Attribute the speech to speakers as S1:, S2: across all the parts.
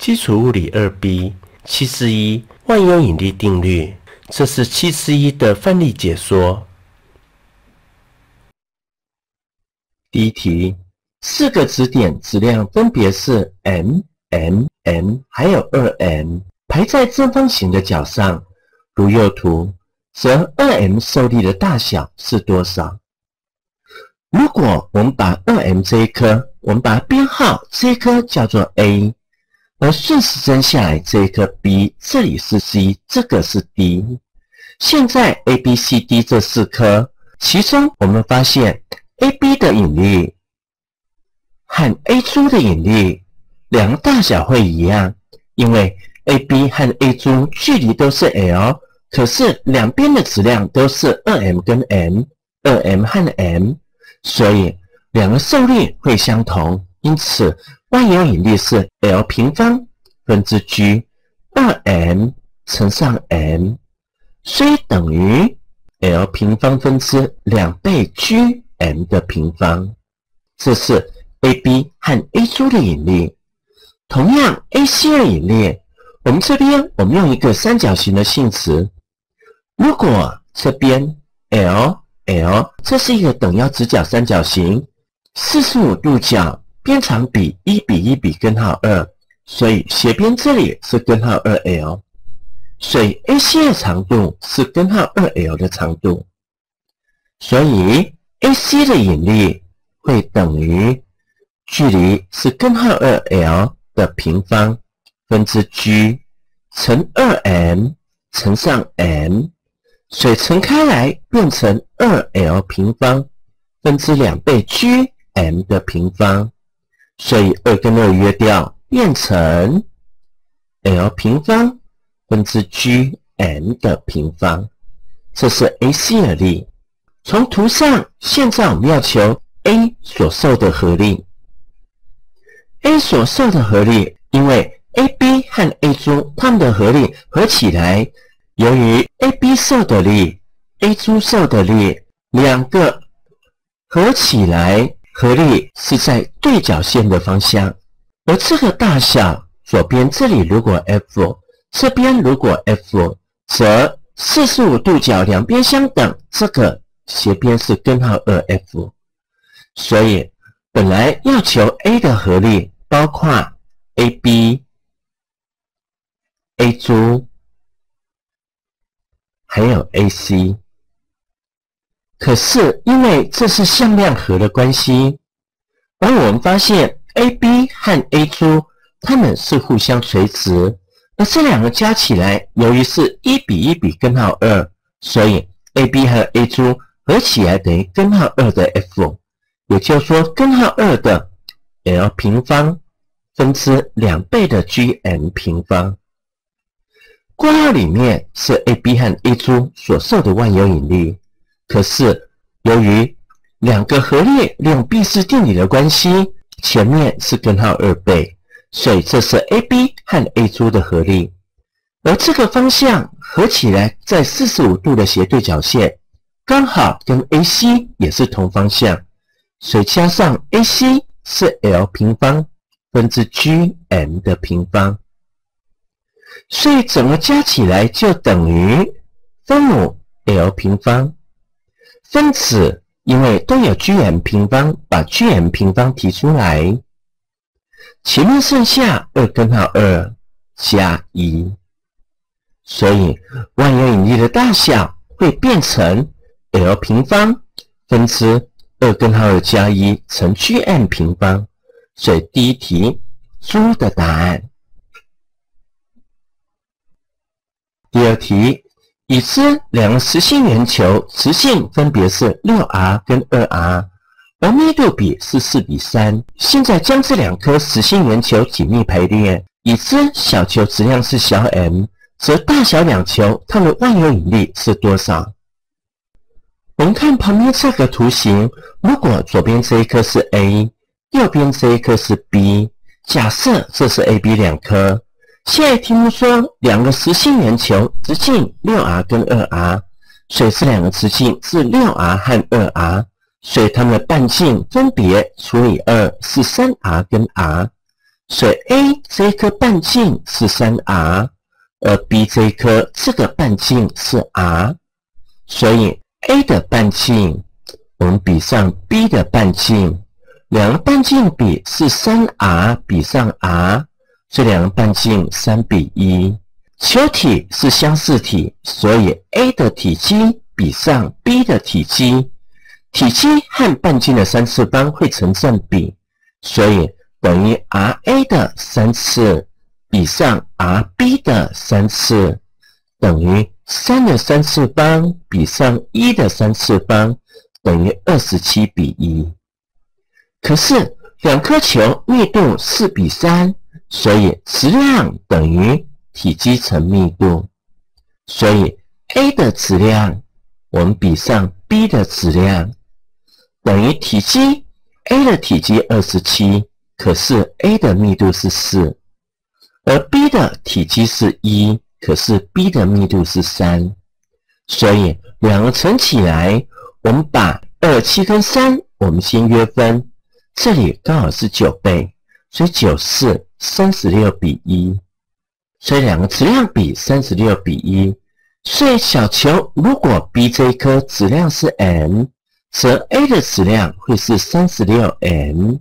S1: 基础物理二 B 七十一万有引力定律，这是七十一的范例解说。第一题，四个质点质量分别是 m、m、m，还有二 m，排在正方形的角上，如右图，则二 m 受力的大小是多少？如果我们把二 m 这一颗，我们把编号，这一颗叫做 A，而顺时针下来这一颗 B，这里是 C，这个是 D。现在 A、B、C、D 这四颗，其中我们发现 A、B 的引力和 A 珠的引力两个大小会一样，因为 A、B 和 A 珠距离都是 l，可是两边的质量都是二 m 跟 m，二 m 和 m。所以两个受力会相同，因此万有引力是 L 平方分之 G 二 m 乘上 m，所以等于 L 平方分之两倍 G m 的平方。这是 AB 和 A 珠的引力。同样，AC 的引力，我们这边我们用一个三角形的性质，如果这边 L L，这是一个等腰直角三角形，四十五度角，边长比一比一比根号二，所以斜边这里是根号二 L，所以 AC 的长度是根号二 L 的长度，所以 AC 的引力会等于距离是根号二 L 的平方分之 G 乘二 m 乘上 m。水乘开来变成二 L 平方分之两倍 G M 的平方，所以二跟二约掉，变成 L 平方分之 G M 的平方。这是 AC 的力。从图上，现在我们要求 A 所受的合力。A 所受的合力，因为 AB 和 A 珠它们的合力合起来。由于 A、B 受的力，A 珠受的力，两个合起来，合力是在对角线的方向。而这个大小，左边这里如果 F，这边如果 F，则四十五度角两边相等，这个斜边是根号二 F。所以本来要求 A 的合力，包括 AB、A 珠。还有 AC，可是因为这是向量和的关系，而我们发现 AB 和 A 珠它们是互相垂直，而这两个加起来，由于是一比一比根号二，所以 AB 和 A 珠合起来等于根号二的 F，也就是说根号二的 L 平方分之两倍的 GM 平方。括号里面是 A、B 和 A 珠所受的万有引力，可是由于两个合力利用毕氏定理的关系，前面是根号二倍，所以这是 A、B 和 A 珠的合力。而这个方向合起来在四十五度的斜对角线，刚好跟 AC 也是同方向，所以加上 AC 是 L 平方分之 GM 的平方。所以整个加起来就等于分母 L 平方。分子因为都有 Gm 平方，把 Gm 平方提出来，前面剩下二根号二加一，所以万有引力的大小会变成 L 平方分之二根号二加一乘 Gm 平方。所以第一题猪的答案。第二题，已知两个实心圆球直径分别是六 r 跟二 r，而密度比是四比三。现在将这两颗实心圆球紧密排列，已知小球质量是小 m，则大小两球它们万有引力是多少？我们看旁边这个图形，如果左边这一颗是 A，右边这一颗是 B，假设这是 A、B 两颗。现在题目说两个实心圆球直径六 r 跟二 r，所以这两个直径是六 r 和二 r，所以它们的半径分别除以二是三 r 跟 r，所以 A 这一颗半径是三 r，而 B 这一颗这个半径是 r，所以 A 的半径我们比上 B 的半径，两个半径比是三 r 比上 r，这两个半径三比一。球体是相似体，所以 A 的体积比上 B 的体积，体积和半径的三次方会成正比，所以。等于 r a 的三次比上 r b 的三次，等于三的三次方比上一的三次方，等于二十七比一。可是两颗球密度四比三，所以质量等于体积乘密度，所以 a 的质量我们比上 b 的质量等于体积 a 的体积二十七。可是 A 的密度是四，而 B 的体积是一，可是 B 的密度是三，所以两个乘起来，我们把二七跟三，我们先约分，这里刚好是九倍，所以九四三十六比一，所以两个质量比三十六比一，所以小球如果 B 这一颗质量是 m，则 A 的质量会是三十六 m。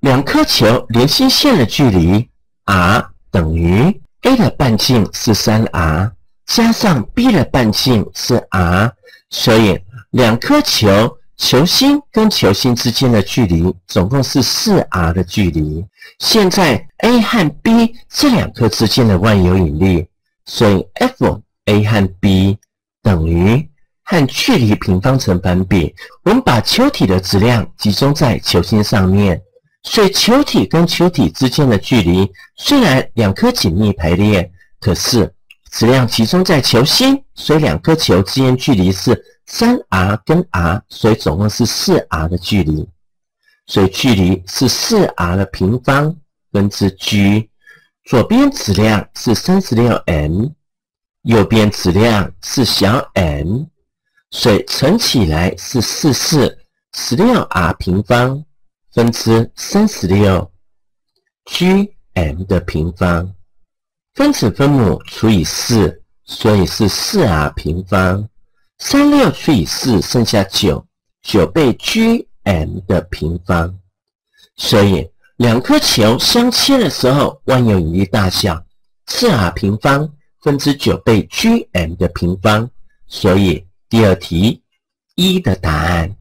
S1: 两颗球连心线的距离 r 等于 a 的半径是三 r 加上 b 的半径是 r，所以两颗球球心跟球心之间的距离总共是四 r 的距离。现在 a 和 b 这两颗之间的万有引力，所以 F a 和 b 等于和距离平方成反比。我们把球体的质量集中在球心上面。所以球体跟球体之间的距离虽然两颗紧密排列，可是质量集中在球心，所以两颗球之间距离是三 r 跟 r，所以总共是四 r 的距离。所以距离是四 r 的平方分之 g。左边质量是三十六 m，右边质量是小 m，所以乘起来是四四十六 r 平方。分之三十六 g m 的平方，分子分母除以四，所以是四 r 平方。三六除以四，剩下九，九倍 g m 的平方。所以两颗球相切的时候，万有引力大小四 r 平方分之九倍 g m 的平方。所以第二题一的答案。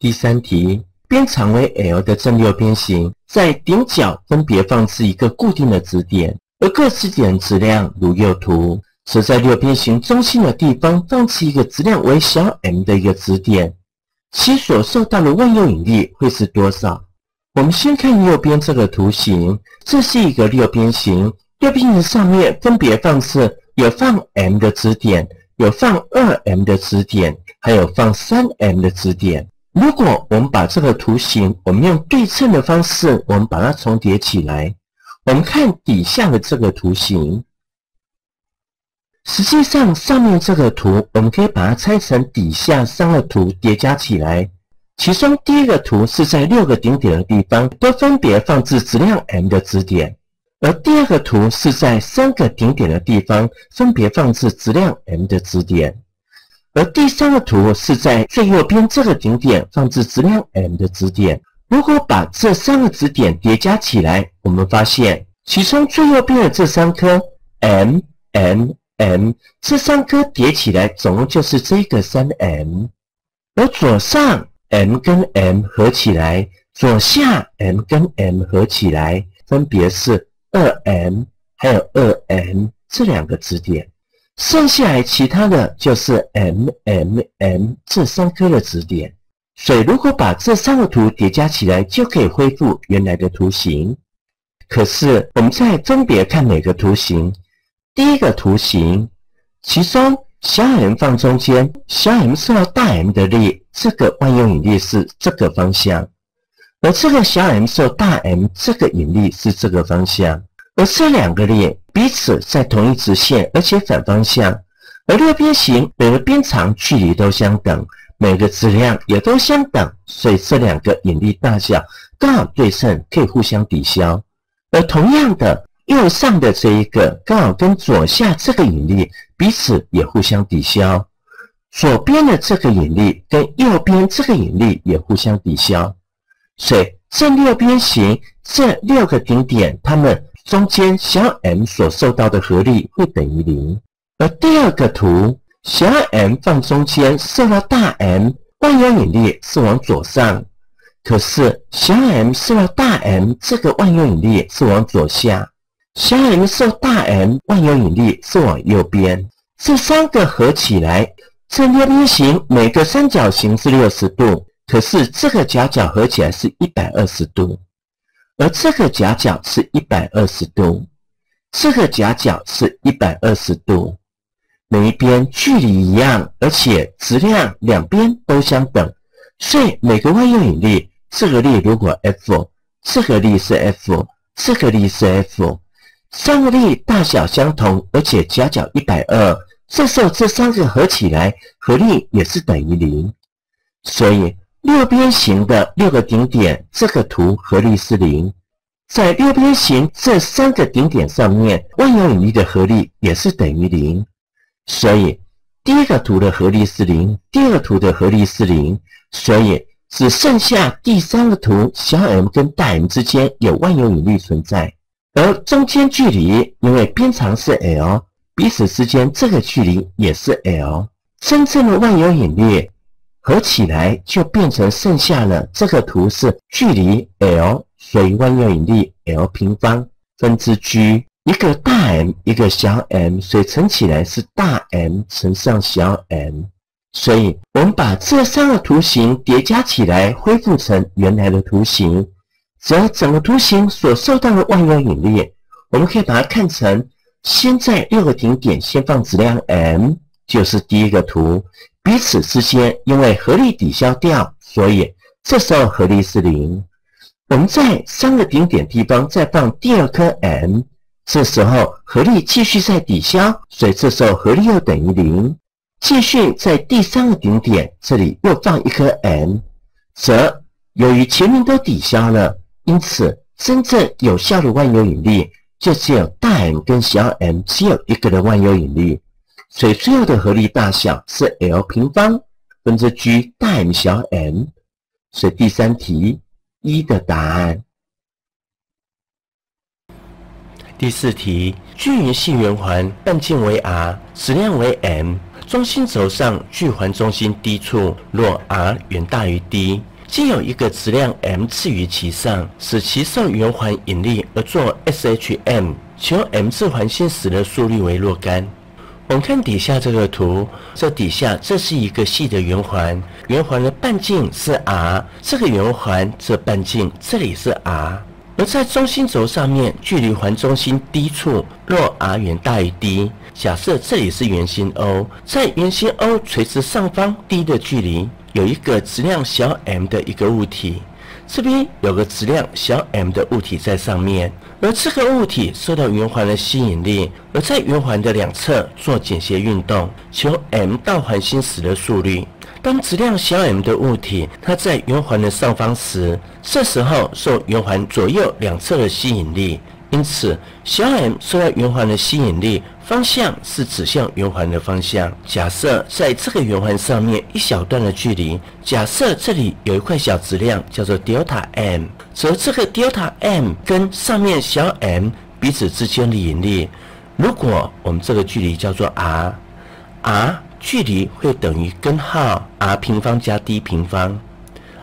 S1: 第三题，边长为 l 的正六边形，在顶角分别放置一个固定的质点，而各质点质量如右图。则在六边形中心的地方放置一个质量为小 m 的一个质点，其所受到的万有引力会是多少？我们先看右边这个图形，这是一个六边形，六边形上面分别放置有放 m 的质点，有放二 m 的质点，还有放三 m 的质点。如果我们把这个图形，我们用对称的方式，我们把它重叠起来，我们看底下的这个图形。实际上，上面这个图我们可以把它拆成底下三个图叠加起来。其中第一个图是在六个顶点的地方都分别放置质量 m 的支点，而第二个图是在三个顶点的地方分别放置质量 m 的支点。而第三个图是在最右边这个顶点放置质量 m 的质点。如果把这三个质点叠加起来，我们发现其中最右边的这三颗 m m m 这三颗叠起来总共就是这个三 m，而左上 m 跟 m 合起来，左下 m 跟 m 合起来，分别是二 m 还有二 m 这两个质点。剩下来其他的就是 m m m 这三颗的质点，所以如果把这三个图叠加起来，就可以恢复原来的图形。可是我们再分别看每个图形，第一个图形，其中小 m 放中间，小 m 受到大 M 的力，这个万有引力是这个方向，而这个小 m 受大 M 这个引力是这个方向。而这两个力彼此在同一直线，而且反方向。而六边形每个边长距离都相等，每个质量也都相等，所以这两个引力大小刚好对称，可以互相抵消。而同样的，右上的这一个刚好跟左下这个引力彼此也互相抵消，左边的这个引力跟右边这个引力也互相抵消，所以正六边形这六个顶点，它们中间小 m 所受到的合力会等于零。而第二个图，小 m 放中间受到大 M 万有引力是往左上。可是小 m 受到大 M 这个万有引力是往左下，小 m 受大 M 万有引力是往右边。这三个合起来，正六边形每个三角形是六十度，可是这个夹角合起来是一百二十度，而这个夹角是一百二十度，这个夹角是一百二十度，每一边距离一样，而且质量两边都相等，所以每个万有引力。这个力如果 F，这个力是 F，这个力是 F，三个力大小相同，而且夹角一百二，这时候这三个合起来，合力也是等于零。所以六边形的六个顶点，这个图合力是零。在六边形这三个顶点上面，万有引力的合力也是等于零。所以第一个图的合力是零，第二个图的合力是零。所以。只剩下第三个图，小 m 跟大 M 之间有万有引力存在，而中间距离因为边长是 l，彼此之间这个距离也是 l。真正的万有引力合起来就变成剩下了这个图是距离 l，所以万有引力 l 平方分之 g，一个大 M 一个小 m，所以乘起来是大 M 乘上小 m。所以，我们把这三个图形叠加起来，恢复成原来的图形，则整个图形所受到的万有引力，我们可以把它看成：先在六个顶点先放质量 m，就是第一个图，彼此之间因为合力抵消掉，所以这时候合力是零。我们在三个顶点地方再放第二颗 m，这时候合力继续在抵消，所以这时候合力又等于零。继续在第三个顶点这里又放一颗 m，则由于前面都抵消了，因此真正有效的万有引力就只有大 M 跟小 m 只有一个的万有引力，所以最后的合力大小是 L 平方分之 G 大 M 小 m，所以第三题一的答案。第四题，聚云系圆环半径为 r，质量为 m。中心轴上聚环中心 D 处，若 r 远大于 D，既有一个质量 m 次于其上，使其受圆环引力而作 SHM，求 m 次环心时的速率为若干。我们看底下这个图，这底下这是一个细的圆环，圆环的半径是 r，这个圆环这半径这里是 r。而在中心轴上面，距离环中心 D 处，若 r 远大于 D，假设这里是圆心 O，在圆心 O 垂直上方 D 的距离，有一个质量小 m 的一个物体，这边有个质量小 m 的物体在上面，而这个物体受到圆环的吸引力，而在圆环的两侧做简谐运动，求 m 到环心时的速率。当质量小 m 的物体它在圆环的上方时，这时候受圆环左右两侧的吸引力，因此小 m 受到圆环的吸引力方向是指向圆环的方向。假设在这个圆环上面一小段的距离，假设这里有一块小质量叫做 delta m，则这个 delta m 跟上面小 m 彼此之间的引力，如果我们这个距离叫做 r，r。距离会等于根号 r 平方加 d 平方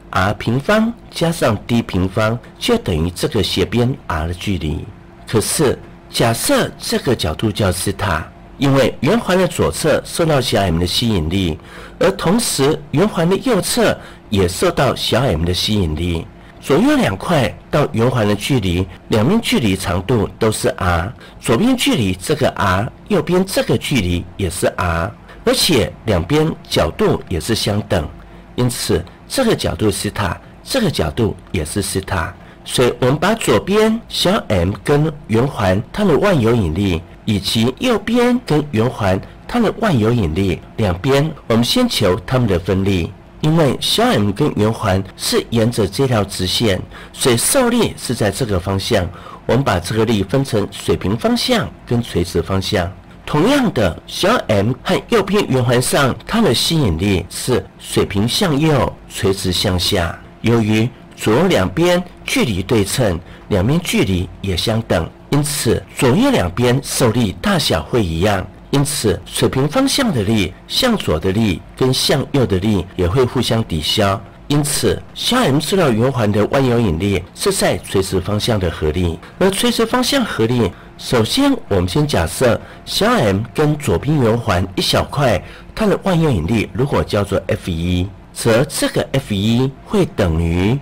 S1: ，r 平方加上 d 平方就等于这个斜边 r 的距离。可是假设这个角度叫西塔，因为圆环的左侧受到小 m 的吸引力，而同时圆环的右侧也受到小 m 的吸引力，左右两块到圆环的距离，两边距离长度都是 r，左边距离这个 r，右边这个距离也是 r。而且两边角度也是相等，因此这个角度西塔，这个角度也是西塔。所以我们把左边小 m 跟圆环它的万有引力，以及右边跟圆环它的万有引力两边，我们先求它们的分力。因为小 m 跟圆环是沿着这条直线，所以受力是在这个方向。我们把这个力分成水平方向跟垂直方向。同样的，小 m 和右边圆环上它的吸引力是水平向右，垂直向下。由于左右两边距离对称，两边距离也相等，因此左右两边受力大小会一样。因此，水平方向的力向左的力跟向右的力也会互相抵消。因此，小 m 受到圆环的万有引力是在垂直方向的合力。而垂直方向合力，首先我们先假设小 m 跟左边圆环一小块，它的万有引力如果叫做 F 一，则这个 F 一会等于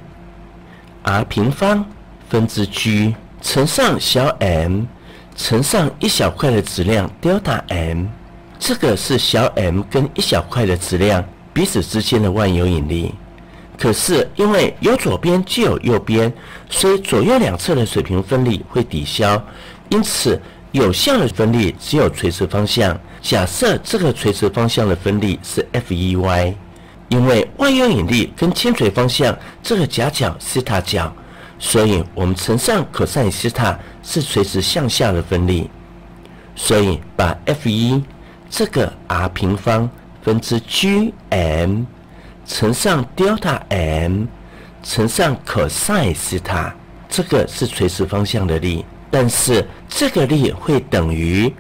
S1: r 平方分之 g 乘上小 m。乘上一小块的质量 delta m，这个是小 m 跟一小块的质量彼此之间的万有引力。可是因为有左边就有右边，所以左右两侧的水平分力会抵消，因此有效的分力只有垂直方向。假设这个垂直方向的分力是 F E Y，因为万有引力跟铅锤方向这个夹角西塔角。所以，我们乘上 cos 西塔是垂直向下的分力，所以把 F 一这个 r 平方分之 G M 乘上 delta M 乘上 cos 西塔，这个是垂直方向的力，但是这个力会等于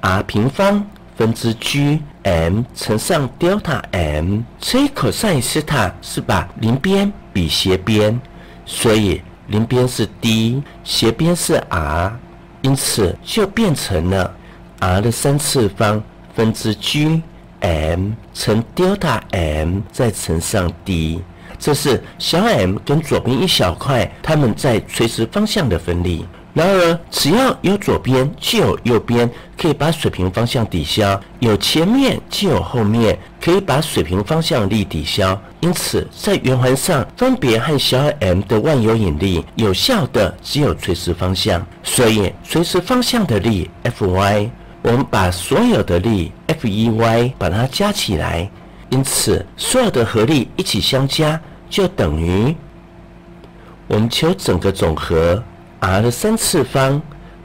S1: r 平方分之 G M 乘上 delta M，所以可赛西塔是把邻边比斜边，所以。邻边是 d，斜边是 r，因此就变成了 r 的三次方分之 g m 乘 delta m 再乘上 d，这是小 m 跟左边一小块它们在垂直方向的分力。然而，只要有左边就有右边，可以把水平方向抵消；有前面就有后面，可以把水平方向力抵消。因此，在圆环上分别和小 m 的万有引力有效的只有垂直方向。所以，垂直方向的力 Fy，我们把所有的力 Fey 把它加起来，因此所有的合力一起相加，就等于我们求整个总和。R 的三次方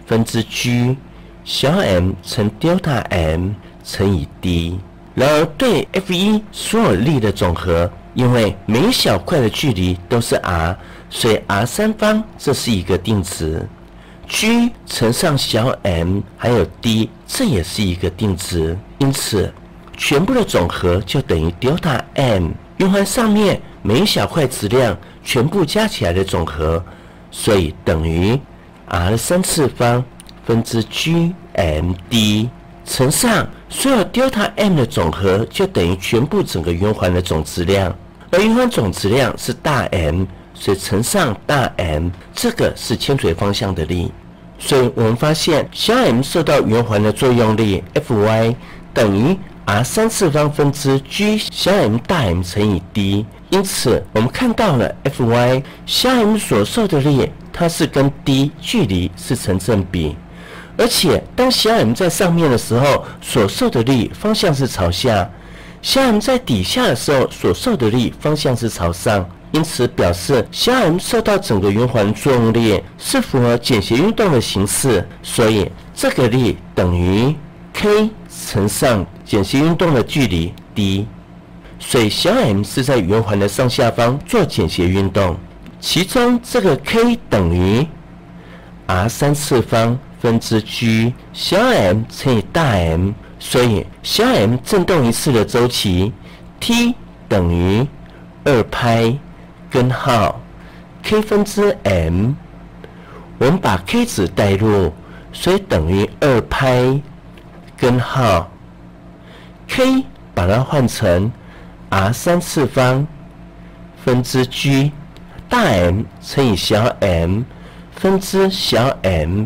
S1: 分之 g 小 m 乘 delta m 乘以 d，然而对 F 一所有力的总和，因为每小块的距离都是 r，所以 r 三方这是一个定值，g 乘上小 m 还有 d 这也是一个定值，因此全部的总和就等于 delta m，圆环上面每一小块质量全部加起来的总和。所以等于 r 三次方分之 g m d 乘上所有 delta m 的总和，就等于全部整个圆环的总质量。而圆环总质量是大 M，所以乘上大 M，这个是铅垂方向的力。所以我们发现小 m 受到圆环的作用力 Fy 等于 r 三次方分之 g 小 m 大 M 乘以 d。因此，我们看到了 Fy 小 m 所受的力，它是跟 d 距离是成正比，而且当小 m 在上面的时候，所受的力方向是朝下；小 m 在底下的时候，所受的力方向是朝上。因此，表示小 m 受到整个圆环作用力是符合简谐运动的形式，所以这个力等于 k 乘上简谐运动的距离 d。所以小 m 是在圆环的上下方做简谐运动，其中这个 k 等于 r 三次方分之 g 小 m 乘以大 M，所以小 m 振动一次的周期 t 等于二拍根号 k 分之 m，我们把 k 值代入，所以等于二拍根号 k 把它换成。R 三次方分之 g 大 M 乘以小 m 分之小 m，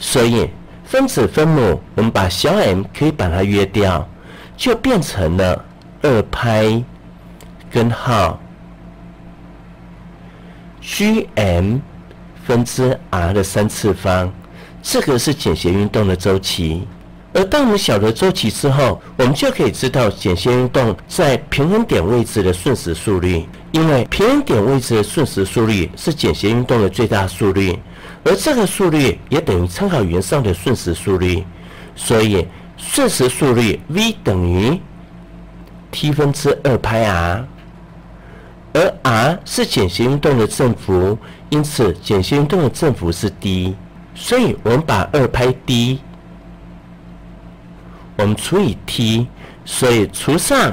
S1: 所以分子分母，我们把小 m 可以把它约掉，就变成了二拍根号 g m 分之 r 的三次方，这个是简谐运动的周期。而当我们晓得周期之后，我们就可以知道简谐运动在平衡点位置的瞬时速率，因为平衡点位置的瞬时速率是简谐运动的最大速率，而这个速率也等于参考圆上的瞬时速率，所以瞬时速率 v 等于 t 分之二派 r，而 r 是简谐运动的振幅，因此简谐运动的振幅是 d，所以我们把二派 d。我们除以 t，所以除上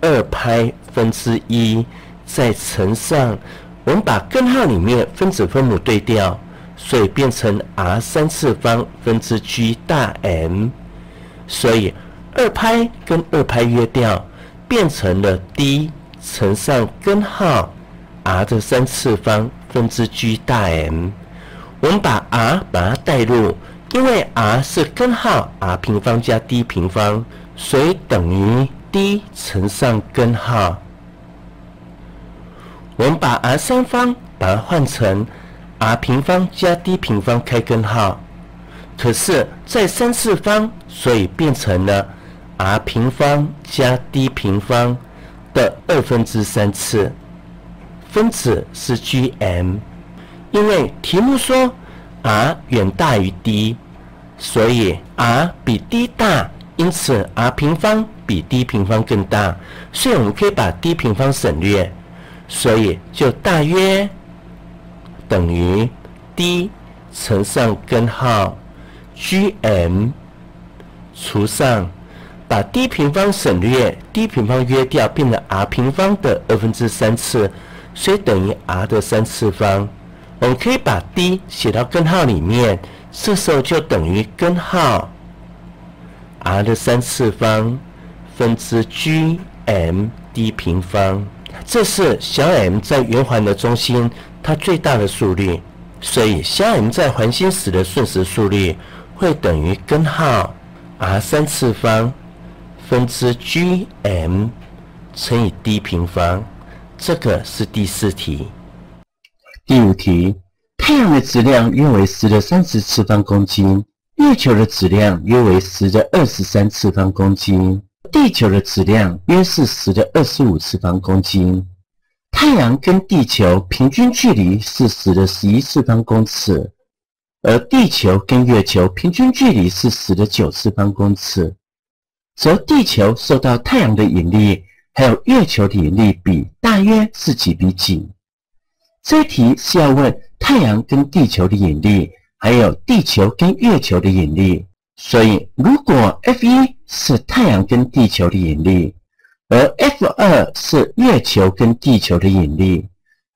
S1: 二派分之一，再乘上，我们把根号里面分子分母对调，所以变成 r 三次方分之 g 大 M，所以二派跟二派约掉，变成了 d 乘上根号 r 的三次方分之 g 大 M，我们把 r 把它代入。因为 r 是根号 r 平方加 d 平方，所以等于 d 乘上根号。我们把 r 三方把它换成 r 平方加 d 平方开根号，可是，在三次方，所以变成了 r 平方加 d 平方的二分之三次。分子是 Gm，因为题目说 r 远大于 d。所以 r 比 d 大，因此 r 平方比 d 平方更大，所以我们可以把 d 平方省略，所以就大约等于 d 乘上根号 Gm 除上，把 d 平方省略，d 平方约掉，变成 r 平方的二分之三次，所以等于 r 的三次方。我们可以把 d 写到根号里面。这时候就等于根号 r 的三次方分之 g m d 平方，这是小 m 在圆环的中心它最大的速率，所以小 m 在环心时的瞬时速率会等于根号 r 三次方分之 g m 乘以 d 平方。这个是第四题，第五题。太阳的质量约为十的三十次方公斤，月球的质量约为十的二十三次方公斤，地球的质量约是十的二十五次方公斤。太阳跟地球平均距离是十的十一次方公尺，而地球跟月球平均距离是十的九次方公尺，则地球受到太阳的引力还有月球的引力比大约是几比几？这题是要问。太阳跟地球的引力，还有地球跟月球的引力。所以，如果 F 一是太阳跟地球的引力，而 F 二是月球跟地球的引力，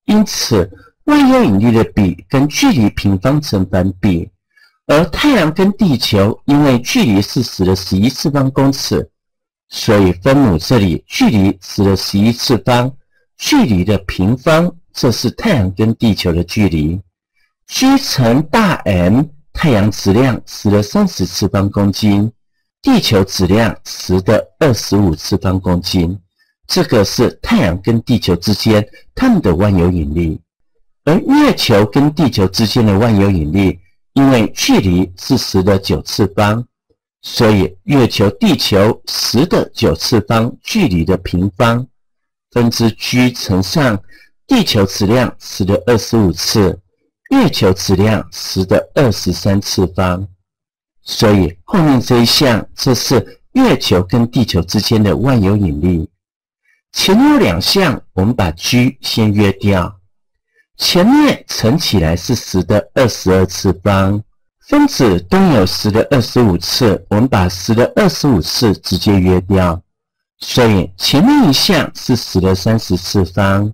S1: 因此万有引力的比跟距离平方成反比。而太阳跟地球因为距离是十的十一次方公尺，所以分母这里距离十的十一次方，距离的平方。这是太阳跟地球的距离，G 乘大 M，太阳质量十的三十次方公斤，地球质量十的二十五次方公斤。这个是太阳跟地球之间它们的万有引力，而月球跟地球之间的万有引力，因为距离是十的九次方，所以月球地球十的九次方距离的平方分之 G 乘上。地球质量十的二十五次，月球质量十的二十三次方，所以后面这一项这是月球跟地球之间的万有引力。前面两项我们把 G 先约掉，前面乘起来是十的二十二次方，分子都有十的二十五次，我们把十的二十五次直接约掉，所以前面一项是十的三十次方。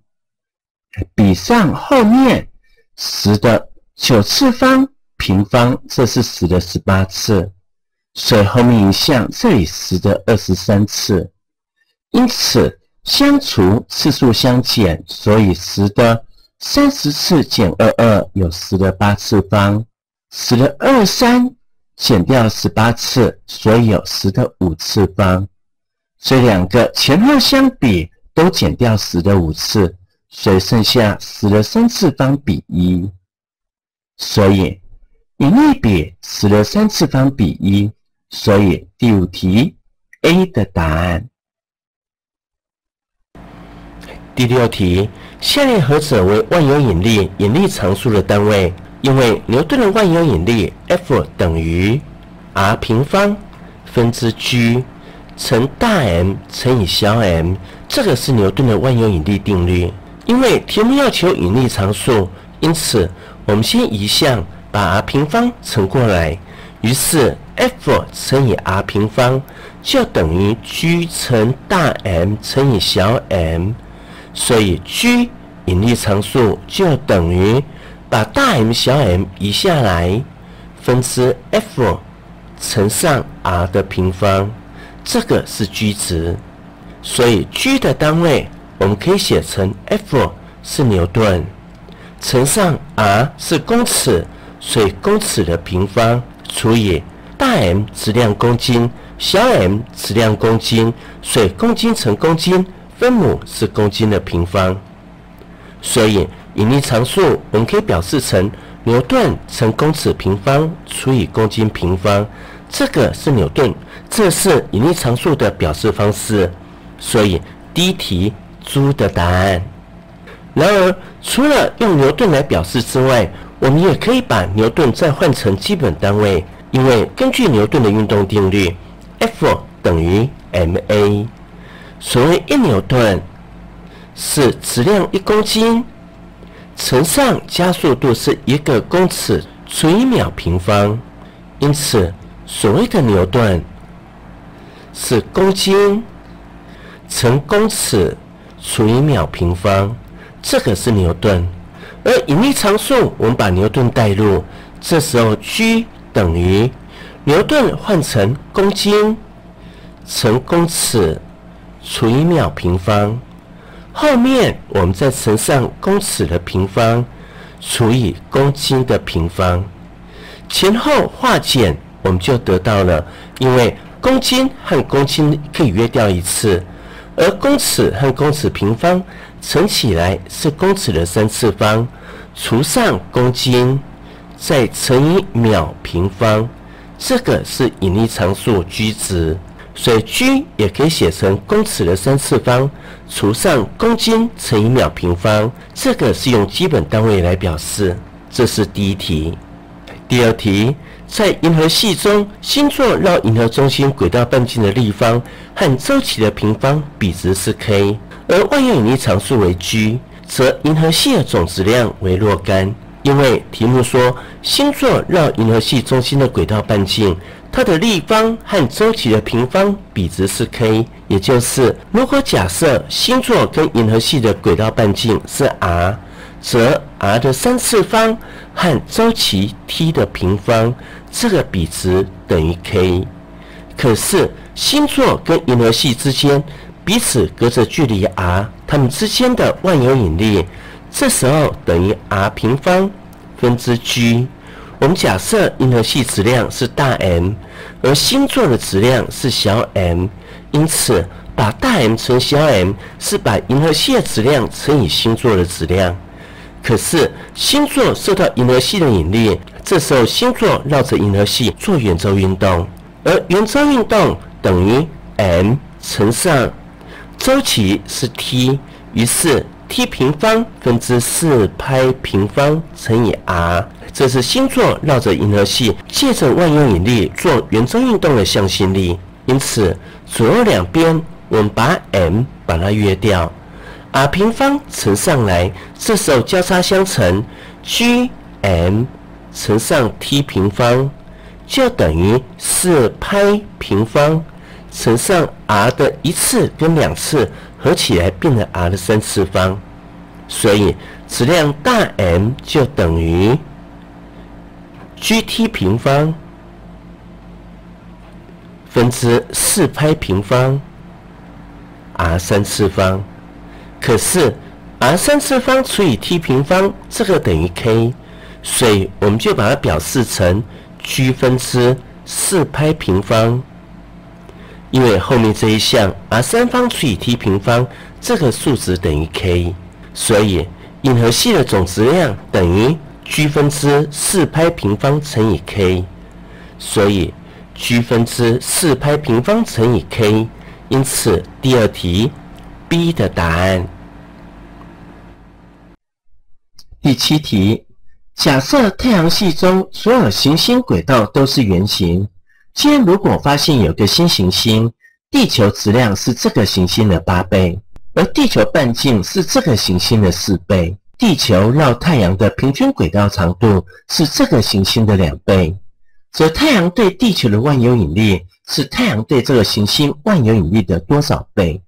S1: 比上后面十的九次方平方，这是十的十八次，所以后面一项这里十的二十三次，因此相除次数相减，所以十的三十次减二二有十的八次方，十的二三减掉十八次，所以有十的五次方，所以两个前后相比都减掉十的五次。所以剩下十的三次方比一，所以引力比十的三次方比一，所以第五题 A 的答案。第六题，下列何者为万有引力引力常数的单位？因为牛顿的万有引力 F 等于 r 平方分之 G 乘大 M 乘以小 m，这个是牛顿的万有引力定律。因为题目要求引力常数，因此我们先移项，把 r 平方乘过来，于是 F 乘以 r 平方就等于 G 乘大 M 乘以小 m。所以 G 引力常数就等于把大 M 小 m 移下来，分之 F 乘上 r 的平方，这个是 G 值。所以 G 的单位我们可以写成 F 是牛顿，乘上 r 是公尺，所以公尺的平方除以大 M 质量公斤，小 m 质量公斤，所以公斤乘公斤。分母是公斤的平方，所以引力常数我们可以表示成牛顿乘公尺平方除以公斤平方，这个是牛顿，这是引力常数的表示方式。所以第一题猪的答案。然而，除了用牛顿来表示之外，我们也可以把牛顿再换成基本单位，因为根据牛顿的运动定律，F 等于 ma。所谓一牛顿是质量一公斤乘上加速度是一个公尺除以秒平方，因此所谓的牛顿是公斤乘公尺除以秒平方，这个是牛顿。而引力常数，我们把牛顿带入，这时候 G 等于牛顿换成公斤乘公尺。除以秒平方，后面我们再乘上公尺的平方除以公斤的平方，前后化简，我们就得到了。因为公斤和公斤可以约掉一次，而公尺和公尺平方乘起来是公尺的三次方，除上公斤，再乘以秒平方，这个是引力常数 G 值。所以 G 也可以写成公尺的三次方除上公斤乘以秒平方，这个是用基本单位来表示。这是第一题。第二题，在银河系中，星座绕银河中心轨道半径的立方和周期的平方比值是 k，而万有引力常数为 G，则银河系的总质量为若干。因为题目说星座绕银河系中心的轨道半径。它的立方和周期的平方比值是 k，也就是如果假设星座跟银河系的轨道半径是 r，则 r 的三次方和周期 t 的平方这个比值等于 k。可是星座跟银河系之间彼此隔着距离 r，它们之间的万有引力这时候等于 r 平方分之 G。我们假设银河系质量是大 M，而星座的质量是小 m，因此把大 M 乘小 m 是把银河系的质量乘以星座的质量。可是星座受到银河系的引力，这时候星座绕着银河系做圆周运动，而圆周运动等于 m 乘上周期是 t，于是 t 平方分之四派平方乘以 r。这是星座绕着银河系借着万有引力做圆周运动的向心力，因此左右两边我们把 m 把它约掉，r 平方乘上来，这时候交叉相乘，g m 乘上 t 平方就等于四派平方乘上 r 的一次跟两次合起来变成 r 的三次方，所以质量大 M 就等于。G_T 平方分之四派平方 r 三次方，可是 r 三次方除以 t 平方，这个等于 k，所以我们就把它表示成 G 分之四派平方，因为后面这一项 r 三方除以 t 平方，这个数值等于 k，所以银河系的总质量等于。G 分之四派平方乘以 k，所以 G 分之四派平方乘以 k，因此第二题 B 的答案。第七题，假设太阳系中所有行星轨道都是圆形，今天如果发现有个新行星，地球质量是这个行星的八倍，而地球半径是这个行星的四倍，地球绕太阳的平均轨道长度是这个行星的两倍。则太阳对地球的万有引力是太阳对这个行星万有引力的多少倍？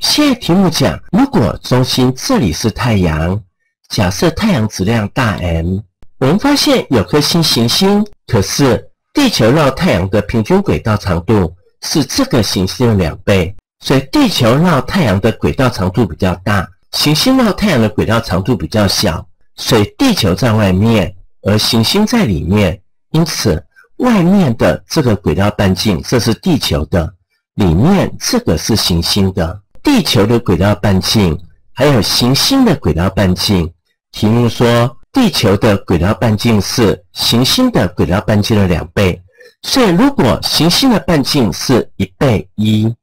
S1: 现在题目讲，如果中心这里是太阳，假设太阳质量大 M，我们发现有颗新行星，可是地球绕太阳的平均轨道长度是这个行星的两倍，所以地球绕太阳的轨道长度比较大，行星绕太阳的轨道长度比较小，所以地球在外面，而行星在里面，因此。外面的这个轨道半径，这是地球的；里面这个是行星的。地球的轨道半径还有行星的轨道半径，题目说地球的轨道半径是行星的轨道半径的两倍，所以如果行星的半径是一倍一，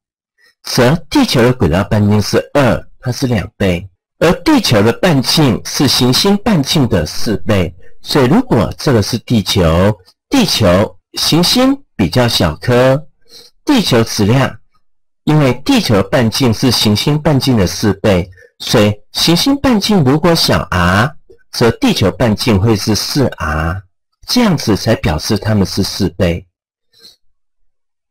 S1: 则地球的轨道半径是二，它是两倍，而地球的半径是行星半径的四倍，所以如果这个是地球。地球行星比较小颗，地球质量，因为地球半径是行星半径的四倍，所以行星半径如果小 r，则地球半径会是四 r，这样子才表示它们是四倍。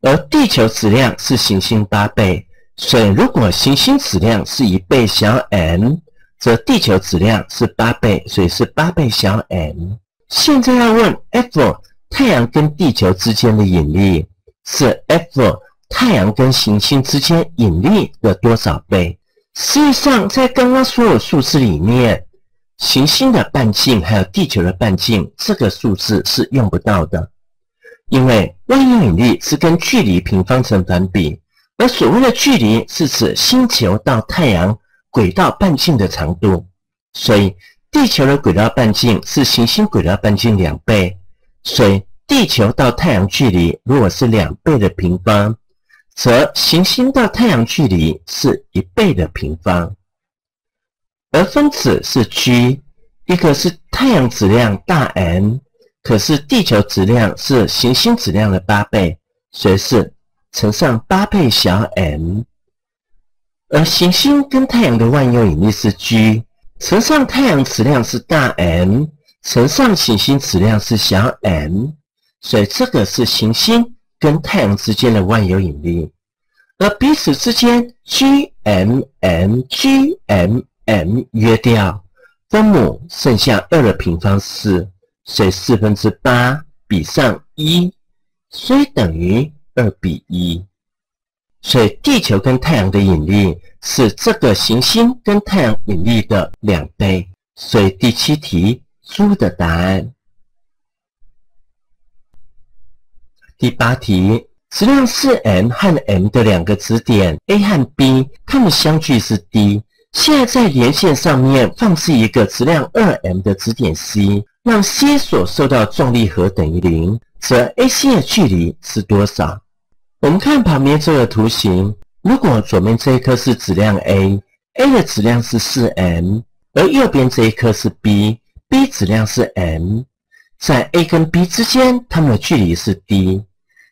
S1: 而地球质量是行星八倍，所以如果行星质量是一倍小 m，则地球质量是八倍，所以是八倍小 m。现在要问 F。太阳跟地球之间的引力是 F 太阳跟行星之间引力的多少倍？实际上，在刚刚所有数字里面，行星的半径还有地球的半径这个数字是用不到的，因为万有引力是跟距离平方成反比，而所谓的距离是指星球到太阳轨道半径的长度，所以地球的轨道半径是行星轨道半径两倍。所以，地球到太阳距离如果是两倍的平方，则行星到太阳距离是一倍的平方。而分子是 G，一个是太阳质量大 M，可是地球质量是行星质量的八倍，所以是乘上八倍小 m。而行星跟太阳的万有引力是 G，乘上太阳质量是大 M。乘上行星质量是小 m，所以这个是行星跟太阳之间的万有引力，而彼此之间 g m m g m m 约掉，分母剩下二的平方四，所以四分之八比上一，所以等于二比一，所以地球跟太阳的引力是这个行星跟太阳引力的两倍，所以第七题。猪的答案。第八题，质量是 m 和 m 的两个质点 A 和 B，它们相距是 d。现在在连线上面放置一个质量二 m 的质点 C，让 C 所受到重力和等于零，则 AC 的距离是多少？我们看旁边这个图形，如果左边这一颗是质量 A，A 的质量是四 m，而右边这一颗是 B。B 质量是 m，在 A 跟 B 之间，它们的距离是 d。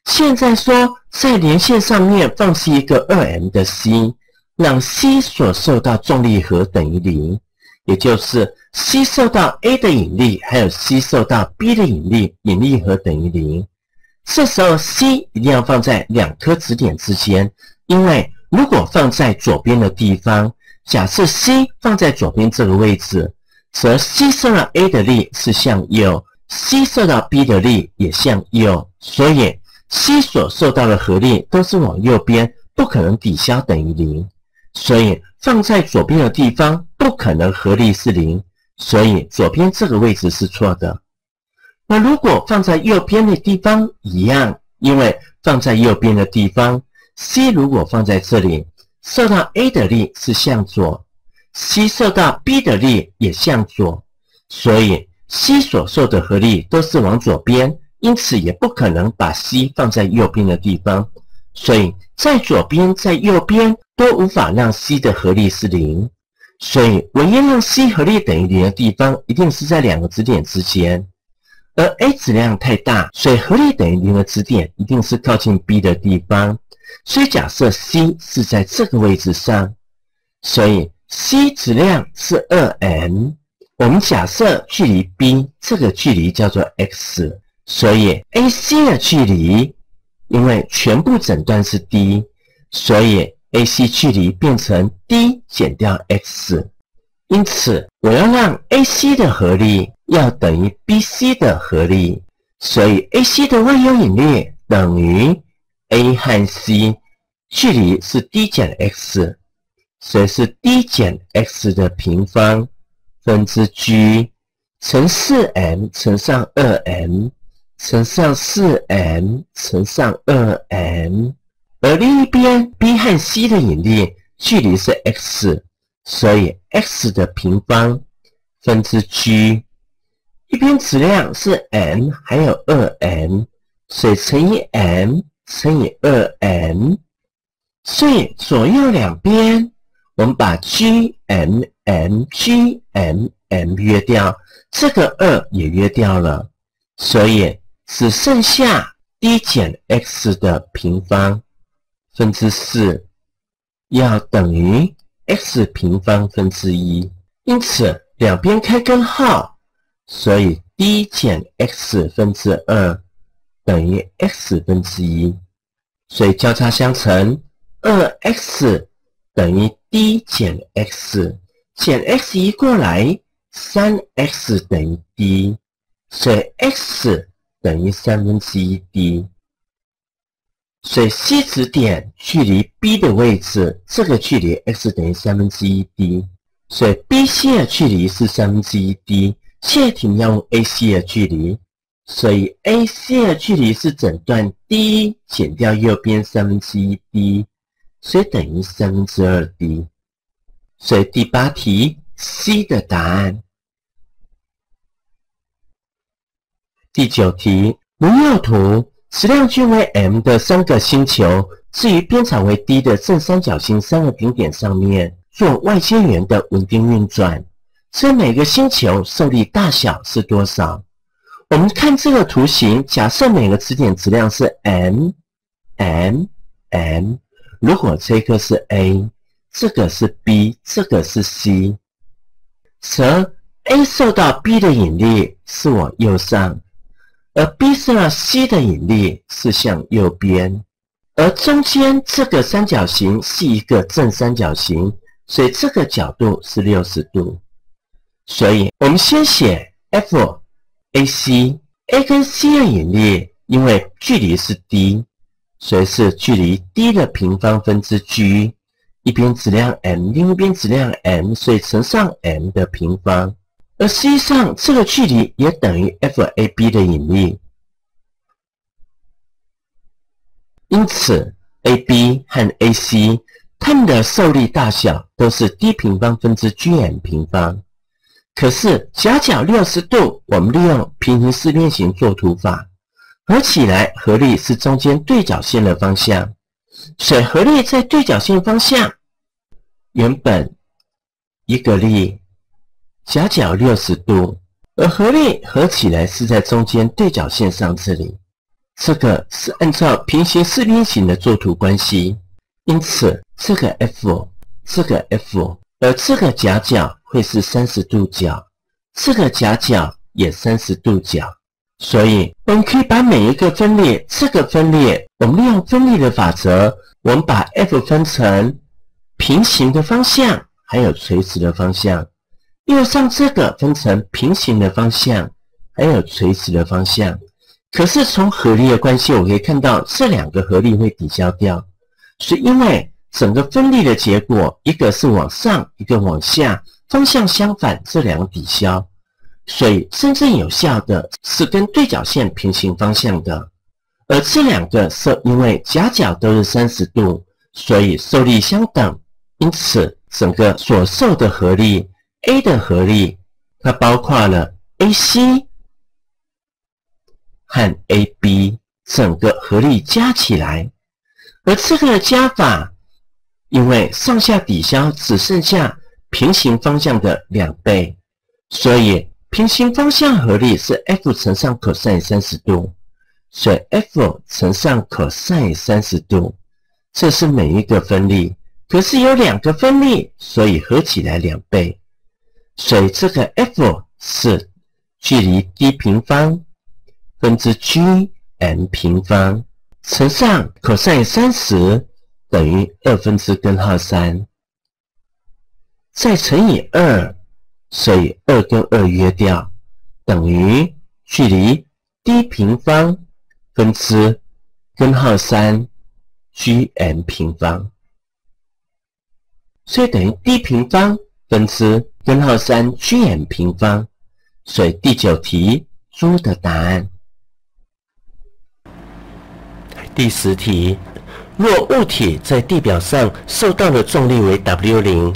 S1: 现在说，在连线上面放置一个 2m 的 C，让 C 所受到重力和等于零，也就是 C 受到 A 的引力，还有 C 受到 B 的引力，引力和等于零。这时候 C 一定要放在两颗质点之间，因为如果放在左边的地方，假设 C 放在左边这个位置。则 C 受到 A 的力是向右，C 受到 B 的力也向右，所以 C 所受到的合力都是往右边，不可能抵消等于零，所以放在左边的地方不可能合力是零，所以左边这个位置是错的。那如果放在右边的地方一样，因为放在右边的地方，C 如果放在这里，受到 A 的力是向左。C 受到 B 的力也向左，所以 C 所受的合力都是往左边，因此也不可能把 c 放在右边的地方，所以在左边、在右边都无法让 c 的合力是零。所以唯一让 c 合力等于零的地方，一定是在两个质点之间。而 a 质量太大，所以合力等于零的质点一定是靠近 b 的地方。所以假设 c 是在这个位置上，所以 c 质量是二 m。我们假设距离 b 这个距离叫做 x，所以 ac 的距离，因为全部诊断是 d，所以。AC 距离变成 d 减掉 x，因此我要让 AC 的合力要等于 BC 的合力，所以 AC 的万有引力等于 A 和 C 距离是 d 减 x，所以是 d 减 x 的平方分之 g 乘 4m 乘上 2m 乘上 4m 乘上 2m。而另一边，B 和 C 的引力距离是 x，所以 x 的平方分之 g，一边质量是 m，还有 2m，所以乘以 m 乘以 2m，所以左右两边我们把 g m m g m m 约掉，这个2也约掉了，所以只剩下 d 减 x 的平方。分之四要等于 x 平方分之一，因此两边开根号，所以 d 减 x 分之二等于 x 分之一，所以交叉相乘，二 x 等于 d 减 x 减 x 移过来，三 x 等于 d，所以 x 等于三分之一 d。所以 C 值点距离 B 的位置，这个距离 x 等于三分之一 d，所以 BC 的距离是三分之一 d。现在题要用 AC 的距离，所以 AC 的距离是整段 d 减掉右边三分之一 d，所以等于三分之二 d。所以第八题 C 的答案。第九题如右图。质量均为 m 的三个星球，置于边长为 d 的正三角形三个顶点上面，做外接圆的稳定运转。这每个星球受力大小是多少？我们看这个图形，假设每个质点质量是 m，m，m。如果这个是 A，这个是 B，这个是 C，则 A 受到 B 的引力是往右上。而 B 受到 C 的引力是向右边，而中间这个三角形是一个正三角形，所以这个角度是六十度。所以我们先写 F，AC，A 跟 C 的引力，因为距离是 d，所以是距离 d 的平方分之 g，一边质量 m，另一边质量 m，所以乘上 m 的平方。而实际上，这个距离也等于 FAB 的引力，因此 AB 和 AC 它们的受力大小都是 d 平方分之 gm 平方。可是夹角六十度，我们利用平行四边形作图法，合起来合力是中间对角线的方向，所以合力在对角线方向，原本一个力。夹角六十度，而合力合起来是在中间对角线上这里。这个是按照平行四边形的作图关系，因此这个 F，这个 F，而这个夹角会是三十度角，这个夹角也三十度角。所以我们可以把每一个分裂，这个分裂，我们利用分裂的法则，我们把 F 分成平行的方向，还有垂直的方向。因为像这个分成平行的方向，还有垂直的方向。可是从合力的关系，我可以看到这两个合力会抵消掉。是因为整个分力的结果，一个是往上，一个往下，方向相反，这两个抵消。所以真正有效的是跟对角线平行方向的。而这两个是因为夹角都是三十度，所以受力相等，因此整个所受的合力。A 的合力，它包括了 AC、和 AB 整个合力加起来，而这个加法，因为上下抵消只剩下平行方向的两倍，所以平行方向合力是 F 乘上 cos 三十度，所以 F 乘上 cos 三十度，这是每一个分力。可是有两个分力，所以合起来两倍，所以这个 F 是距离 d 平方分之 gm 平方乘上 cos 三十等于二分之根号三，再乘以二，所以二跟二约掉，等于距离 d 平方分之根号三 gm 平方。所以等于 d 平方分之根号三 gm 平方，所以第九题猪的答案。第十题，若物体在地表上受到的重力为 W 零，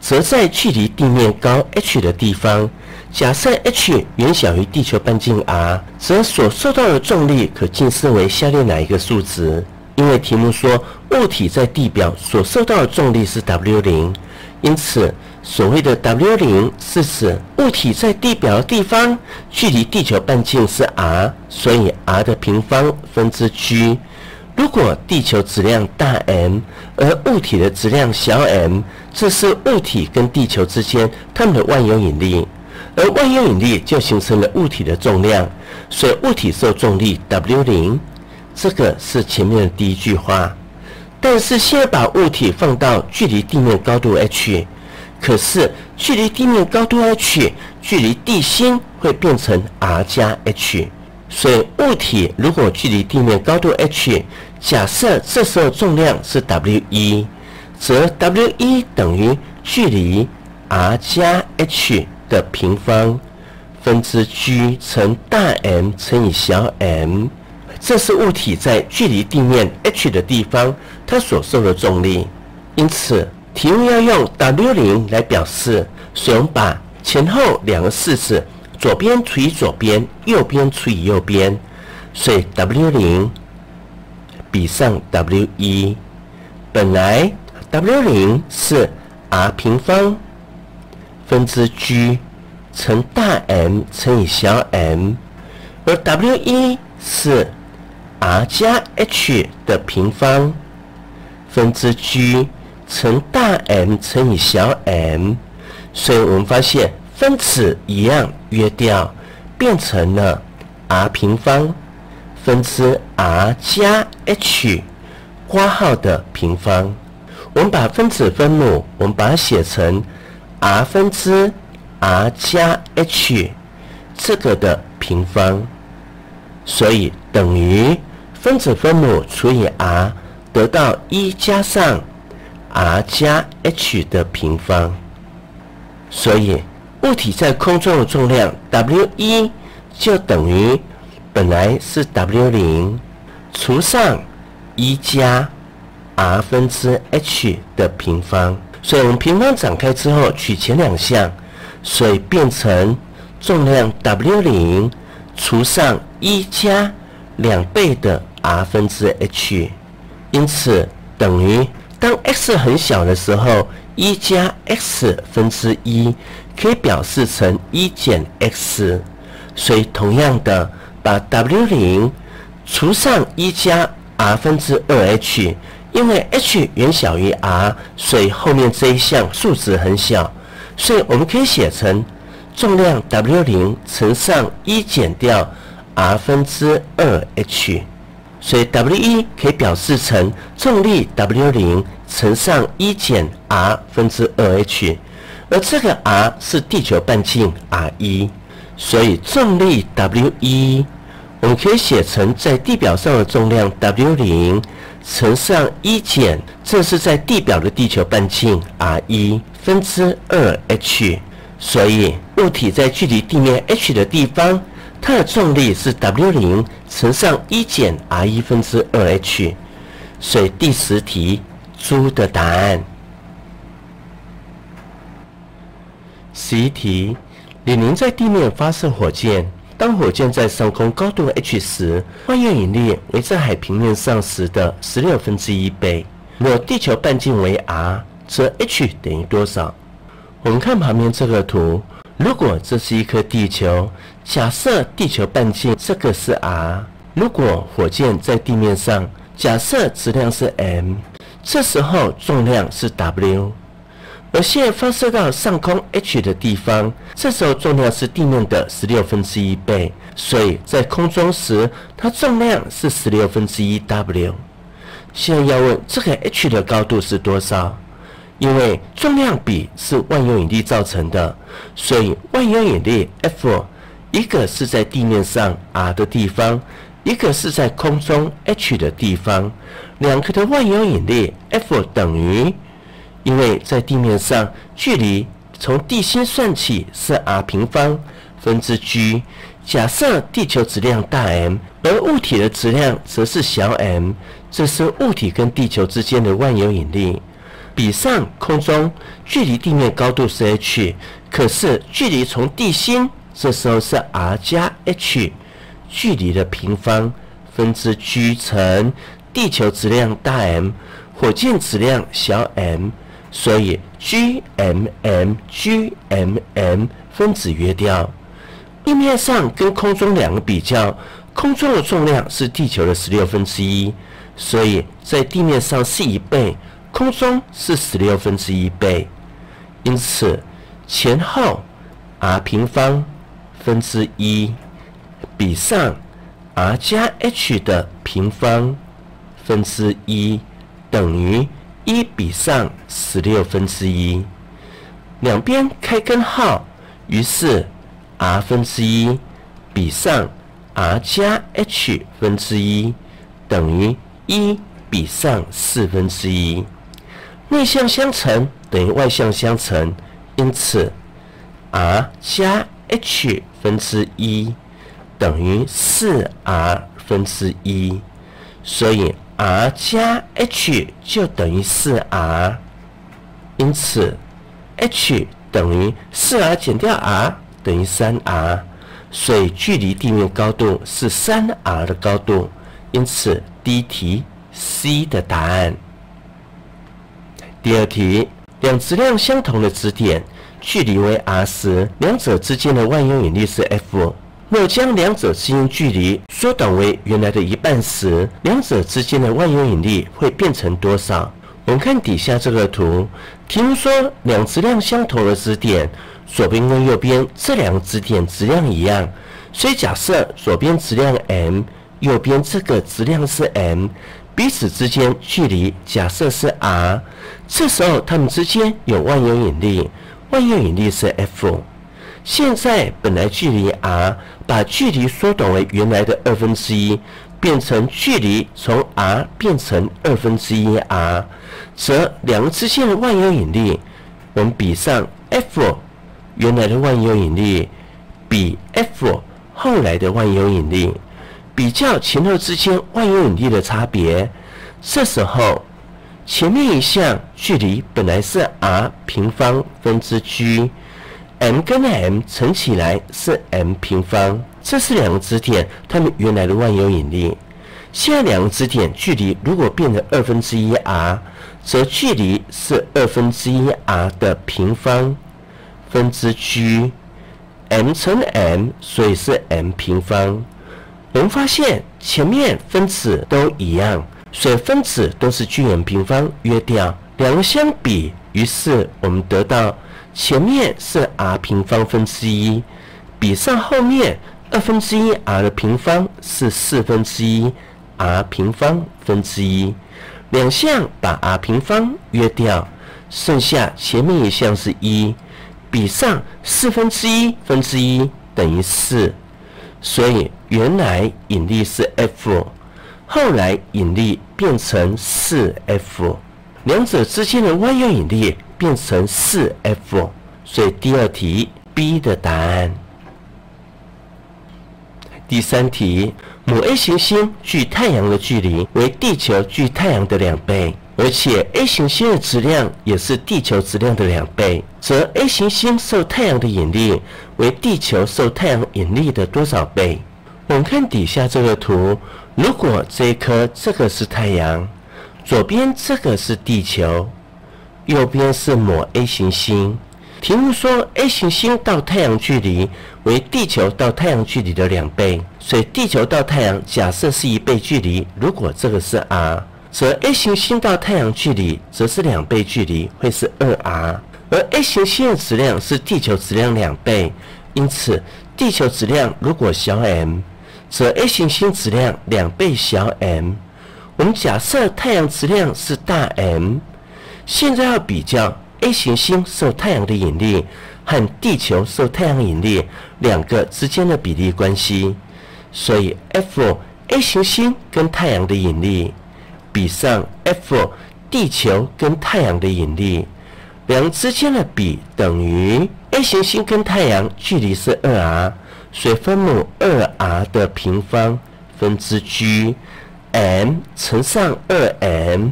S1: 则在距离地面高 h 的地方，假设 h 远小于地球半径 r，则所受到的重力可近似为下列哪一个数值？因为题目说物体在地表所受到的重力是 W 零，因此所谓的 W 零是指物体在地表的地方距离地球半径是 r，所以 r 的平方分之 g。如果地球质量大 M，而物体的质量小 m，这是物体跟地球之间它们的万有引力，而万有引力就形成了物体的重量，所以物体受重力 W 零。这个是前面的第一句话，但是先把物体放到距离地面高度 h，可是距离地面高度 h，距离地心会变成 r 加 h，所以物体如果距离地面高度 h，假设这时候重量是 w 一，则 w 一等于距离 r 加 h 的平方分之 g 乘大 M 乘以小 m。这是物体在距离地面 h 的地方，它所受的重力。因此，题目要用 W 零来表示，所以我们把前后两个式子，左边除以左边，右边除以右边，所以 W 零比上 W 一。本来 W 零是 r 平方分之 g 乘大 M 乘以小 m，而 W 一是。r 加 h 的平方分之 g 乘大 M 乘以小 m，所以我们发现分子一样约掉，变成了 r 平方分之 r 加 h 括号的平方。我们把分子分母，我们把它写成 r 分之 r 加 h 这个的平方，所以等于。分子分母除以 r 得到一加上 r 加 h 的平方，所以物体在空中的重量 W 一就等于本来是 W 零除上一加 r 分之 h 的平方，所以我们平方展开之后取前两项，所以变成重量 W 零除上一加两倍的。r 分之 h，因此等于当 x 很小的时候，一加 x 分之一可以表示成一减 x，所以同样的把 W 零除上一加 r 分之二 h，因为 h 远小于 r，所以后面这一项数值很小，所以我们可以写成重量 W 零乘上一减掉 r 分之二 h。所以 W 一可以表示成重力 W 零乘上一减 r 分之二 h，而这个 r 是地球半径 r 一，所以重力 W 一我们可以写成在地表上的重量 W 零乘上一减，这是在地表的地球半径 r 一分之二 h，所以物体在距离地面 h 的地方。它的重力是 W 零乘上一减 r 一分之二 h，所以第十题猪的答案。十一题，李宁在地面发射火箭，当火箭在上空高度 h 时，万有引力为在海平面上时的十六分之一倍。若地球半径为 r，则 h 等于多少？我们看旁边这个图，如果这是一颗地球，假设地球半径这个是 r，如果火箭在地面上，假设质量是 m，这时候重量是 w。而现在发射到上空 h 的地方，这时候重量是地面的十六分之一倍，所以在空中时，它重量是十六分之一 w。现在要问这个 h 的高度是多少？因为重量比是万有引力造成的，所以万有引力 F 一个是在地面上 r 的地方，一个是在空中 h 的地方，两个的万有引力 F 等于。因为在地面上，距离从地心算起是 r 平方分之 g。假设地球质量大 M，而物体的质量则是小 m，这是物体跟地球之间的万有引力。比上空中距离地面高度是 h，可是距离从地心这时候是 r 加 h，距离的平方分之 g 乘地球质量大 M，火箭质量小 m。所以，G M M G M M 分子约掉。地面上跟空中两个比较，空中的重量是地球的十六分之一，所以在地面上是一倍，空中是十六分之一倍。因此，前后 r 平方分之一比上 r 加 h 的平方分之一等于。一比上十六分之一，两边开根号，于是 r 分之一比上 r 加 h 分之一等于一比上四分之一。内向相乘等于外向相乘，因此 r 加 h 分之一等于四 r 分之一，所以。R 加 h 就等于四 r，因此 h 等于四 r 减掉 r 等于三 r，所以距离地面高度是三 r 的高度，因此第一题 C 的答案。第二题，两质量相同的质点，距离为 r 时，两者之间的万有引力是 F。若将两者之间距离缩短为原来的一半时，两者之间的万有引力会变成多少？我们看底下这个图，题目说两质量相同的质点，左边跟右边这两个质点质量一样，所以假设左边质量 m，右边这个质量是 m，彼此之间距离假设是 r，这时候它们之间有万有引力，万有引力是 F。现在本来距离 r，把距离缩短为原来的二分之一，变成距离从 r 变成二分之一 r，则两个直线的万有引力，我们比上 F 原来的万有引力，比 F 后来的万有引力，比较前后之间万有引力的差别。这时候前面一项距离本来是 r 平方分之 g。M 跟 m 乘起来是 m 平方，这是两个质点它们原来的万有引力。现在两个质点距离如果变成二分之一 r，则距离是二分之一 r 的平方分之 g，m 乘 m，所以是 m 平方。我们发现前面分子都一样，所以分子都是 g_m 平方，约掉两个相比，于是我们得到。前面是 r 平方分之一，比上后面二分之一 r 的平方是四分之一 r 平方分之一，两项把 r 平方约掉，剩下前面一项是一，比上四分之一分之一等于四，所以原来引力是 F，后来引力变成四 F，两者之间的万有引力。变成四 F，所以第二题 B 的答案。第三题，某 A 行星距太阳的距离为地球距太阳的两倍。而且 A 行星的质量也是地球质量的两倍，则 A 行星受太阳的引力为地球受太阳引力的多少倍？我们看底下这个图，如果这一颗这个是太阳，左边这个是地球，右边是抹 A 行星。题目说 A 行星到太阳距离为地球到太阳距离的两倍，所以地球到太阳假设是一倍距离。如果这个是 r，则 A 行星到太阳距离则是两倍距离，会是二 r。而 A 行星的质量是地球质量两倍，因此地球质量如果小 m，则 A 行星质量两倍小 m。我们假设太阳质量是大 M，现在要比较。A 行星受太阳的引力和地球受太阳引力两个之间的比例关系，所以 F A 行星跟太阳的引力比上 F 地球跟太阳的引力，两之间的比等于 A 行星跟太阳距离是二 r，所以分母二 r 的平方分之 G m 乘上二 m，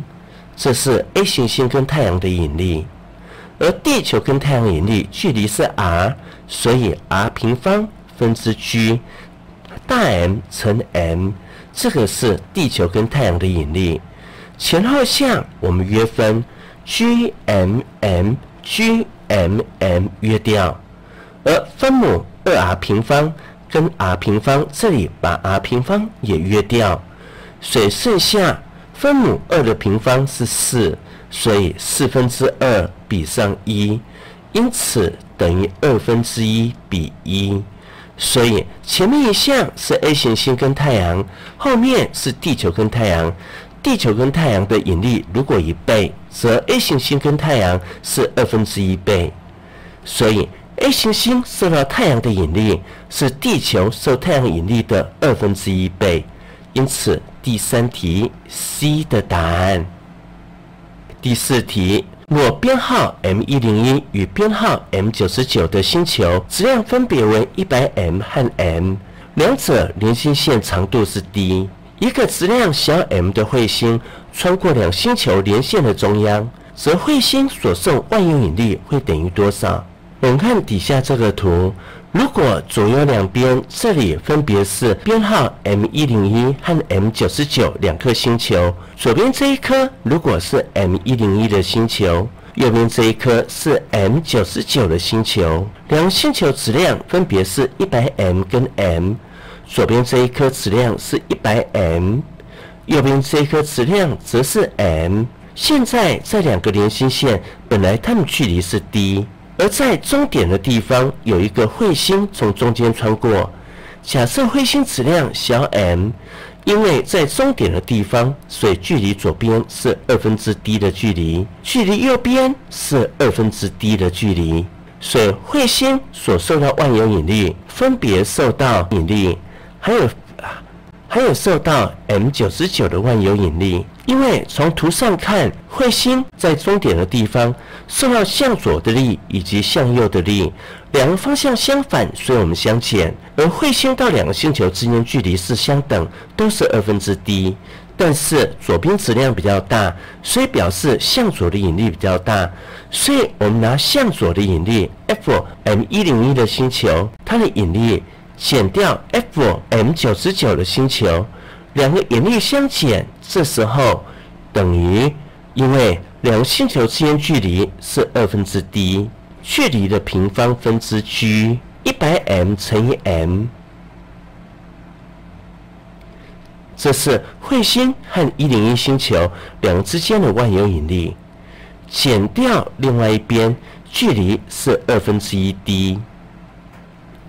S1: 这是 A 行星跟太阳的引力。而地球跟太阳引力距离是 r，所以 r 平方分之 G 大 M 乘 m，这个是地球跟太阳的引力。前后项我们约分 G M M G M M 约掉，而分母二 r 平方跟 r 平方这里把 r 平方也约掉，所以剩下分母二的平方是四。所以四分之二比上一，因此等于二分之一比一。所以前面一项是 A 行星跟太阳，后面是地球跟太阳。地球跟太阳的引力如果一倍，则 A 行星跟太阳是二分之一倍。所以 A 行星受到太阳的引力是地球受太阳引力的二分之一倍。因此第三题 C 的答案。第四题，若编号 M 一零一与编号 M 九十九的星球质量分别为一百 m 和 m，两者连心线长度是 d，一个质量小 m 的彗星穿过两星球连线的中央，则彗星所受万有引力会等于多少？我们看底下这个图。如果左右两边这里分别是编号 M 一零一和 M 九十九两颗星球，左边这一颗如果是 M 一零一的星球，右边这一颗是 M 九十九的星球，两星球质量分别是一百 m 跟 m，左边这一颗质量是一百 m，右边这一颗质量则是 m。现在这两个连心线本来它们距离是 d。而在终点的地方有一个彗星从中间穿过。假设彗星质量小 m，因为在终点的地方，所以距离左边是二分之 d 的距离，距离右边是二分之 d 的距离。所以彗星所受到万有引力，分别受到引力，还有还有受到 m 九十九的万有引力。因为从图上看，彗星在终点的地方受到向左的力以及向右的力，两个方向相反，所以我们相减。而彗星到两个星球之间距离是相等，都是二分之 d。但是左边质量比较大，所以表示向左的引力比较大。所以我们拿向左的引力 F M 一零一的星球，它的引力减掉 F M 九十九的星球。两个引力相减，这时候等于，因为两个星球之间距离是二分之 d，距离的平方分之 G，一百 m 乘以 m，这是彗星和一零一星球两个之间的万有引力，减掉另外一边距离是二分之一 d，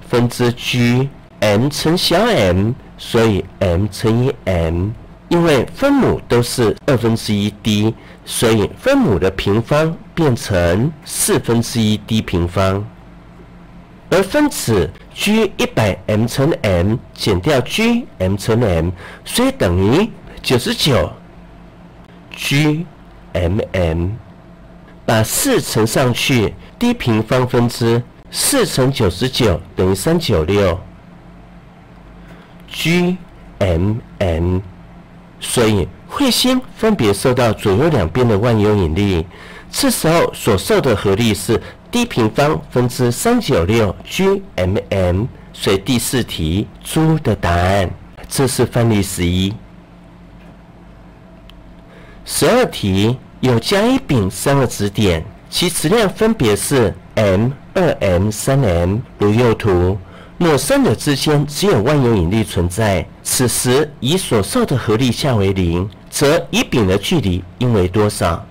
S1: 分之 G m 乘小 m。所以 m 乘以 m，因为分母都是二分之一 d，所以分母的平方变成四分之一 d 平方。而分子 g 一百 m 乘 m 减掉 g m 乘 m，所以等于九十九 g m m。把四乘上去，d 平方分之四乘九十九等于三九六。G M M，所以彗星分别受到左右两边的万有引力，这时候所受的合力是 d 平方分之三九六 g m m。所以第四题猪的答案，这是范例十一。十二题有甲、乙、丙三个质点，其质量分别是 m、二 m、三 m。如右图，若三者之间只有万有引力存在，此时乙所受的合力下为零，则乙、丙的距离应为多少？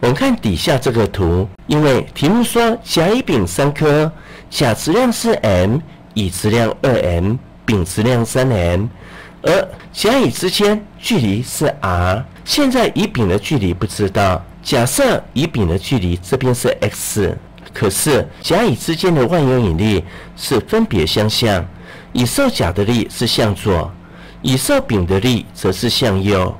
S1: 我们看底下这个图，因为题目说甲、乙、丙三颗，甲质量是 m。乙质量二 m，丙质量三 m，而甲乙之间距离是 r。现在乙丙的距离不知道，假设乙丙的距离这边是 x，可是甲乙之间的万有引力是分别相向，乙受甲的力是向左，乙受丙的力则是向右。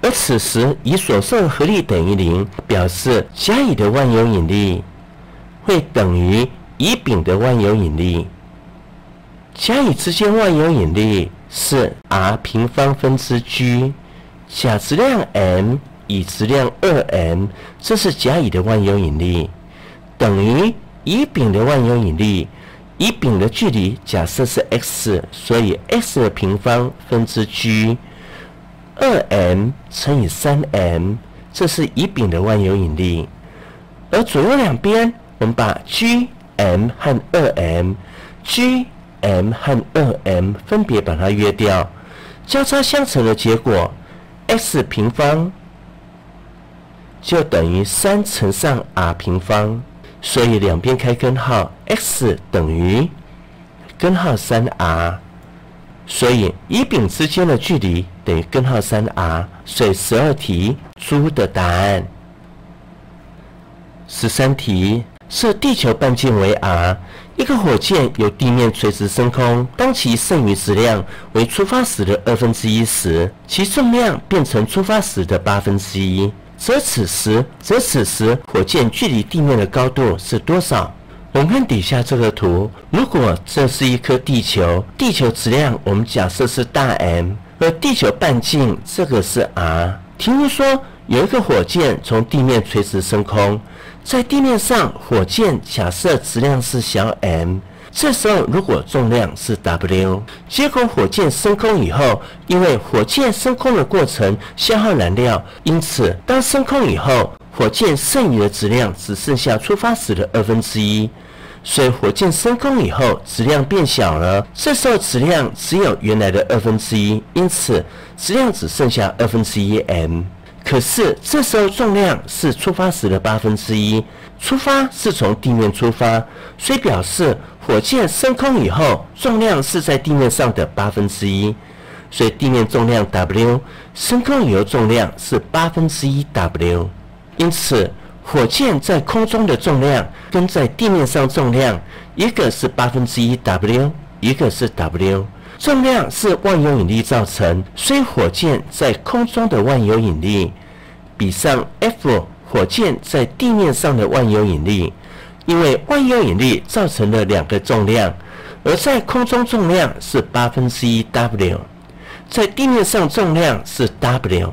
S1: 而此时乙所受合力等于零，表示甲乙的万有引力会等于乙丙的万有引力。甲乙之间万有引力是 r 平方分之 g，甲质量 m，乙质量二 m，这是甲乙的万有引力，等于乙丙的万有引力。乙丙的距离假设是 x，所以 x 的平方分之 g，二 m 乘以三 m，这是乙丙的万有引力。而左右两边，我们把 g m 和二 m，g m 和二 m 分别把它约掉，交叉相乘的结果，x 平方就等于三乘上 r 平方，所以两边开根号，x 等于根号三 r，所以乙丙之间的距离等于根号三 r，所以十二题猪的答案，十三题。设地球半径为 r，一个火箭由地面垂直升空，当其剩余质量为出发时的二分之一时，其重量变成出发时的八分之一，则此时则此时火箭距离地面的高度是多少？我们看底下这个图，如果这是一颗地球，地球质量我们假设是大 M，而地球半径这个是 r。题目说有一个火箭从地面垂直升空。在地面上，火箭假设质量是小 m，这时候如果重量是 w，结果火箭升空以后，因为火箭升空的过程消耗燃料，因此当升空以后，火箭剩余的质量只剩下出发时的二分之一，所以火箭升空以后质量变小了，这时候质量只有原来的二分之一，因此质量只剩下二分之一 m。可是这时候重量是出发时的八分之一，出发是从地面出发，所以表示火箭升空以后重量是在地面上的八分之一，所以地面重量 W 升空以后重量是八分之一 W，因此火箭在空中的重量跟在地面上重量一个是八分之一 W，一个是 W。重量是万有引力造成，所以火箭在空中的万有引力比上 F 火箭在地面上的万有引力，因为万有引力造成了两个重量，而在空中重量是八分之一 W，在地面上重量是 W，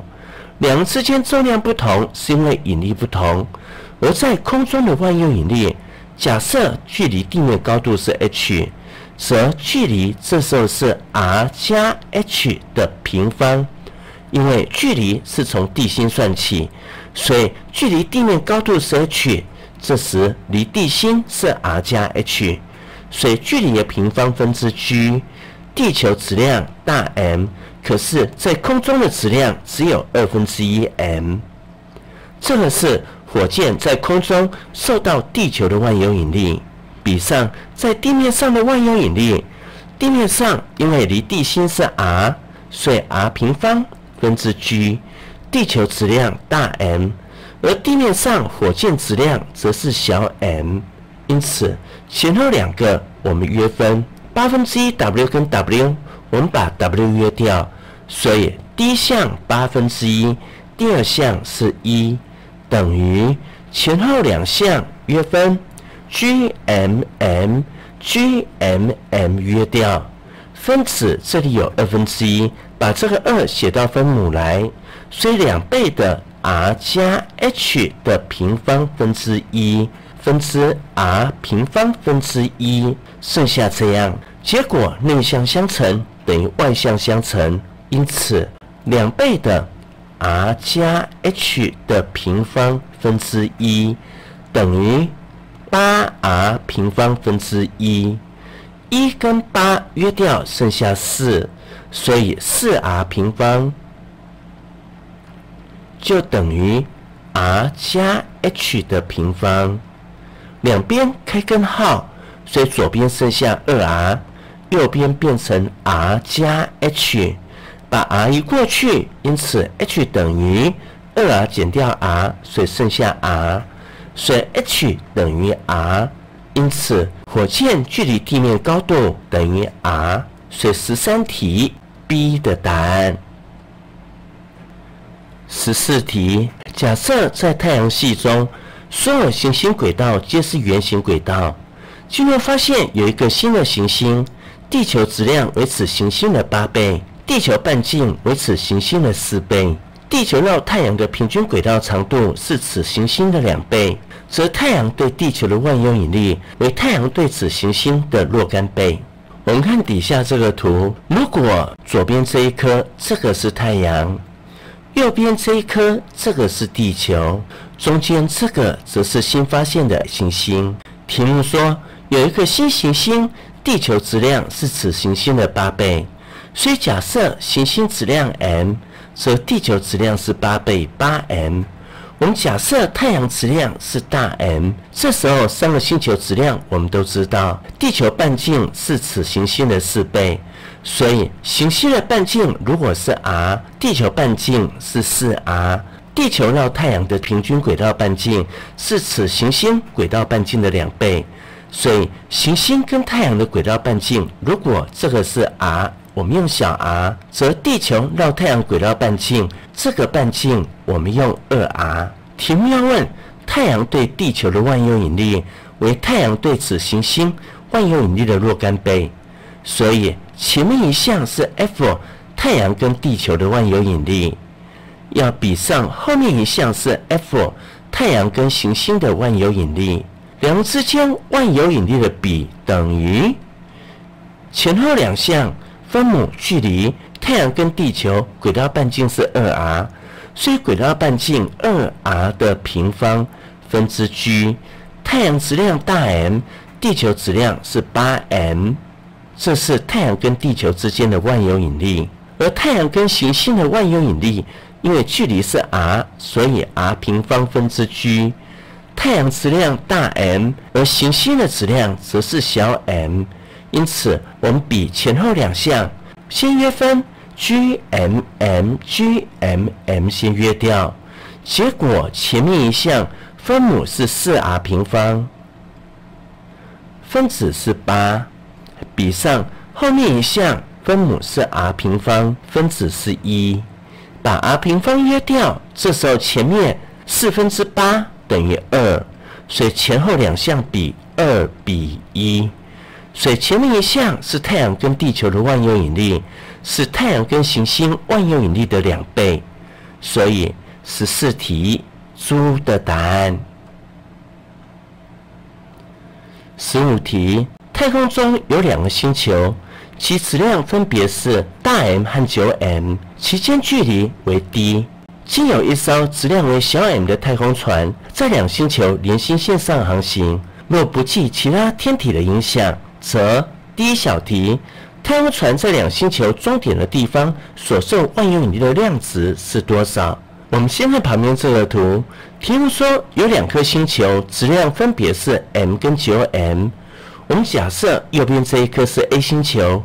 S1: 两人之间重量不同是因为引力不同，而在空中的万有引力，假设距离地面高度是 h。则距离这时候是 r 加 h 的平方，因为距离是从地心算起，所以距离地面高度是 h，这时离地心是 r 加 h，所以距离的平方分之 g。地球质量大 M，可是在空中的质量只有二分之一 m。这个是火箭在空中受到地球的万有引力。比上在地面上的万有引力，地面上因为离地心是 r，所以 r 平方分之 g，地球质量大 M，而地面上火箭质量则是小 m，因此前后两个我们约分八分之一 W 跟 W，我们把 W 约掉，所以第一项八分之一，第二项是一，等于前后两项约分。G M M G M M 约掉，分子这里有二分之一，把这个二写到分母来，所以两倍的 r 加 h 的平方分之一分之 r 平方分之一，剩下这样，结果内项相乘等于外项相乘，因此两倍的 r 加 h 的平方分之一等于八 r 平方分之一。一跟八约掉，剩下四，所以四 r 平方就等于 r 加 h 的平方。两边开根号，所以左边剩下二 r，右边变成 r 加 h，把 r 移过去，因此 h 等于二 r 减掉 r，所以剩下 r，所以 h 等于 r。因此，火箭距离地面高度等于 r，所以十三题 B 的答案。十四题，假设在太阳系中，所有行星轨道皆是圆形轨道，就会发现有一个新的行星，地球质量为此行星的八倍，地球半径为此行星的四倍，地球绕太阳的平均轨道长度是此行星的两倍。则太阳对地球的万有引力为太阳对此行星的若干倍。我们看底下这个图，如果左边这一颗这个是太阳，右边这一颗这个是地球，中间这个则是新发现的行星。题目说有一个新行星，地球质量是此行星的八倍，所以假设行星质量 m，则地球质量是八倍八 m。我们假设太阳质量是大 M，这时候三个星球质量我们都知道，地球半径是此行星的四倍，所以行星的半径如果是 r，地球半径是四 r，地球绕太阳的平均轨道半径是此行星轨道半径的两倍，所以行星跟太阳的轨道半径，如果这个是 r。我们用小 r，则地球绕太阳轨道半径，这个半径我们用二 r。题目要问太阳对地球的万有引力为太阳对此行星万有引力的若干倍，所以前面一项是 F 太阳跟地球的万有引力，要比上后面一项是 F 太阳跟行星的万有引力，两之间万有引力的比等于前后两项。分母距离太阳跟地球轨道半径是二 r，所以轨道半径二 r 的平方分之 g。太阳质量大 M，地球质量是八 m，这是太阳跟地球之间的万有引力。而太阳跟行星的万有引力，因为距离是 r，所以 r 平方分之 g。太阳质量大 M，而行星的质量则是小 m。因此，我们比前后两项，先约分 g m m g m m 先约掉，结果前面一项分母是四 r 平方，分子是八，比上后面一项分母是 r 平方，分子是一，把 r 平方约掉，这时候前面四分之八等于二，所以前后两项比二比一。所以前面一项是太阳跟地球的万有引力，是太阳跟行星万有引力的两倍。所以十四题猪的答案。十五题，太空中有两个星球，其质量分别是大 M 和九 M，其间距离为 d。经有一艘质量为小 m 的太空船在两星球连心线上航行，若不计其他天体的影响。则第一小题，太空船在两星球终点的地方所受万有引力的量值是多少？我们先看旁边这个图，题目说有两颗星球，质量分别是 m 跟九 m。我们假设右边这一颗是 A 星球，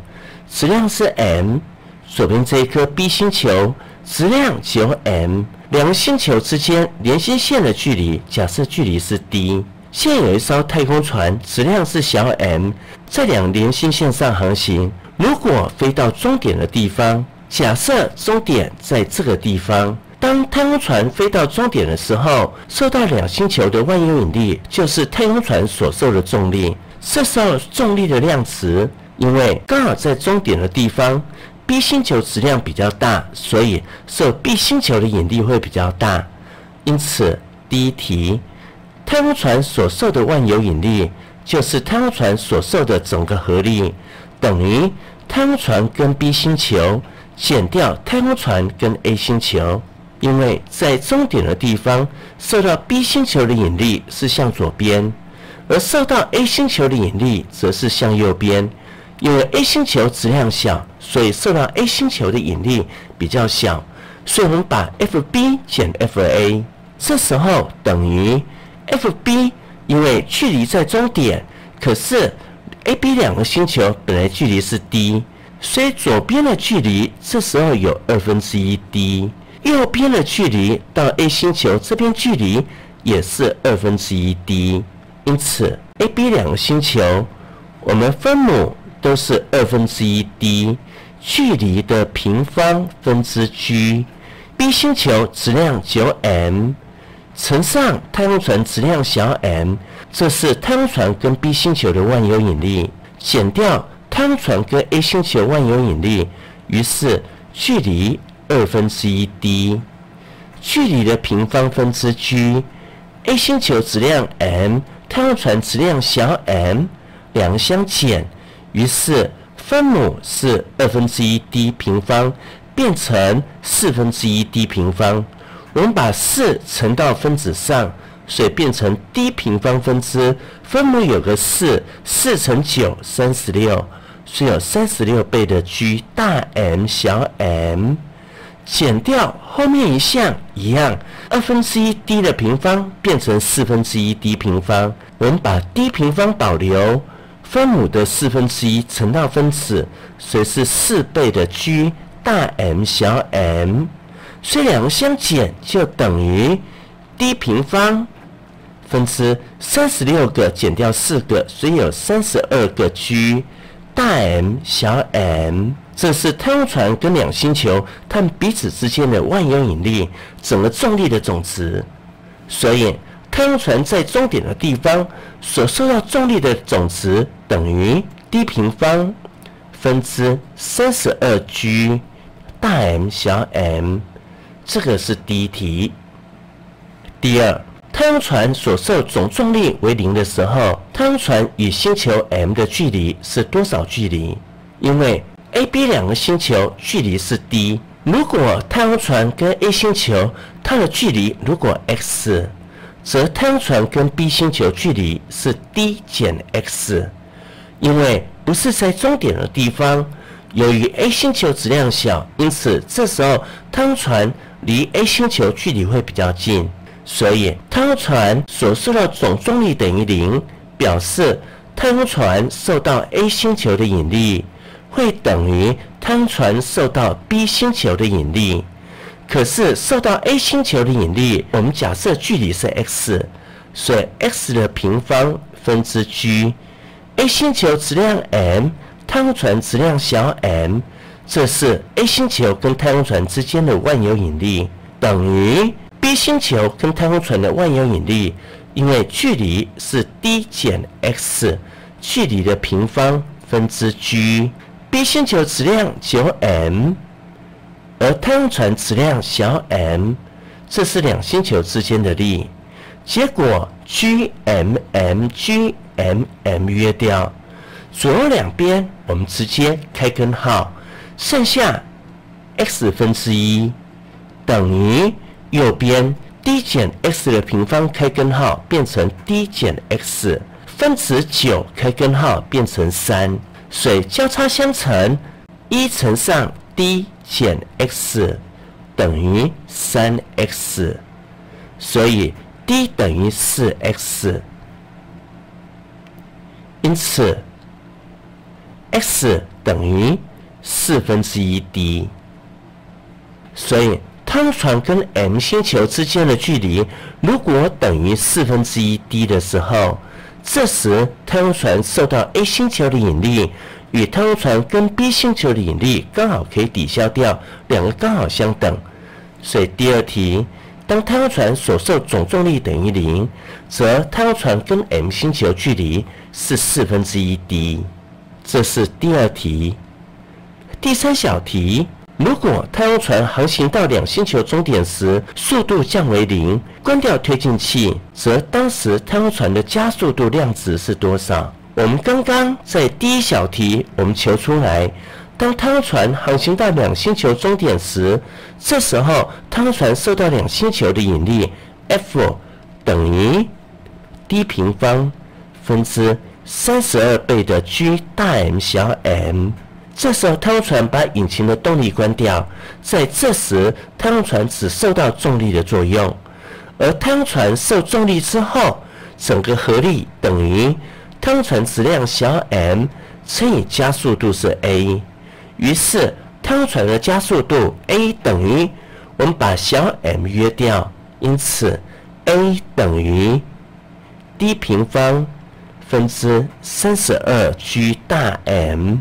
S1: 质量是 m；左边这一颗 B 星球，质量九 m。两个星球之间连接线的距离，假设距离是 d。现有一艘太空船，质量是小 m，在两连心线上航行。如果飞到终点的地方，假设终点在这个地方，当太空船飞到终点的时候，受到两星球的万有引力，就是太空船所受的重力。这时候重力的量值因为刚好在终点的地方，B 星球质量比较大，所以受 B 星球的引力会比较大。因此，第一题，太空船所受的万有引力就是太空船所受的整个合力等于太空船跟 B 星球减掉太空船跟 A 星球。因为在终点的地方，受到 B 星球的引力是向左边，而受到 A 星球的引力则是向右边。因为 A 星球质量小，所以受到 A 星球的引力比较小，所以我们把 FB 减 FA，这时候等于 FB，因为距离在终点，可是 AB 两个星球本来距离是 d，所以左边的距离这时候有二分之一 d，右边的距离到 A 星球这边距离也是二分之一 d，因此 AB 两个星球我们分母。都是二分之一 d 距离的平方分之 g，B 星球质量九 m 乘上太空船质量小 m，这是太空船跟 B 星球的万有引力，减掉太空船跟 A 星球万有引力，于是距离二分之一 d 距离的平方分之 g，A 星球质量 m，太阳船质量小 m，两相减。于是分母是二分之一 d 平方变成四分之一 d 平方，我们把四乘到分子上，所以变成 d 平方分之分母有个四，四乘九三十六，所以有三十六倍的 g 大 M 小 m，减掉后面一项一样，二分之一 d 的平方变成四分之一 d 平方，我们把 d 平方保留。分母的四分之一乘到分子，所以是四倍的 g 大 M 小 m，所以两个相减就等于 d 平方分之三十六个减掉四个，所以有三十二个 g 大 M 小 m。这是太空船跟两星球它们彼此之间的万有引力整个重力的总值，所以。太空船在终点的地方所受到重力的总值等于 d 平方分之三十二 g 大 M 小 m，这个是第一题。第二，太阳船所受总重力为零的时候，太阳船与星球 M 的距离是多少距离？因为 A、B 两个星球距离是 d，如果太空船跟 A 星球它的距离如果 x。则太空船跟 B 星球距离是 d 减 x，因为不是在终点的地方。由于 A 星球质量小，因此这时候太空船离 A 星球距离会比较近，所以太空船所受到总重力等于零，表示太空船受到 A 星球的引力会等于太空船受到 B 星球的引力。可是受到 A 星球的引力，我们假设距离是 x，所以 x 的平方分之 g，A 星球质量 m，太空船质量小 m，这是 A 星球跟太空船之间的万有引力，等于 B 星球跟太空船的万有引力，因为距离是 d 减 x，距离的平方分之 g B 星球质量九 m。而太阳船质量小 m，这是两星球之间的力。结果 g m m g m m 约掉，左右两边我们直接开根号，剩下 x 分之一等于右边 d 减 x 的平方开根号变成 d 减 x 分子九开根号变成三，水交叉相乘，一乘上 d。减 x 等于三 x，所以 d 等于四 x，因此 x 等于四分之一 d。所以汤船跟 M 星球之间的距离如果等于四分之一 d 的时候，这时太空船受到 A 星球的引力。与太空船跟 B 星球的引力刚好可以抵消掉，两个刚好相等。所以第二题，当太空船所受总重力等于零，则太空船跟 M 星球距离是四分之一 d。这是第二题。第三小题，如果太空船航行到两星球终点时，速度降为零，关掉推进器，则当时太空船的加速度量值是多少？我们刚刚在第一小题，我们求出来，当太空船航行到两星球终点时，这时候太空船受到两星球的引力 F 等于 d 平方分之三十二倍的 G 大 M 小 m。这时候，太空船把引擎的动力关掉，在这时，太空船只受到重力的作用，而太空船受重力之后，整个合力等于太空船质量小 m 乘以加速度是 a，于是太空船的加速度 a 等于我们把小 m 约掉，因此 a 等于 d 平方分之三十二 G 大 M。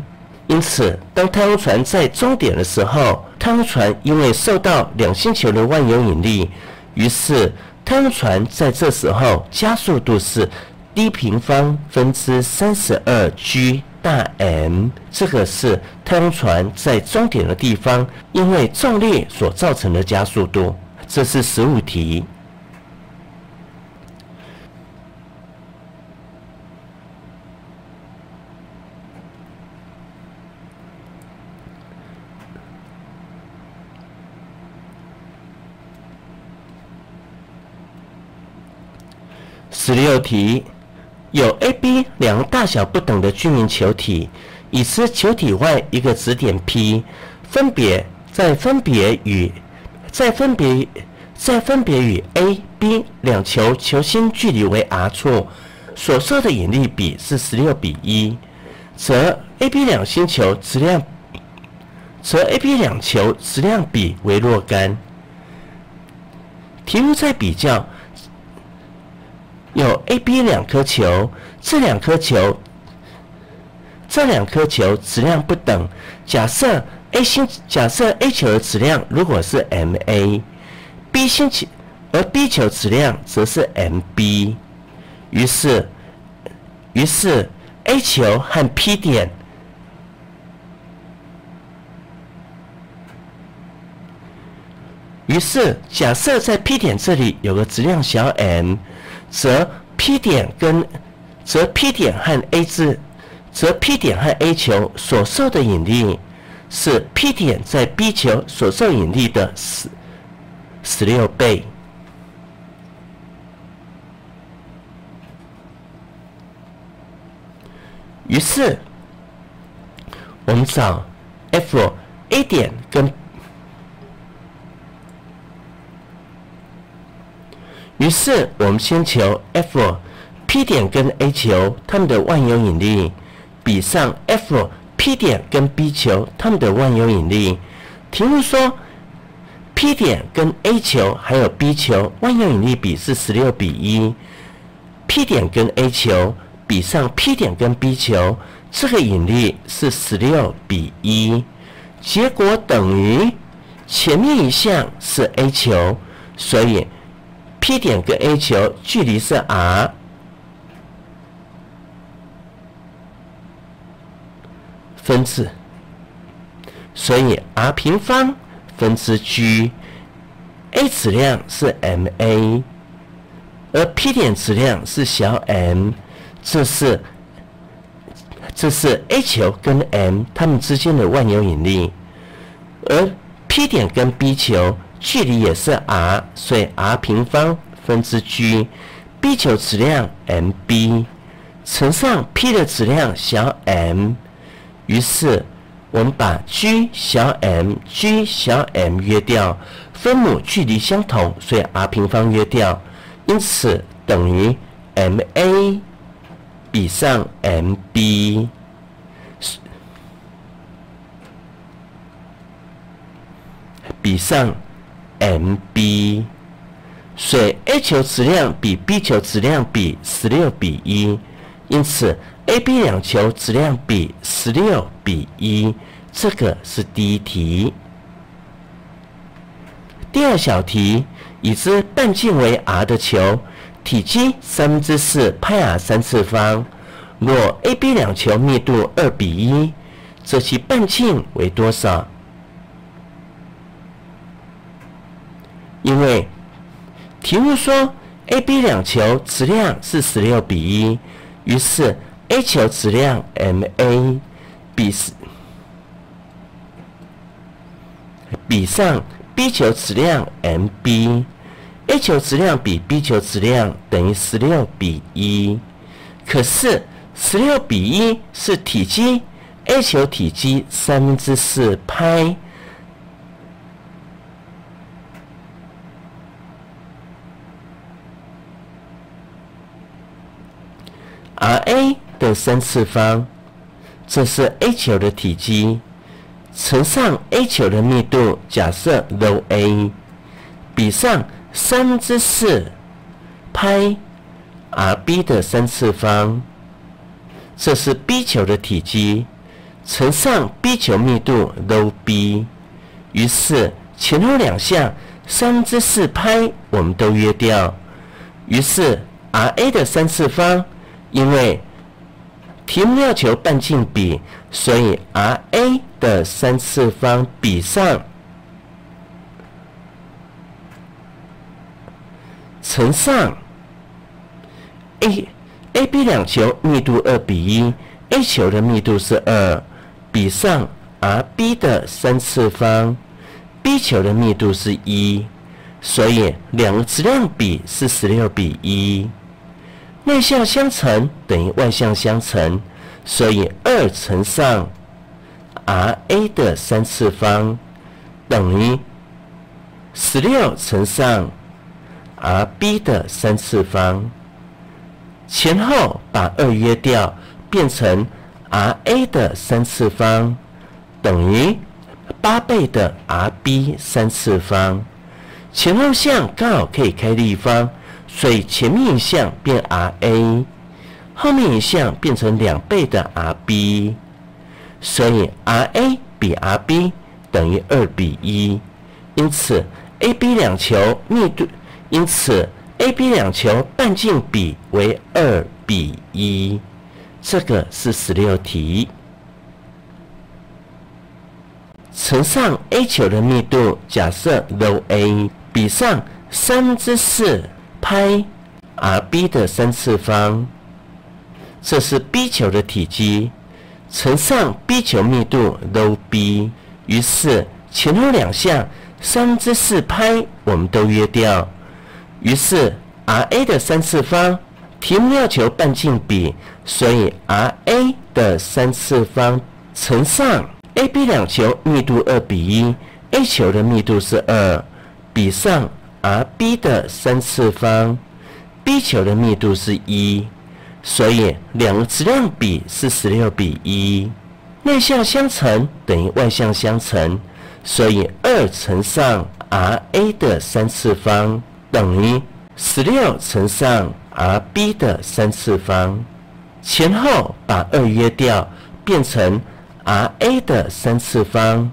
S1: 因此，当太空船在终点的时候，太空船因为受到两星球的万有引力，于是太空船在这时候加速度是 d 平方分之三十二 G 大 M。这个是太空船在终点的地方因为重力所造成的加速度。这是十五题。十六题，有 A、B 两大小不等的均匀球体，已知球体外一个质点 P，分别在分别与在分别在分别与 A、B 两球球心距离为 r 处，所受的引力比是十六比一，则 A、B 两星球质量则 A、B 两球质量比为若干。题目在比较。有 A、B 两颗球，这两颗球，这两颗球质量不等。假设 A 星，假设 A 球的质量如果是 ma，B 星球，而 B 球质量则是 mb，于是，于是 A 球和 P 点，于是假设在 P 点这里有个质量小 m。则 P 点跟则 P 点和 A 之，则 P 点和 A 球所受的引力是 P 点在 B 球所受引力的十十六倍。于是，我们找 F A 点跟。于是，我们先求 F P 点跟 A 球它们的万有引力，比上 F P 点跟 B 球它们的万有引力。题目说 P 点跟 A 球还有 B 球万有引力比是十六比一，P 点跟 A 球比上 P 点跟 B 球，这个引力是十六比一，结果等于前面一项是 A 球，所以。P 点跟 A 球距离是 r，分之，所以 r 平方分之 G，A 质量是 ma，而 P 点质量是小 m，这是这是 A 球跟 m 它们之间的万有引力，而 P 点跟 B 球。距离也是 r，所以 r 平方分之 G，B 球质量 mb 乘上 P 的质量小 m，于是我们把 G 小 m、G 小 m 约掉，分母距离相同，所以 r 平方约掉，因此等于 ma 比上 mb。比上。mb，所以 A 球质量比 B 球质量比十六比一，因此 A、B 两球质量比十六比一，这个是第一题。第二小题，已知半径为 r 的球，体积三分之四派 r 三次方，若 A、B 两球密度二比一，则其半径为多少？因为题目说 A、B 两球质量是十六比一，于是 A 球质量 ma 比比上 B 球质量 mb，A 球质量比 B 球质量等于十六比一，可是。十六比一是体积，A 球体积三分之四，Ra 的三次方，这是 A 球的体积乘上 A 球的密度，假设 ρA 比上三分之四派 Rb 的三次方。这是 B 球的体积乘上 B 球密度 ρb，于是前后两项三之四拍我们都约掉，于是 Ra 的三次方，因为题目要求半径比，所以 Ra 的三次方比上乘上 A。A、B 两球密度二比一，A 球的密度是二，比上 Rb 的三次方，B 球的密度是一，所以两个质量比是十六比一。内向相乘等于外向相乘，所以二乘上 Ra 的三次方等于十六乘上 Rb 的三次方。前后把二约掉，变成 Ra 的三次方等于八倍的 Rb 三次方。前后项刚好可以开立方，所以前面一项变 Ra，后面一项变成两倍的 Rb，所以 Ra 比 Rb 等于二比一。因此 AB 两球密度，因此。A、B 两球半径比为二比一，这个是十六题。乘上 A 球的密度，假设 ρA 比上三分之四派 Rb 的三次方，这是 B 球的体积乘上 B 球密度 ρb，于是前后两项三之四派我们都约掉。于是，Ra 的三次方，题目要求半径比，所以 Ra 的三次方乘上 AB 两球密度二比一，A 球的密度是二，比上 Rb 的三次方，B 球的密度是一，所以两个质量比是十六比一。内向相乘等于外向相乘，所以二乘上 Ra 的三次方。等于十六乘上 Rb 的三次方，前后把二约掉，变成 Ra 的三次方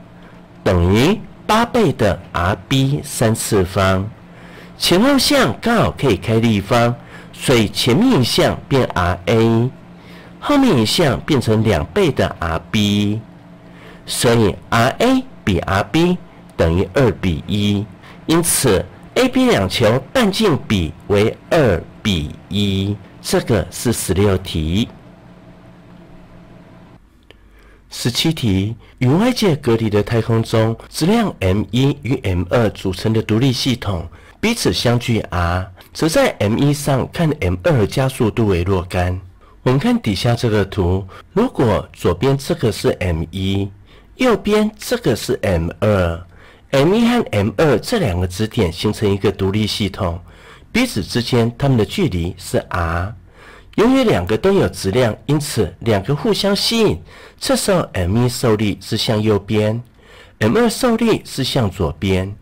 S1: 等于八倍的 Rb 三次方。前后项刚好可以开立方，所以前面一项变 Ra，后面一项变成两倍的 Rb，所以 Ra 比 Rb 等于二比一，因此。A、B 两球半径比为二比一，这个是十六题。十七题，与外界隔离的太空中，质量 m 一与 m 二组成的独立系统，彼此相距 r，则在 m 一上看 m 二加速度为若干。我们看底下这个图，如果左边这个是 m 一，右边这个是 m 二。m 一和 m 二这两个质点形成一个独立系统，彼此之间它们的距离是 r。由于两个都有质量，因此两个互相吸引。这时候 m 一受力是向右边，m 二受力是向左边。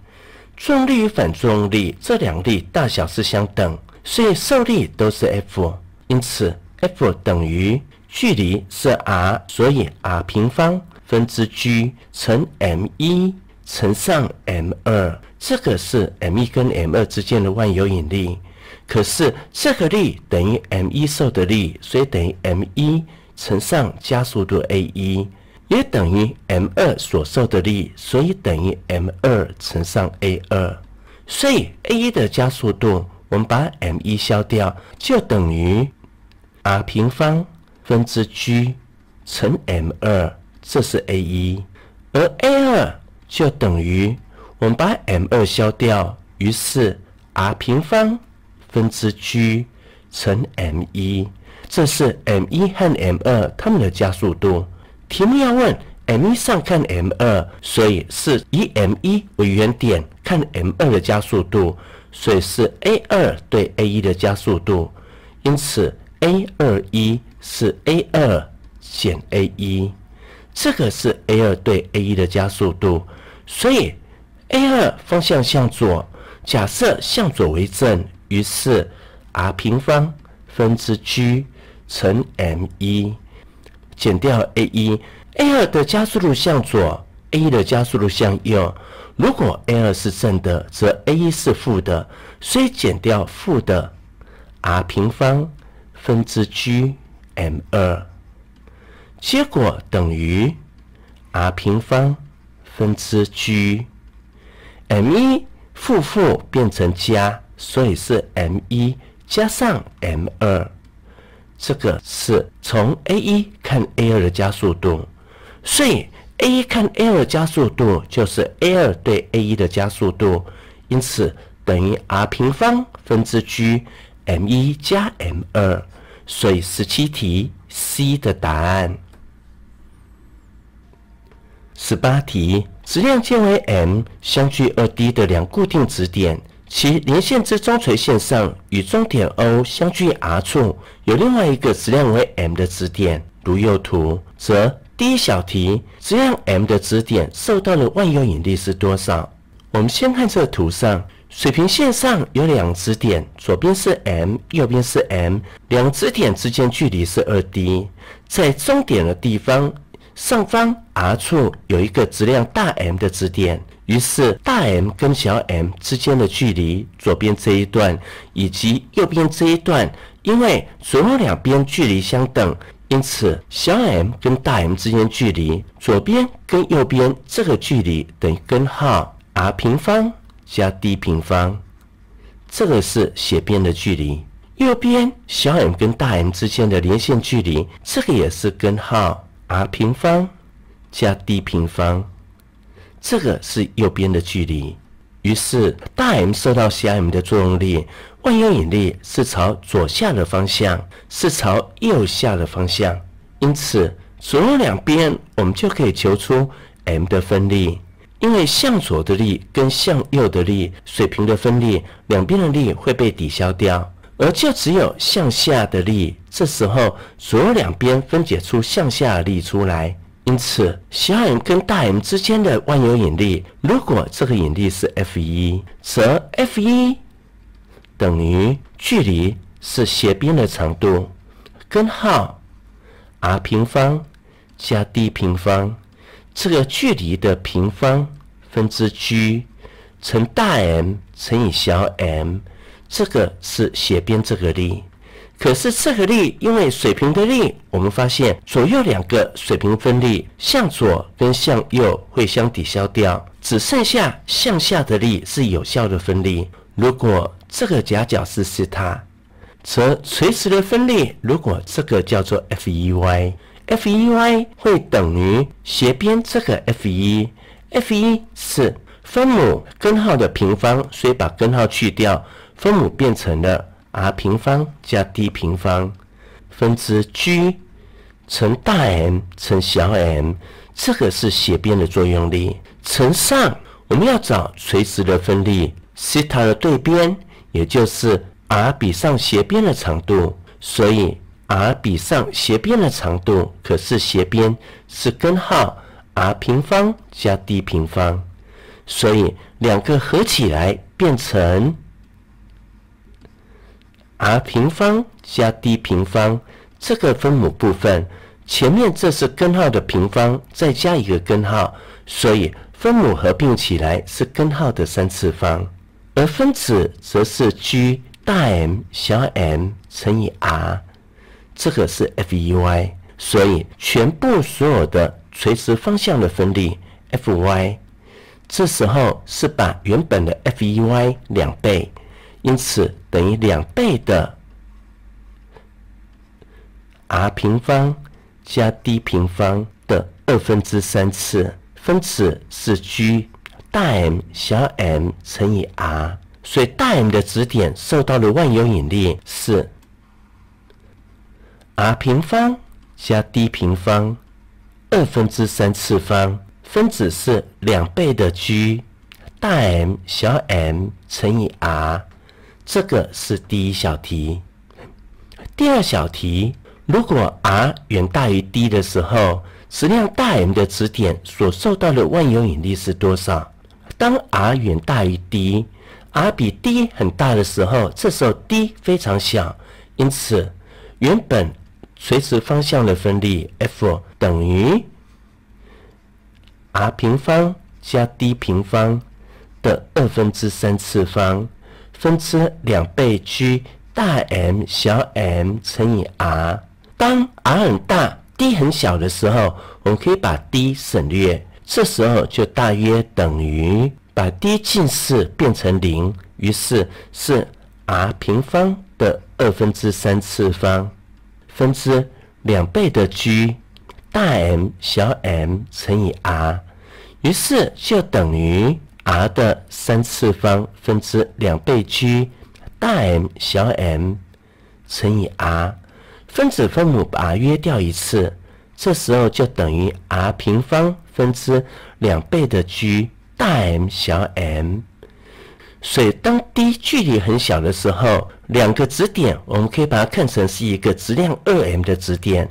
S1: 作用力与反作用力这两力大小是相等，所以受力都是 F。因此 F 等于距离是 r，所以 r 平方分之 g 乘 m 一。乘上 m 二，这个是 m 一跟 m 二之间的万有引力。可是这个力等于 m 一受的力，所以等于 m 一乘上加速度 a 一，也等于 m 二所受的力，所以等于 m 二乘上 a 二。所以 a 一的加速度，我们把 m 一消掉，就等于 r 平方分之 g 乘 m 二，这是 a 一，而 a 二就等于我们把 m 二消掉，于是 r 平方。分之 g 乘 m 一，这是 m 一和 m 二它们的加速度。题目要问 m 一上看 m 二，所以是以 m 一为原点看 m 二的加速度，所以是 a 二对 a 一的加速度。因此 a 二一是 a 二减 a 一，这个是 a 二对 a 一的加速度。所以 a 二方向向左，假设向左为正。于是，r 平方分之 g 乘 m 一减掉 a 一，a 二的加速度向左，a 一的加速度向右。如果 a 二是正的，则 a 一是负的，所以减掉负的 r 平方分之 g m 二，结果等于 r 平方分之 g m 一负负变成加。所以是 m 一加上 m 二，这个是从 a 一看 a 二的加速度，所以 a 一看 a 二加速度就是 a 二对 a 一的加速度，因此等于 r 平方分之 g m 一加 m 二，所以十七题 C 的答案。十八题，质量皆为 m，相距二 d 的两固定质点。其连线之中垂线上与终点 O 相距 r 处有另外一个质量为 m 的质点，如右图，则第一小题质量 m 的质点受到的万有引力是多少？我们先看这个图上，水平线上有两质点，左边是 m，右边是 m，两质点之间距离是二 d，在终点的地方上方 r 处有一个质量大 M 的质点。于是，大 M 跟小 m 之间的距离，左边这一段以及右边这一段，因为左右两边距离相等，因此小 m 跟大 M 之间距离，左边跟右边这个距离等于根号 r 平方加 d 平方，这个是斜边的距离。右边小 m 跟大 M 之间的连线距离，这个也是根号 r 平方加 d 平方。这个是右边的距离，于是大 M 受到小 m 的作用力，万有引力是朝左下的方向，是朝右下的方向。因此，左右两边我们就可以求出 m 的分力，因为向左的力跟向右的力水平的分力，两边的力会被抵消掉，而就只有向下的力。这时候，左右两边分解出向下的力出来。因此，小 m 跟大 M 之间的万有引力，如果这个引力是 F 一，则 F 一等于距离是斜边的长度，根号 r 平方加 d 平方，这个距离的平方分之 g 乘大 M 乘以小 m，这个是斜边这个力。可是这个力，因为水平的力，我们发现左右两个水平分力向左跟向右会相抵消掉，只剩下向下的力是有效的分力。如果这个夹角是是它，则垂直的分力，如果这个叫做 F E Y，F E Y 会等于斜边这个 F 一，F 一是分母根号的平方，所以把根号去掉，分母变成了。R 平方加 d 平方分之 g 乘大 M 乘小 m，这个是斜边的作用力乘上我们要找垂直的分力西塔的对边，也就是 r 比上斜边的长度，所以 r 比上斜边的长度，可是斜边是根号 r 平方加 d 平方，所以两个合起来变成。R 平方加 d 平方，这个分母部分前面这是根号的平方，再加一个根号，所以分母合并起来是根号的三次方，而分子则是 g 大 M 小 m 乘以 r，这个是 F(e_y)，所以全部所有的垂直方向的分力 F(y)，这时候是把原本的 F(e_y) 两倍，因此等于两倍的 r 平方加 d 平方的二分之三次，分子是 G。大 M 小 m 乘以 r，所以大 M 的质点受到的万有引力是 r 平方加 d 平方二分之三次方，分子是两倍的 G 大 M 小 m 乘以 r，这个是第一小题。第二小题，如果 r 远大于 d 的时候，质量大 M 的质点所受到的万有引力是多少？当 r 远大于 d，r 比 d 很大的时候，这时候 d 非常小，因此原本垂直方向的分力 F 等于 r 平方加 d 平方的二分之三次方，分之两倍 G 大 M 小 m 乘以 r。当 r 很大，d 很小的时候，我们可以把 d 省略。这时候就大约等于把 d 近似变成零，于是是 r 平方的二分之三次方分之两倍的 G 大 M 小 m 乘以 r，于是就等于 r 的三次方分之两倍 G 大 M 小 m 乘以 r，分子分母把它约掉一次。这时候就等于 r 平方分之两倍的 G 大 M 小 m，所以当 d 距离很小的时候，两个质点我们可以把它看成是一个质量二 m 的质点，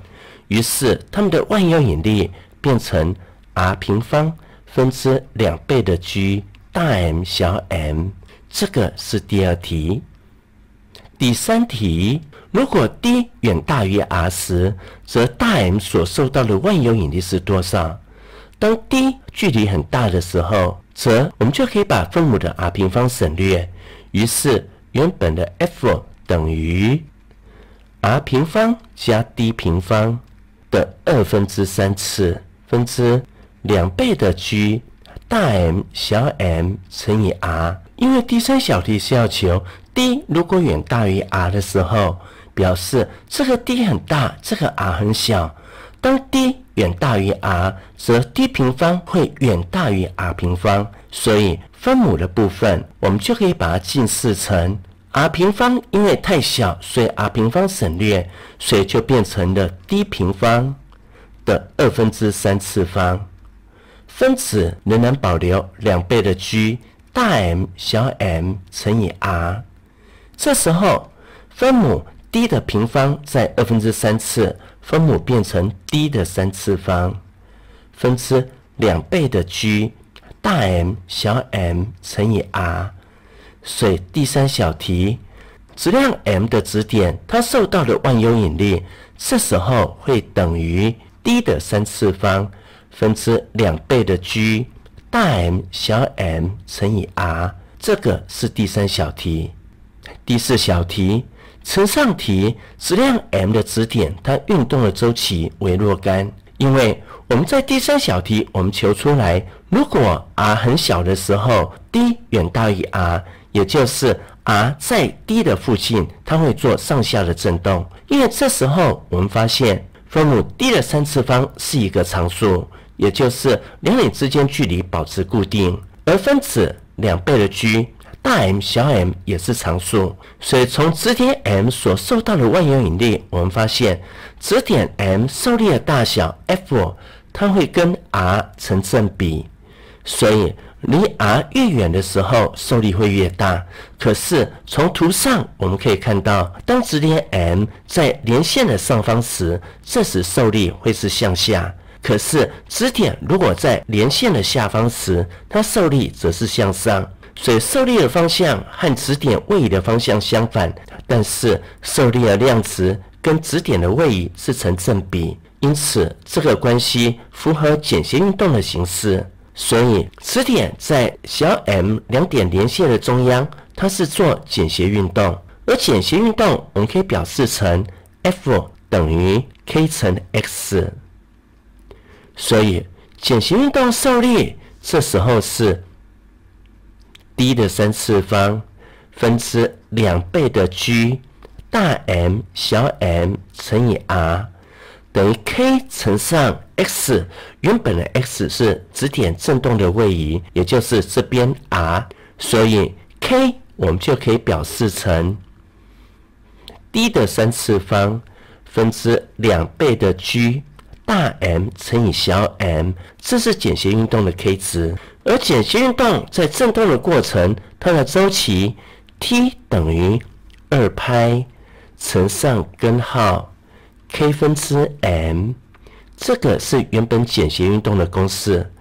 S1: 于是它们的万有引力变成 r 平方分之两倍的 G 大 M 小 m，这个是第二题。第三题。如果 d 远大于 r 时，则大 M 所受到的万有引力是多少？当 d 距离很大的时候，则我们就可以把分母的 r 平方省略，于是原本的 F 等于 r 平方加 d 平方的二分之三次分之两倍的 G 大 M 小 m 乘以 r。因为第三小题是要求 d 如果远大于 r 的时候。表示这个 d 很大，这个 r 很小。当 d 远大于 r，则 d 平方会远大于 r 平方。所以分母的部分，我们就可以把它近似成 r 平方。因为太小，所以 r 平方省略，所以就变成了 d 平方的二分之三次方。分子仍然保留两倍的 G 大 M 小 m 乘以 r。这时候分母。d 的平方在二分之三次，分母变成 d 的三次方，分之两倍的 G 大 M 小 m 乘以 r。所以第三小题，质量 m 的质点，它受到的万有引力，这时候会等于 d 的三次方，分之两倍的 G 大 M 小 m 乘以 r。这个是第三小题。第四小题。承上题质量 m 的质点，它运动的周期为若干。因为我们在第三小题，我们求出来，如果 r 很小的时候，d 远大于 r，也就是 r 在 d 的附近，它会做上下的振动。因为这时候我们发现分母 d 的三次方是一个常数，也就是两点之间距离保持固定，而分子两倍的 G。大 M 小 m 也是常数，所以从质点 M 所受到的万有引力，我们发现质点 M 受力的大小 F，它会跟 r 成正比，所以离 r 越远的时候，受力会越大。可是从图上我们可以看到，当质点 M 在连线的上方时，这时受力会是向下；可是质点如果在连线的下方时，它受力则是向上。所以受力的方向和质点位移的方向相反，但是受力的量值跟质点的位移是成正比，因此这个关系符合简谐运动的形式。所以质点在小 m 两点连线的中央，它是做简谐运动；而简谐运动我们可以表示成 F 等于 k 乘 x，所以简谐运动受力这时候是 d 的三次方分之两倍的 g 大 M 小 m 乘以 r。等于 k 乘上 x，原本的 x 是指点振动的位移，也就是这边 r，所以 k 我们就可以表示成 d 的三次方分之两倍的 g 大 M 乘以小 m，这是简谐运动的 k 值。而简谐运动在振动的过程，它的周期 t 等于二拍乘上根号。k 分之 m，这个是原本简谐运动的公式。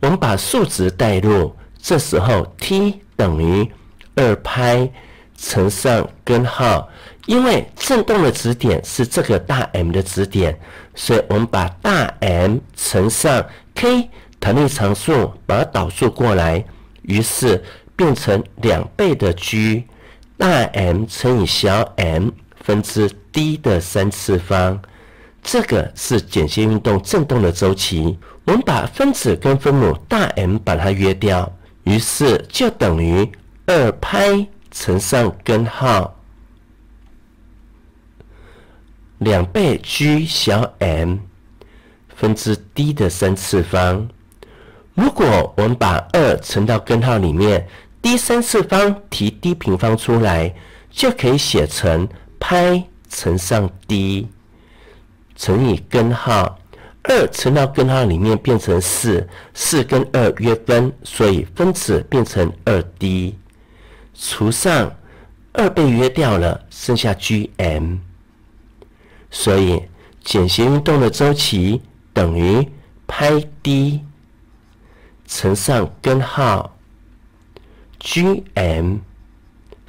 S1: 我们把数值代入，这时候 t 等于二拍乘上根号，因为振动的指点是这个大 M 的指点，所以我们把大 M 乘上 k 弹力常数，把它导数过来，于是变成两倍的 g 大 M 乘以小 m 分之。d 的三次方，这个是简谐运动振动的周期。我们把分子跟分母大 M 把它约掉，于是就等于二拍乘上根号两倍 g 小 m 分之 d 的三次方。如果我们把二乘到根号里面，d 三次方提 d 平方出来，就可以写成拍。乘上 d 乘以根号二乘到根号里面变成四，四跟二约分，所以分子变成二 d，除上二被约掉了，剩下 gm，所以简谐运动的周期等于拍 d 乘上根号 gm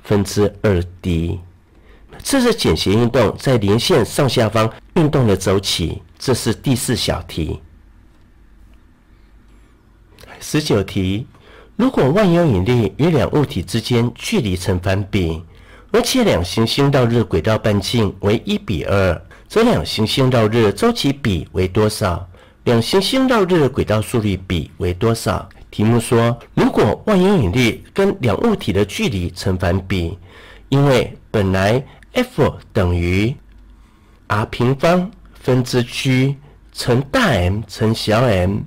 S1: 分之二 d。这是简谐运动在连线上下方运动的周期。这是第四小题。十九题：如果万有引力与两物体之间距离成反比，而且两行星绕日轨道半径为一比二，则两行星绕日周期比为多少？两行星绕日轨道速率比为多少？题目说，如果万有引力跟两物体的距离成反比，因为本来 F 等于 r 平方分之 g 乘大 M 乘小 m，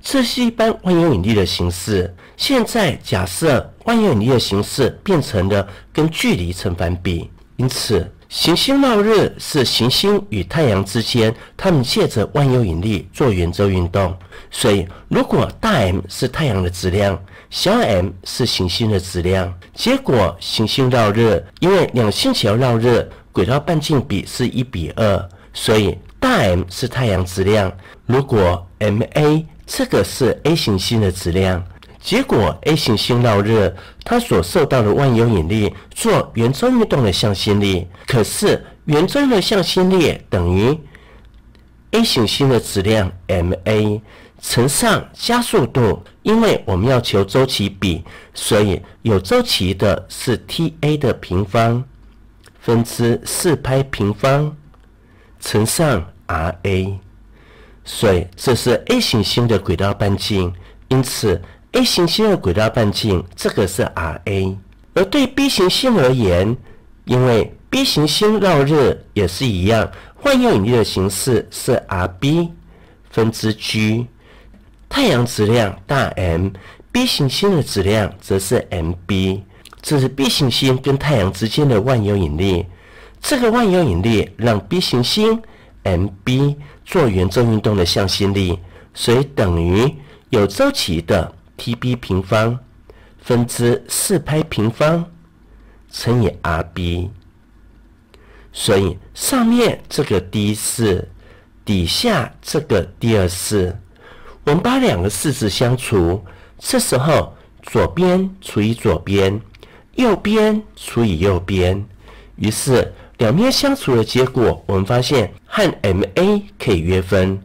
S1: 这是一般万有引力的形式。现在假设万有引力的形式变成了跟距离成反比，因此行星绕日是行星与太阳之间，它们借着万有引力做圆周运动。所以，如果大 M 是太阳的质量，小 m 是行星的质量，结果行星绕日，因为两星球绕日轨道半径比是一比二，所以大 M 是太阳质量。如果 m a 这个是 A 行星的质量，结果 A 行星绕日，它所受到的万有引力做圆周运动的向心力，可是圆周的向心力等于 A 行星的质量 m a。乘上加速度，因为我们要求周期比，所以有周期的是 t a 的平方分之四拍平方乘上 r a，所以这是 A 行星的轨道半径，因此 A 行星的轨道半径这个是 r a，而对 B 行星而言，因为 B 行星绕日也是一样，万有引力的形式是 r b 分之 g。太阳质量大 M，B 行星的质量则是 Mb，这是 B 行星跟太阳之间的万有引力。这个万有引力让 B 行星 Mb 做圆周运动的向心力，所以等于有周期的 Tb 平方分之四拍平方乘以 Rb。所以上面这个 D 四，底下这个 D 二式。我们把两个式子相除，这时候左边除以左边，右边除以右边，于是两边相除的结果，我们发现和 M A 可以约分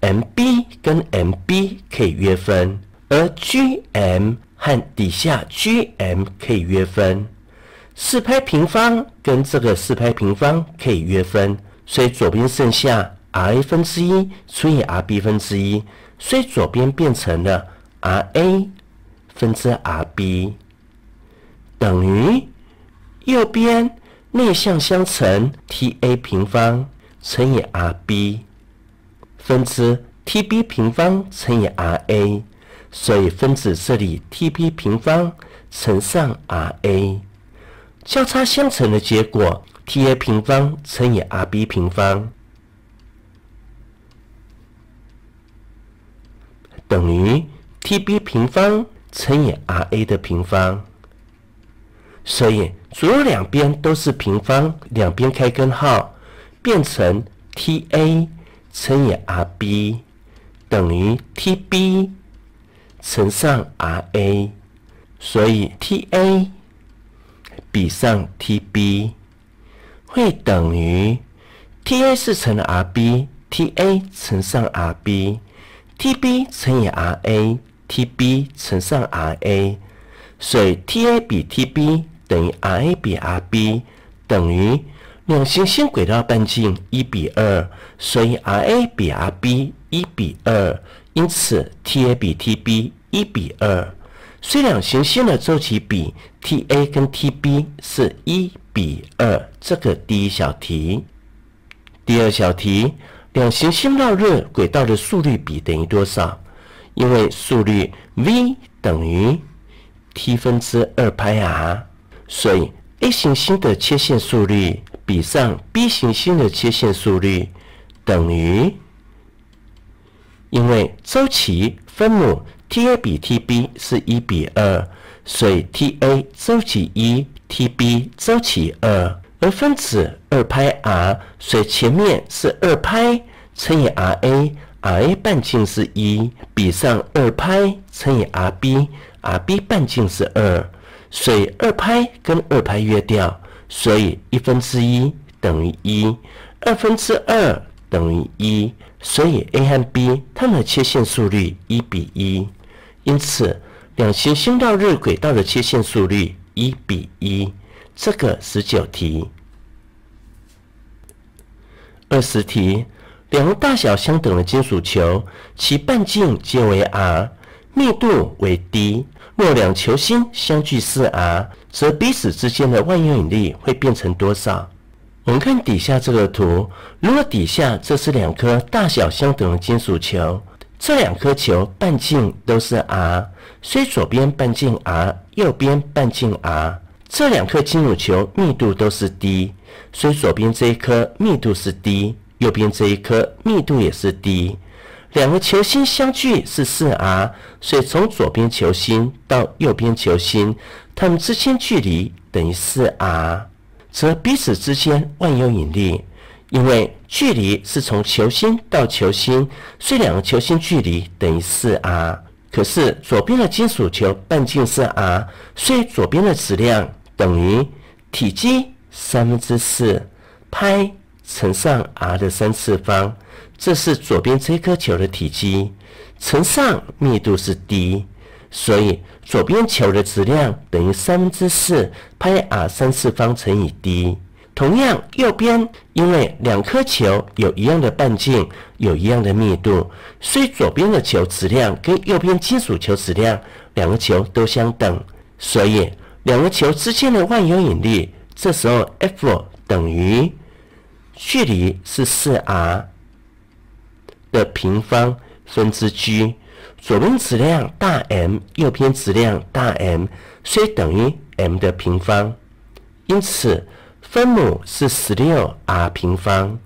S1: ，M B 跟 M B 可以约分，而 G M 和底下 G M 可以约分。四拍平方跟这个四拍平方可以约分，所以左边剩下 r a 分之一除以 r b 分之一，所以左边变成了 r a 分之 r b 等于右边内向相乘 t a 平方乘以 r b 分之 t b 平方乘以 r a，所以分子这里 t b 平方乘上 r a。交叉相乘的结果，T A 平方乘以 R B 平方等于 T B 平方乘以 R A 的平方。所以左右两边都是平方，两边开根号，变成 T A 乘以 R B 等于 T B 乘上 R A。所以 T A。比上 Tb 会等于 Ta 是乘 Rb，Ta 乘上 Rb，Tb 乘以 Ra，Tb 乘上 Ra，所以 Ta 比 Tb 等于 Ra 比 Rb 等于两行星轨道半径一比二，所以 Ra 比 Rb 一比二，因此 Ta 比 Tb 一比二。虽两行星的周期比 T A 跟 T B 是一比二，这个第一小题。第二小题，两行星绕日轨道的速率比等于多少？因为速率 v 等于 t 分之二派 r，所以 A 行星的切线速率比上 B 行星的切线速率等于，因为周期分母。T A 比 T B 是一比二，所以 T A 周期一，T B 周期二，而分子二拍 r，所以前面是二拍乘以 R A，R A 半径是一，比上二拍乘以 R B，R B 半径是二，所以二拍跟二拍约掉，所以一分之一等于一，二分之二等于一，所以 A 和 B 它们的切线速率一比一。因此，两行星绕日轨道的切线速率一比一。这个十九题。二十题，两个大小相等的金属球，其半径皆为 r，密度为 d。若两球心相距四 r，则彼此之间的万有引力会变成多少？我们看底下这个图，如果底下这是两颗大小相等的金属球。这两颗球半径都是 r，所以左边半径 r，右边半径 r。这两颗金属球密度都是 d，所以左边这一颗密度是 d，右边这一颗密度也是 d。两个球心相距是 4r，所以从左边球心到右边球心，它们之间距离等于 4r，则彼此之间万有引力。因为距离是从球心到球心，所以两个球心距离等于四 r。可是左边的金属球半径是 r，所以左边的质量等于体积三分之四派乘上 r 的三次方。这是左边这颗球的体积乘上密度是 d，所以左边球的质量等于三分之四派 r 三次方乘以 d。同样，右边因为两颗球有一样的半径，有一样的密度，所以左边的球质量跟右边金属球质量两个球都相等，所以两个球之间的万有引力，这时候 F 等于距离是四 r 的平方分之 g，左边质量大 M，右边质量大 M，所以等于 M 的平方，因此。分母是十六 r 平方。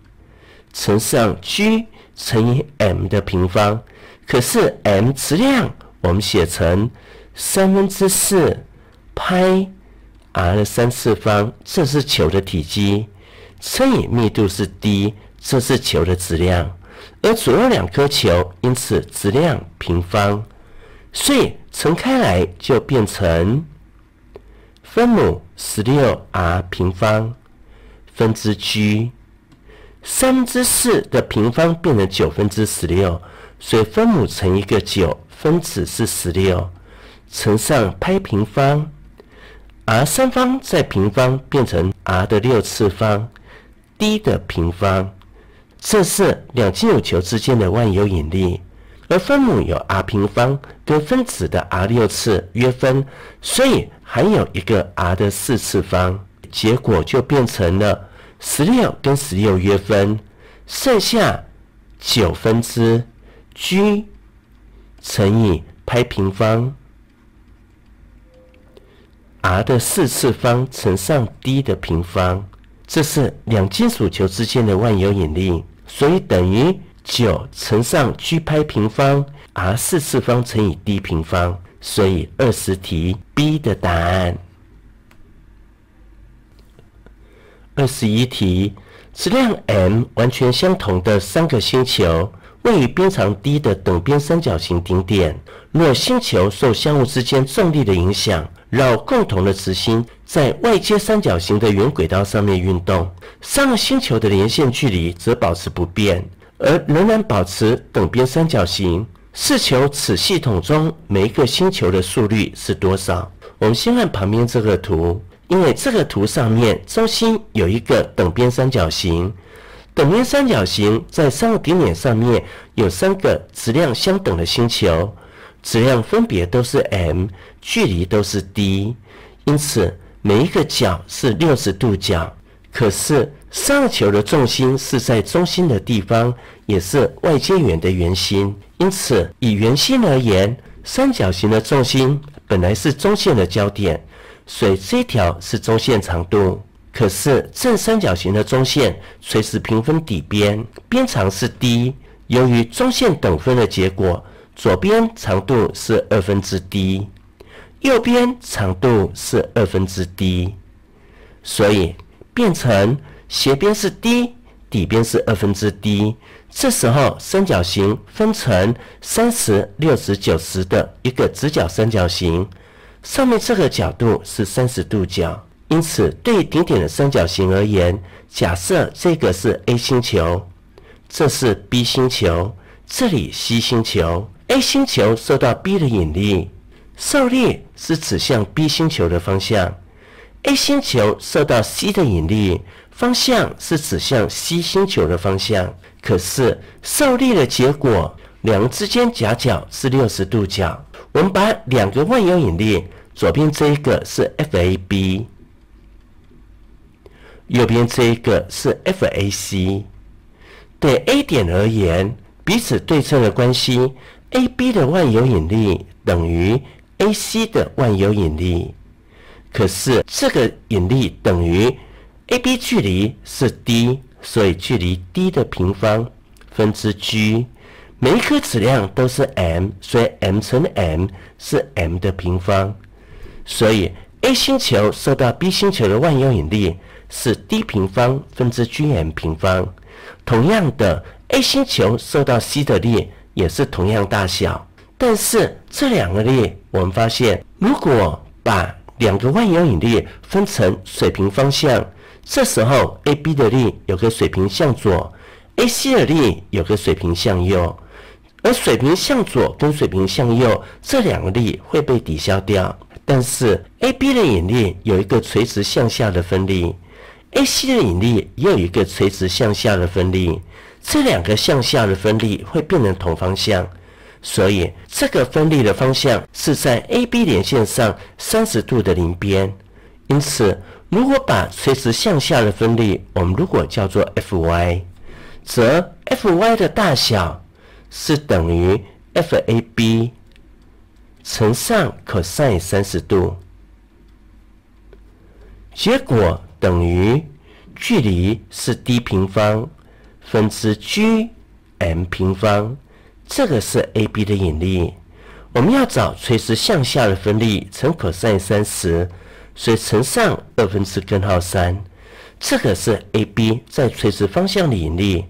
S1: 乘上 g 乘以 m 的平方，可是 m 质量我们写成三分之四派 r 的三次方，这是球的体积。乘以密度是 d，这是球的质量，而左右两颗球因此质量平方，所以乘开来就变成分母十六 r 平方。分之 g，三之四的平方变成九分之十六，所以分母乘一个九，分子是十六，乘上派平方 r 三方再平方变成 r 的六次方，d 的平方。这是两金有球之间的万有引力。而分母有 r 平方跟分子的 r 六次约分，所以还有一个 r 的四次方，结果就变成了十六跟十六约分，剩下九分之 g 乘以派平方 r 的四次方乘上 d 的平方，这是两金属球之间的万有引力，所以等于。九乘上 g 派平方 r 四次方乘以 d 平方，所以二十题 B 的答案。二十一题，质量 m 完全相同的三个星球位于边长 d 的等边三角形顶点。若星球受相互之间重力的影响，绕共同的磁心在外接三角形的圆轨道上面运动，三个星球的连线距离则保持不变。而仍然保持等边三角形，是求此系统中每一个星球的速率是多少？我们先看旁边这个图，因为这个图上面中心有一个等边三角形，等边三角形在三个顶点上面有三个质量相等的星球，质量分别都是 m，距离都是 d，因此每一个角是六十度角。可是上球的重心是在中心的地方，也是外接圆的圆心。因此，以圆心而言，三角形的重心本来是中线的交点，所以这条是中线长度。可是正三角形的中线垂直平分底边，边长是 d。由于中线等分的结果，左边长度是二分之 d，右边长度是二分之 d，所以。变成斜边是 d，底边是二分之 d。这时候三角形分成三十六十九十的一个直角三角形，上面这个角度是三十度角。因此，对顶点的三角形而言，假设这个是 A 星球，这是 B 星球，这里 C 星球。A 星球受到 B 的引力，受力是指向 B 星球的方向。A 星球受到 C 的引力，方向是指向 C 星球的方向。可是受力的结果，两个之间夹角是六十度角。我们把两个万有引力，左边这一个是 FAB，右边这一个是 FAC。对 A 点而言，彼此对称的关系，AB 的万有引力等于 AC 的万有引力。可是这个引力等于 AB 距离是 d，所以距离 d 的平方分之 g，每一颗质量都是 m，所以 m 乘 m 是 m 的平方。所以 A 星球受到 B 星球的万有引力是 d 平方分之 gm 平方。同样的，A 星球受到 C 的力也是同样大小，但是这两个力，我们发现如果把两个万有引力分成水平方向，这时候 A B 的力有个水平向左，A C 的力有个水平向右，而水平向左跟水平向右这两个力会被抵消掉，但是 A B 的引力有一个垂直向下的分力，A C 的引力也有一个垂直向下的分力，这两个向下的分力会变成同方向。所以这个分力的方向是在 AB 连线上三十度的邻边，因此如果把垂直向下的分力，我们如果叫做 Fy，则 Fy 的大小是等于 Fab 乘上 cos 三十度，结果等于距离是 d 平方分之 gm 平方。这个是 AB 的引力，我们要找垂直向下的分力乘 cos 三十，所以乘上二分之根号三。这个是 AB 在垂直方向的引力，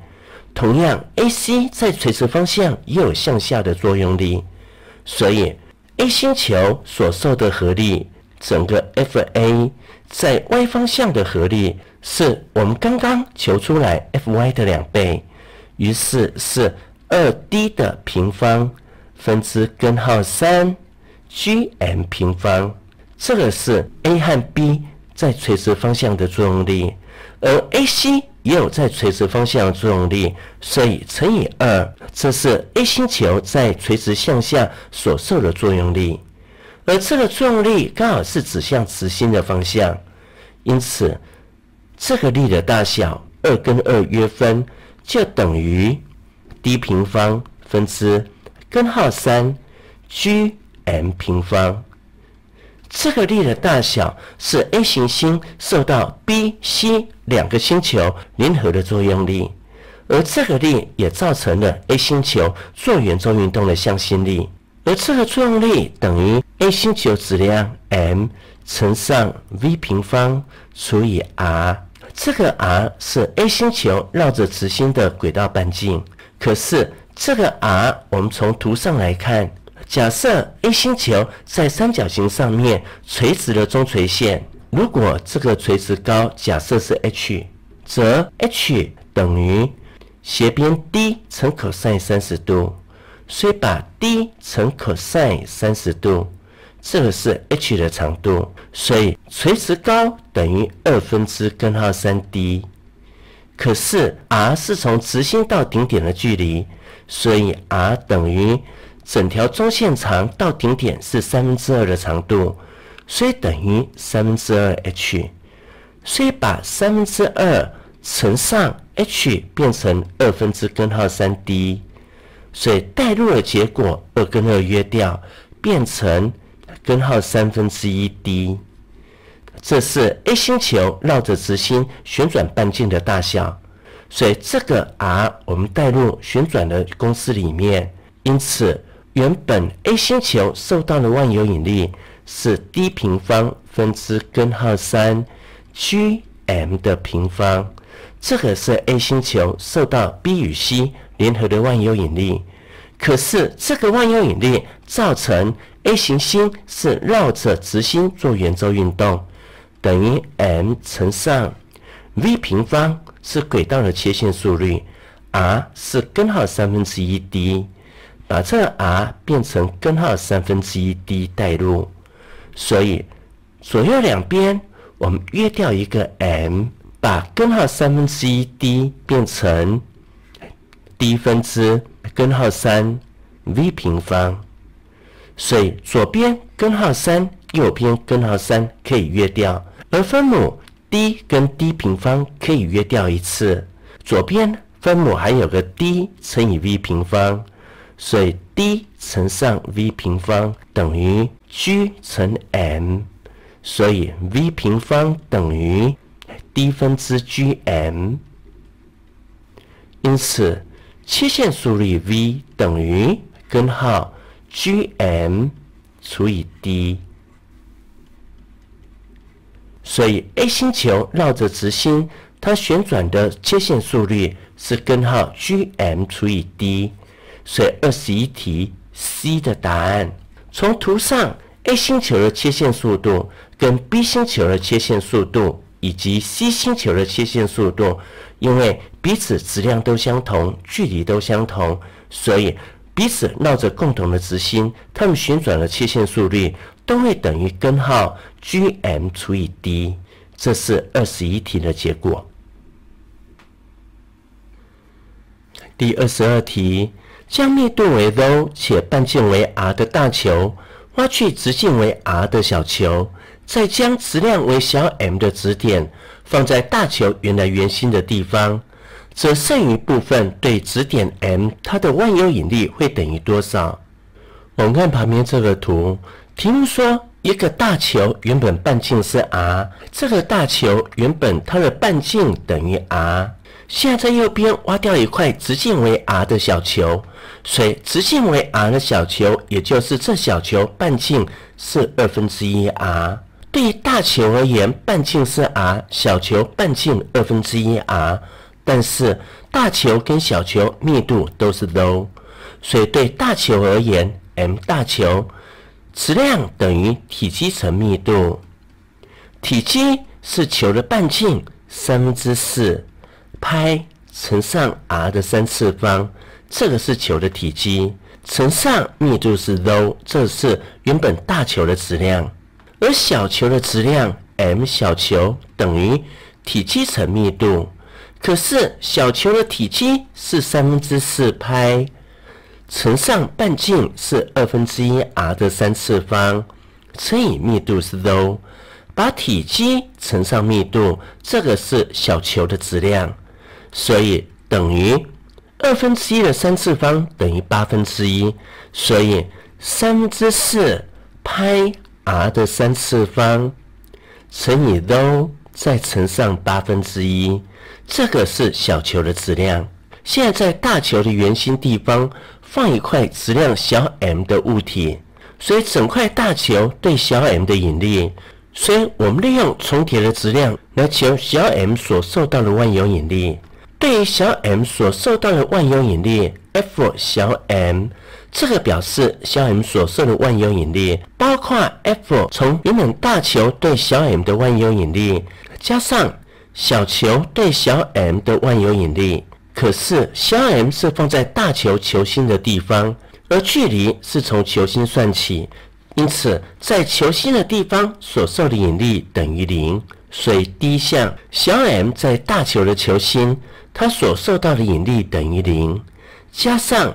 S1: 同样 AC 在垂直方向也有向下的作用力，所以 A 星球所受的合力，整个 FA 在 Y 方向的合力，是我们刚刚求出来 FY 的两倍，于是是。二 d 的平方分之根号三 gm 平方，这个是 A 和 B 在垂直方向的作用力，而 AC 也有在垂直方向的作用力，所以乘以二，这是 A 星球在垂直向下所受的作用力，而这个作用力刚好是指向磁心的方向，因此这个力的大小二跟二约分，就等于 d 平方分之根号三 G m 平方。这个力的大小是 A 行星受到 B、C 两个星球联合的作用力，而这个力也造成了 A 星球做圆周运动的向心力，而这个作用力等于 A 星球质量 m 乘上 v 平方除以 r。这个 r 是 A 星球绕着直心的轨道半径，可是这个 r 我们从图上来看。假设 A 星球在三角形上面垂直的中垂线，如果这个垂直高假设是 h，则 h 等于斜边 d 乘 cos 三十度，所以把 d 乘 cos 三十度，这个是 h 的长度，所以垂直高等于二分之根号三 d。可是 r 是从直心到顶点的距离，所以 r 等于。整条中线长到顶点是三分之二的长度，所以等于三分之二 h，所以把三分之二乘上 h 变成二分之根号三 d，所以代入的结果二跟二约掉，变成根号三分之一 d。这是 A 星球绕着直心旋转半径的大小，所以这个 r 我们带入旋转的公式里面，因此。原本 A 星球受到的万有引力是 d 平方分之根号三 g m 的平方，这个是 A 星球受到 B 与 C 联合的万有引力。可是这个万有引力造成 A 行星是绕着直心做圆周运动，等于 m 乘上。v 平方是轨道的切线速率，r 是根号三分之一 d。把这个 r 变成根号三分之一 d 代入，所以左右两边我们约掉一个 m，把根号三分之一 d 变成 d 分之根号三 v 平方，所以左边根号三，右边根号三可以约掉，而分母 d 跟 d 平方可以约掉一次，左边分母还有个 d 乘以 v 平方。所以 d 乘上 v 平方等于 g 乘 m，所以 v 平方等于 d 分之 g m，因此切线速率 v 等于根号 g m 除以 d，所以 A 星球绕着直心，它旋转的切线速率是根号 g m 除以 d。所以二十一题 C 的答案，从图上 A 星球的切线速度跟 B 星球的切线速度以及 C 星球的切线速度，因为彼此质量都相同，距离都相同，所以彼此绕着共同的直心，它们旋转的切线速率都会等于根号 g m 除以 d。这是二十一题的结果。第二十二题。将密度为 ρ 且半径为 r 的大球挖去直径为 r 的小球，再将质量为小 m 的质点放在大球原来圆心的地方，则剩余部分对质点 m 它的万有引力会等于多少？我们看旁边这个图，题目说一个大球原本半径是 r，这个大球原本它的半径等于 r。现在在右边挖掉一块直径为 r 的小球，所以直径为 r 的小球，也就是这小球半径是二分之一 r。对于大球而言，半径是 r，小球半径二分之一 r。但是大球跟小球密度都是 low，所以对大球而言，m 大球质量等于体积乘密度，体积是球的半径三分之四。派乘上 r 的三次方，这个是球的体积，乘上密度是 low，这是原本大球的质量。而小球的质量 m 小球等于体积乘密度。可是小球的体积是三分之四派，乘上半径是二分之一 r 的三次方，乘以密度是 ρ，把体积乘上密度，这个是小球的质量，所以等于二分之一的三次方等于八分之一，所以三分之四派 r 的三次方乘以 ρ，再乘上八分之一。这个是小球的质量。现在在大球的圆心地方放一块质量小 m 的物体，所以整块大球对小 m 的引力。所以我们利用重叠的质量来求小 m 所受到的万有引力。对于小 m 所受到的万有引力 F 小 m，这个表示小 m 所受的万有引力，包括 F 从原本大球对小 m 的万有引力，加上。小球对小 m 的万有引力，可是小 m 是放在大球球心的地方，而距离是从球心算起，因此在球心的地方所受的引力等于零。所以第一项，小 m 在大球的球心，它所受到的引力等于零，加上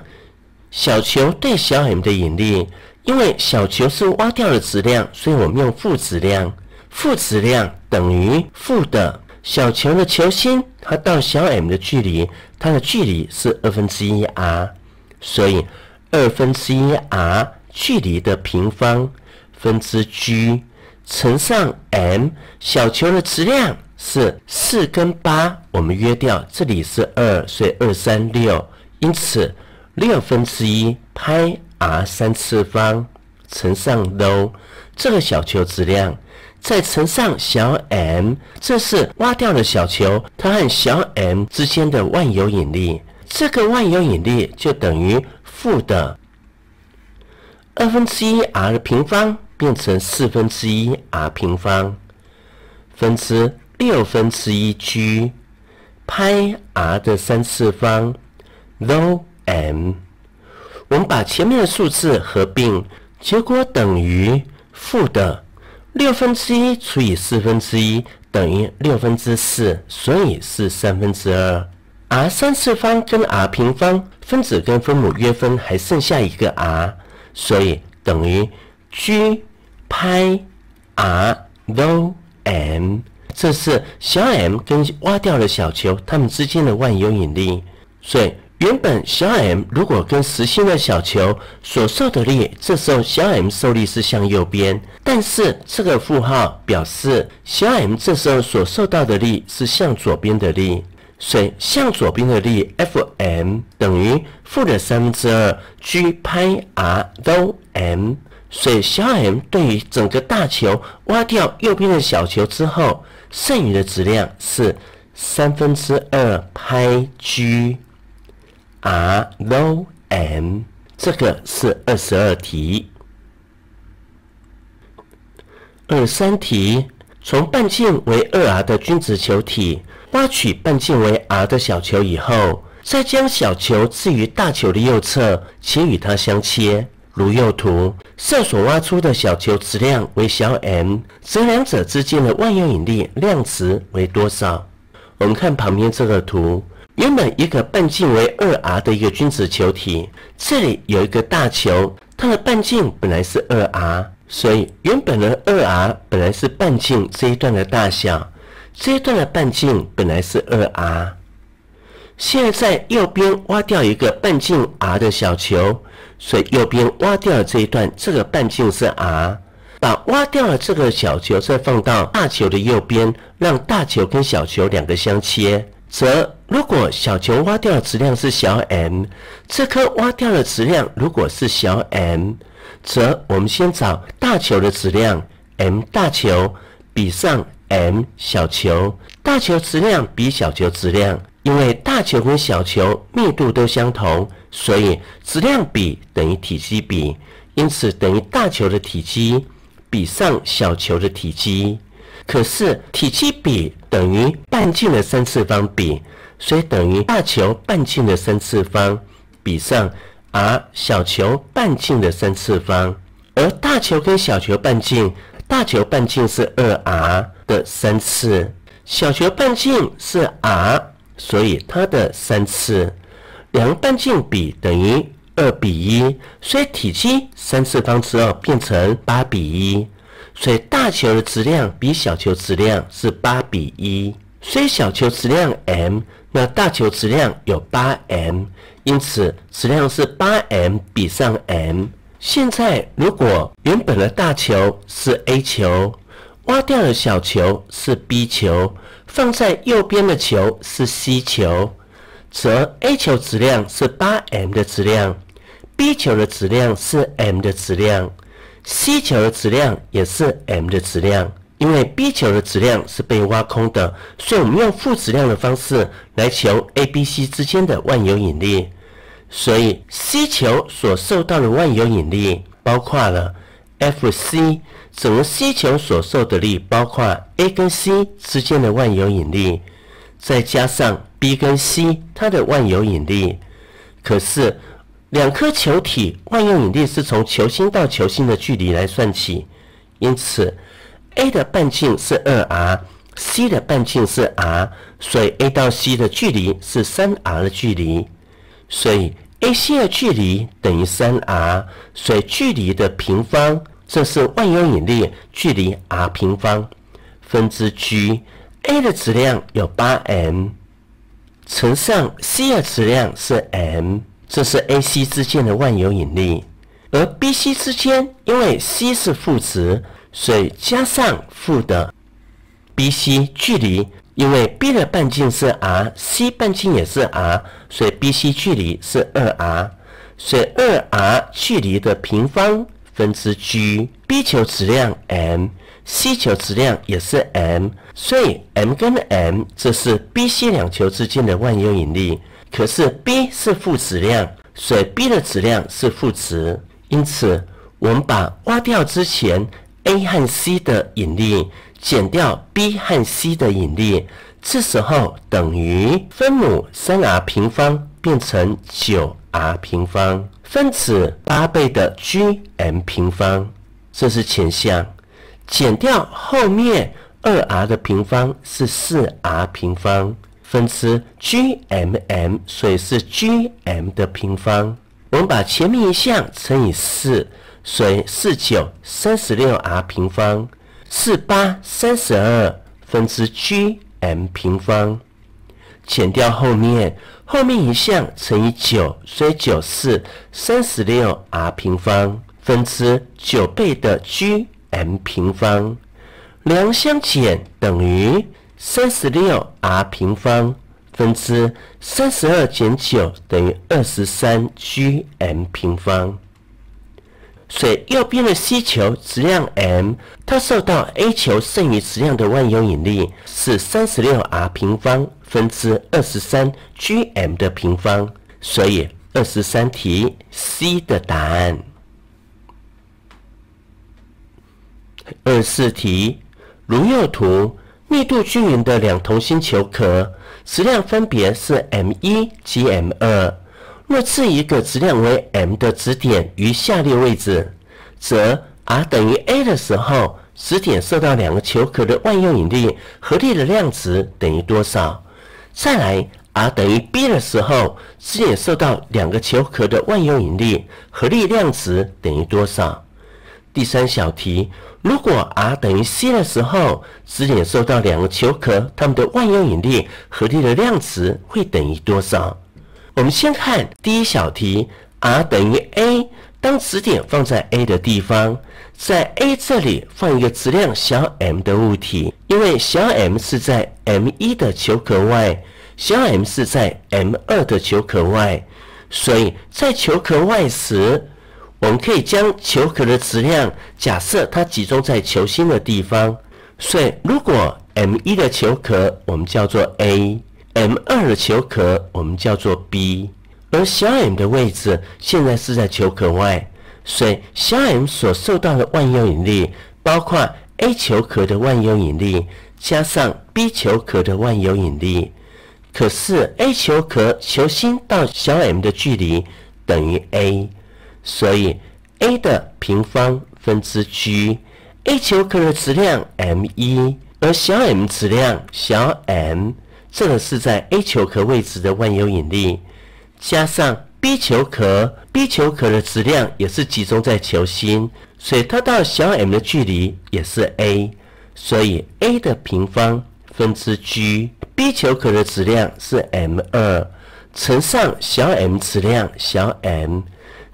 S1: 小球对小 m 的引力，因为小球是挖掉的质量，所以我们用负质量，负质量等于负的。小球的球心，它到小 m 的距离，它的距离是二分之一 r，所以二分之一 r 距离的平方分之 g 乘上 m，小球的质量是四跟八，我们约掉这里是二，所以二三六，因此六分之一派 r 三次方乘上 ρ，这个小球质量。再乘上小 m，这是挖掉的小球，它和小 m 之间的万有引力。这个万有引力就等于负的二分之一 r 的平方变成四分之一 r 平方分之六分之一 g 派 r 的三次方 ρ m。我们把前面的数字合并，结果等于负的。六分之一除以四分之一等于六分之四，所以是三分之二。r 三次方跟 r 平方分子跟分母约分，还剩下一个 r，所以等于 g 派 r o m。这是小 m 跟挖掉的小球它们之间的万有引力，所以。原本小 m 如果跟实心的小球所受的力，这时候小 m 受力是向右边，但是这个负号表示小 m 这时候所受到的力是向左边的力，所以向左边的力 F m 等于负的三分之二 G 派 R O M 所以小 m 对于整个大球挖掉右边的小球之后，剩余的质量是三分之二派 G。R ρ m，这个是二十二题。二三题，从半径为二 r 的均质球体挖取半径为 r 的小球以后，再将小球置于大球的右侧，且与它相切。如右图，设所挖出的小球质量为小 m，则两者之间的万有引力量值为多少？我们看旁边这个图。原本一个半径为二 r 的一个均质球体，这里有一个大球，它的半径本来是二 r，所以原本的二 r 本来是半径这一段的大小，这一段的半径本来是二 r。现在右边挖掉一个半径 r 的小球，所以右边挖掉了这一段，这个半径是 r，把挖掉了这个小球再放到大球的右边，让大球跟小球两个相切。则如果小球挖掉的质量是小 m，这颗挖掉的质量如果是小 m，则我们先找大球的质量 m 大球比上 m 小球，大球质量比小球质量，因为大球跟小球密度都相同，所以质量比等于体积比，因此等于大球的体积比上小球的体积。可是体积比等于半径的三次方比，所以等于大球半径的三次方比上 r 小球半径的三次方，而大球跟小球半径，大球半径是二 r 的三次，小球半径是 r，所以它的三次，两个半径比等于二比一，所以体积三次方之后变成八比一，所以大球的质量比小球质量是八比一，所以小球质量 m，那大球质量有八 m，因此质量是八 m 比上 m。现在，如果原本的大球是 A 球，挖掉的小球是 B 球，放在右边的球是 C 球，则 A 球质量是 8m 的质量，B 球的质量是 m 的质量，C 球的质量也是 m 的质量。因为 B 球的质量是被挖空的，所以我们用负质量的方式来求 A、B、C 之间的万有引力。所以，C 球所受到的万有引力包括了 Fc，整个 C 球所受的力包括 A 跟 C 之间的万有引力，再加上 B 跟 C 它的万有引力。可是，两颗球体万有引力是从球心到球心的距离来算起，因此 A 的半径是二 r，C 的半径是 r，所以 A 到 C 的距离是三 r 的距离，所以。AC 的距离等于三 r，所以距离的平方，这是万有引力距离 r 平方。分之 g，A 的质量有八 m，乘上 C 的质量是 m，这是 AC 之间的万有引力，而 BC 之间因为 C 是负值，所以加上负的 BC 距离。因为 B 的半径是 r，C 半径也是 r，所以 BC 距离是二 r，所以二 r 距离的平方分之 g，B 球质量 m，C 球质量也是 m，所以 m 跟 m 这是 BC 两球之间的万有引力。可是 B 是负质量，所以 B 的质量是负值，因此我们把挖掉之前 A 和 C 的引力。减掉 B 和 C 的引力，这时候等于分母三 r 平方变成九 r 平方，分子八倍的 Gm 平方，这是前项。减掉后面二 r 的平方是四 r 平方，分之 Gmm，所以是 Gm 的平方。我们把前面一项乘以四，所以四九三十六 r 平方。四八三十二分之 Gm 平方，减掉后面后面一项乘以九，所以九四三十六 r 平方分之九倍的 Gm 平方，两相减等于三十六 r 平方分之三十二减九等于二十三 Gm 平方。所以右边的 C 球质量 m，它受到 A 球剩余质量的万有引力是三十六 r 平方分之二十三 Gm 的平方，所以二十三题 C 的答案。二十四题，如右图，密度均匀的两同心球壳，质量分别是 m 一及 m 二。若置一个质量为 m 的质点于下列位置，则 r 等于 a 的时候，质点受到两个球壳的万有引力合力的量值等于多少？再来，r 等于 b 的时候，质点受到两个球壳的万有引力合力量值等于多少？第三小题，如果 r 等于 c 的时候，质点受到两个球壳它们的万有引力合力的量值会等于多少？我们先看第一小题，r 等于 a，当质点放在 a 的地方，在 a 这里放一个质量小 m 的物体，因为小 m 是在 m 一的球壳外，小 m 是在 m 二的球壳外，所以在球壳外时，我们可以将球壳的质量假设它集中在球心的地方，所以如果 m 一的球壳我们叫做 a。M 二的球壳我们叫做 B，而小 m 的位置现在是在球壳外，所以小 m 所受到的万有引力包括 A 球壳的万有引力加上 B 球壳的万有引力。可是 A 球壳球心到小 m 的距离等于 a，所以 a 的平方分之 G，a 球壳的质量 m 一，而小 m 质量小 m，这个是在 a 球壳位置的万有引力，加上 b 球壳，b 球壳的质量也是集中在球心，所以它到小 m 的距离也是 a，所以 a 的平方分之 g，b 球壳的质量是 m 二，乘上小 m 质量小 m，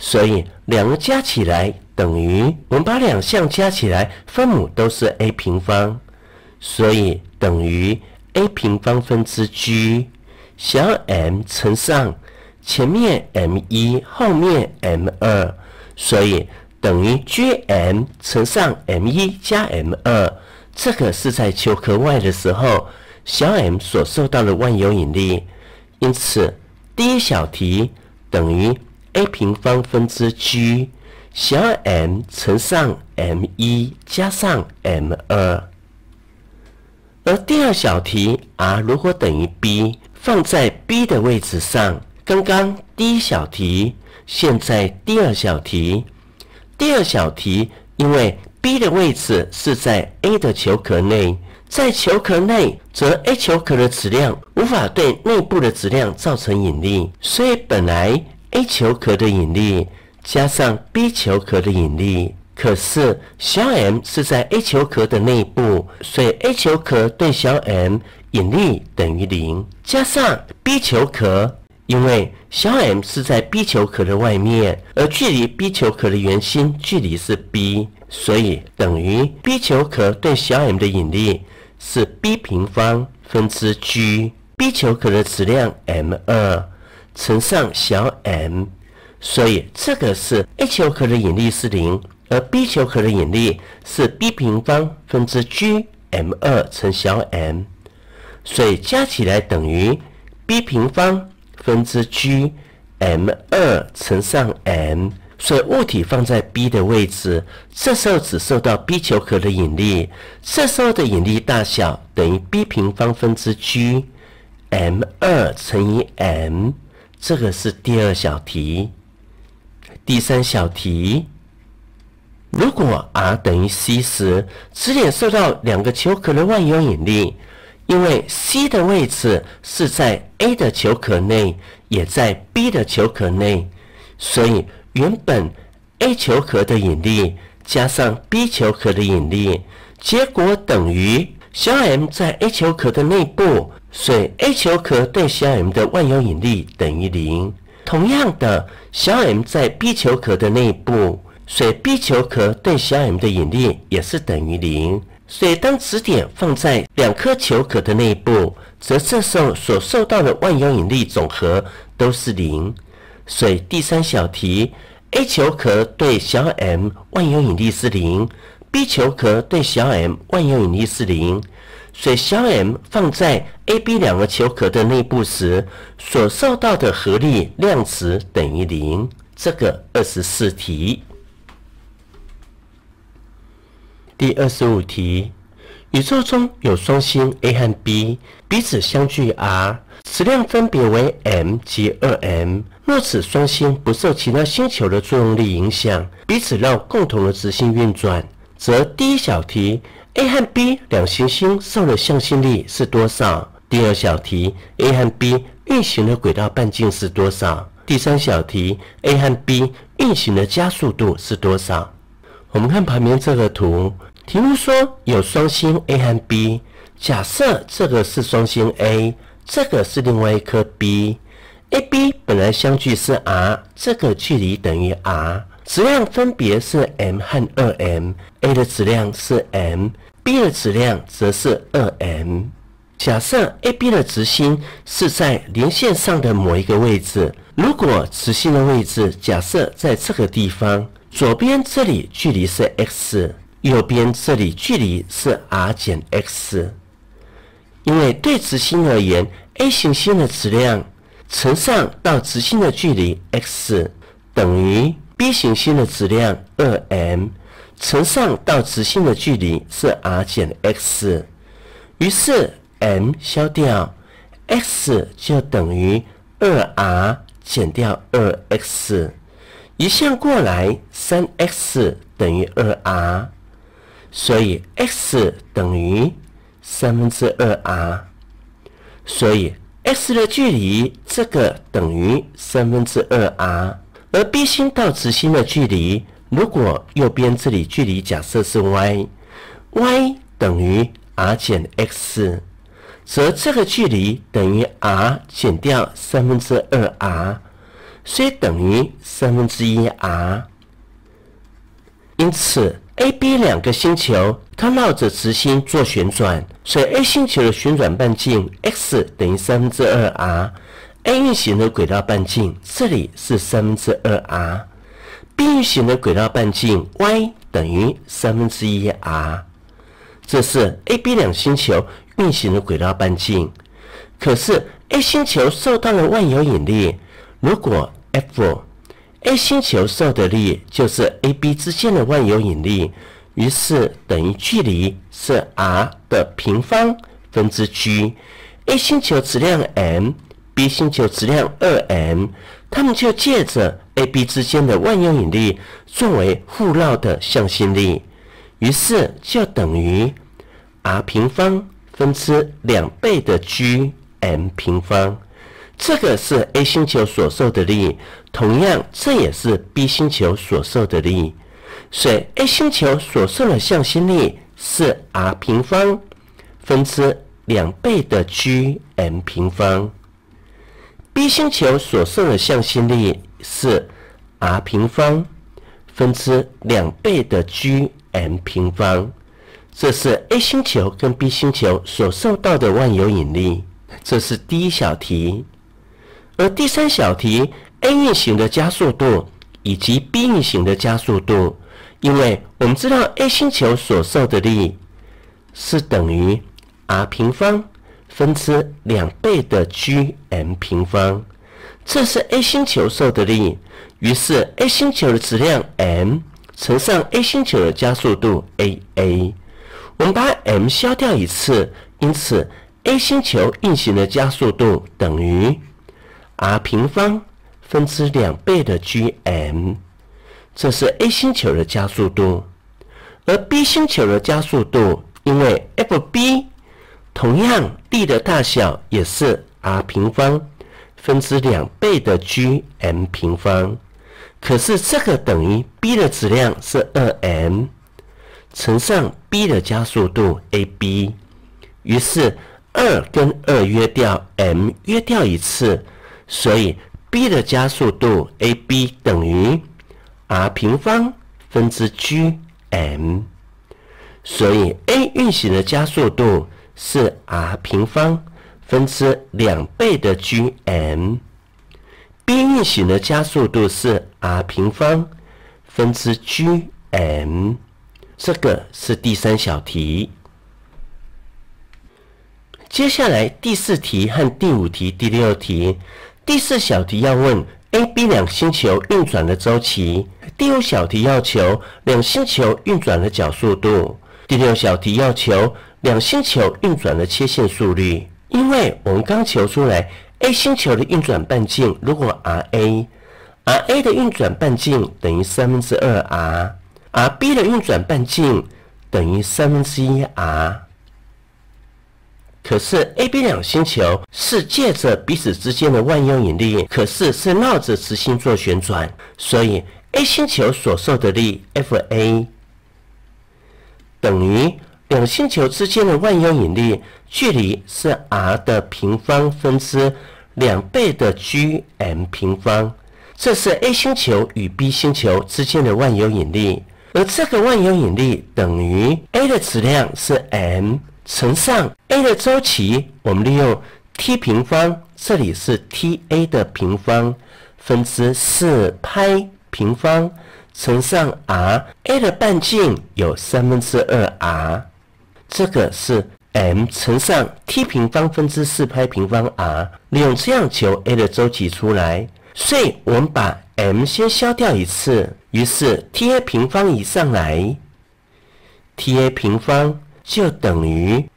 S1: 所以两个加起来。等于我们把两项加起来，分母都是 a 平方，所以等于 a 平方分之 g 小 m 乘上前面 m 一，后面 m 二，所以等于 g m 乘上 m 一加 m 二。这个是在求壳外的时候，小 m 所受到的万有引力。因此，第一小题等于 a 平方分之 g。小 m 乘上 m 一加上 m 二，而第二小题 r 如果等于 b，放在 b 的位置上。刚刚第一小题，现在第二小题。第二小题，因为 b 的位置是在 a 的球壳内，在球壳内，则 a 球壳的质量无法对内部的质量造成引力，所以本来 a 球壳的引力。加上 B 球壳的引力，可是小 m 是在 A 球壳的内部，所以 A 球壳对小 m 引力等于零。加上 B 球壳，因为小 m 是在 B 球壳的外面，而距离 B 球壳的圆心距离是 b，所以等于 B 球壳对小 m 的引力是 b 平方分之 g。B 球壳的质量 m 二乘上小 m。所以这个是 A 球壳的引力是零，而 B 球壳的引力是 b 平方分之 g m 二乘小 m，所以加起来等于 b 平方分之 g m 二乘上 m，所以物体放在 B 的位置，这时候只受到 B 球壳的引力，这时候的引力大小等于 b 平方分之 g m 二乘以 m，这个是第二小题。第三小题，如果 r 等于 c 时，质点受到两个球壳的万有引力，因为 c 的位置是在 A 的球壳内，也在 B 的球壳内，所以原本 A 球壳的引力加上 B 球壳的引力，结果等于小 m 在 A 球壳的内部，所以 A 球壳对小 m 的万有引力等于零。同样的，小 m 在 B 球壳的内部，所以 B 球壳对小 m 的引力也是等于零。所以当质点放在两颗球壳的内部，则这时候所受到的万有引力总和都是零。所以第三小题，A 球壳对小 m 万有引力是零，B 球壳对小 m 万有引力是零。所以小 m 放在 A、B 两个球壳的内部时，所受到的合力量值等于零。这个二十四题。第二十五题：宇宙中有双星 A 和 B，彼此相距 r，质量分别为 m 及二 m。若此双星不受其他星球的作用力影响，彼此绕共同的直线运转，则第一小题。A 和 B 两行星受的向心力是多少？第二小题，A 和 B 运行的轨道半径是多少？第三小题，A 和 B 运行的加速度是多少？我们看旁边这个图，题目说有双星 A 和 B，假设这个是双星 A，这个是另外一颗 B，A、B 本来相距是 r，这个距离等于 r。质量分别是 m 和二 m，A 的质量是 m，B 的质量则是二 m。假设 A、B 的直心是在连线上的某一个位置，如果直心的位置假设在这个地方，左边这里距离是 x，右边这里距离是 r 减 x。因为对直心而言，A 行星的质量乘上到直心的距离 x 等于。B 行星的质量二 m 乘上到直线的距离是 r 减 x，于是 m 消掉，x 就等于二 r 减掉二 x，一项过来三 x 等于二 r，所以 x 等于三分之二 r，所以 x 的距离这个等于三分之二 r，而 B 星到直星的距离，如果右边这里距离假设是 y，y 等于 r 减 x，则这个距离等于 r 减掉三分之二 r，所以等于三分之一 r。因此，A、B 两个星球它绕着直星做旋转，所以 A 星球的旋转半径 x 等于三分之二 r a 运行的轨道半径这里是三分之二 r，B 运行的轨道半径 y 等于三分之一 r，这是 A、B 两星球运行的轨道半径。可是 A 星球受到了万有引力，如果 F A 星球受的力就是 A、B 之间的万有引力，于是等于距离是 r 的平方分之 g。A 星球质量 m B 星球质量二 m，它们就借着 A、B 之间的万有引力作为互绕的向心力，于是就等于 r 平方分之两倍的 g m 平方。这个是 A 星球所受的力，同样这也是 B 星球所受的力，所以 A 星球所受的向心力是 r 平方分之两倍的 g m 平方，B 星球所受的向心力是 r 平方分之两倍的 g m 平方，这是 A 星球跟 B 星球所受到的万有引力，这是第一小题。而第三小题，A 运行的加速度以及 B 运行的加速度，因为我们知道 A 星球所受的力是等于 r 平方分之两倍的 g m 平方，这是 A 星球受的力。于是 A 星球的质量 m 乘上 A 星球的加速度 a a，我们把 m 消掉一次，因此 A 星球运行的加速度等于。r 平方分之两倍的 g m，这是 A 星球的加速度，而 B 星球的加速度，因为 F B 同样力的大小也是 r 平方分之两倍的 g m 平方，可是这个等于 B 的质量是二 m 乘上 B 的加速度 a b，于是二跟二约掉，m 约掉一次。所以 B 的加速度 a b 等于 r 平方分之 g m，所以 A 运行的加速度是 r 平方分之两倍的 g m，B 运行的加速度是 r 平方分之 g m，这个是第三小题。接下来第四题和第五题、第六题。第四小题要问 A、B 两星球运转的周期。第五小题要求两星球运转的角速度。第六小题要求两星球运转的切线速率。因为我们刚求出来 A 星球的运转半径如果 r_a，r_a 的运转半径等于三分之二 r，r B 的运转半径等于三分之一 r。可是 A、B 两星球是借着彼此之间的万有引力，可是是绕着直星做旋转，所以 A 星球所受的力 F_a 等于两星球之间的万有引力距离是 r 的平方分之两倍的 g m 平方，这是 A 星球与 B 星球之间的万有引力，而这个万有引力等于 A 的质量是 m。乘上 a 的周期，我们利用 t 平方，这里是 t a 的平方分之四派平方乘上 r，a 的半径有三分之二 r，这个是 m 乘上 t 平方分之四派平方 r，利用这样求 a 的周期出来，所以我们把 m 先消掉一次，于是 t a 平方移上来，t a 平方。就等于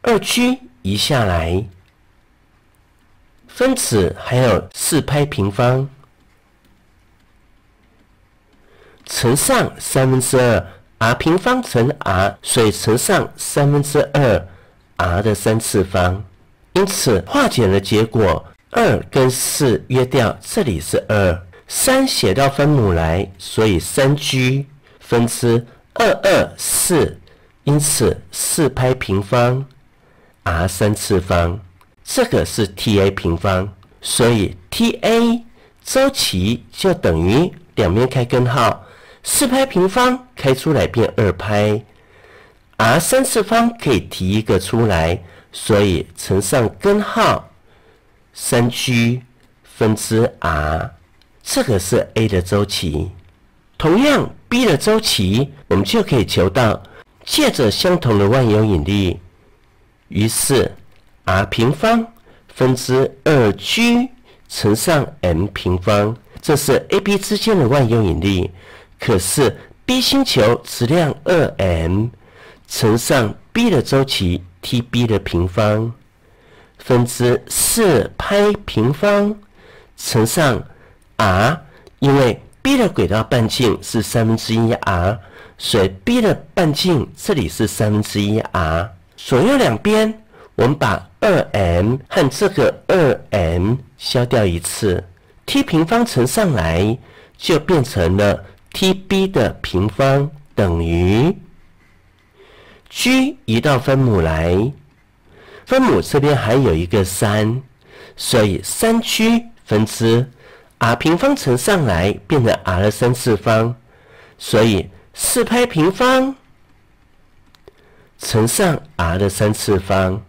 S1: 二 g 移下来，分子还有四派平方。乘上三分之二 r 平方乘 r，所以乘上三分之二 r 的三次方。因此化简的结果，二跟四约掉，这里是二。三写到分母来，所以三 g 分之二二四，因此四拍平方 r 三次方，这个是 ta 平方，所以 ta 周期就等于两边开根号，四拍平方开出来变二拍，r 三次方可以提一个出来，所以乘上根号三 g 分之 r。这个是 a 的周期，同样 b 的周期，我们就可以求到，借着相同的万有引力，于是 r 平方分之二 g 乘上 m 平方，这是 a、b 之间的万有引力。可是 B 星球质量二 m 乘上 b 的周期 Tb 的平方，分之四拍平方乘上。r，因为 b 的轨道半径是三分之一 r，所以 b 的半径这里是三分之一 r。左右两边，我们把二 m 和这个二 m 消掉一次，t 平方乘上来就变成了 Tb 的平方等于 g 移到分母来，分母这边还有一个三，所以三 g 分之。r 平方乘上来变成 r 的三次方，所以四拍平方乘上 r 的三次方，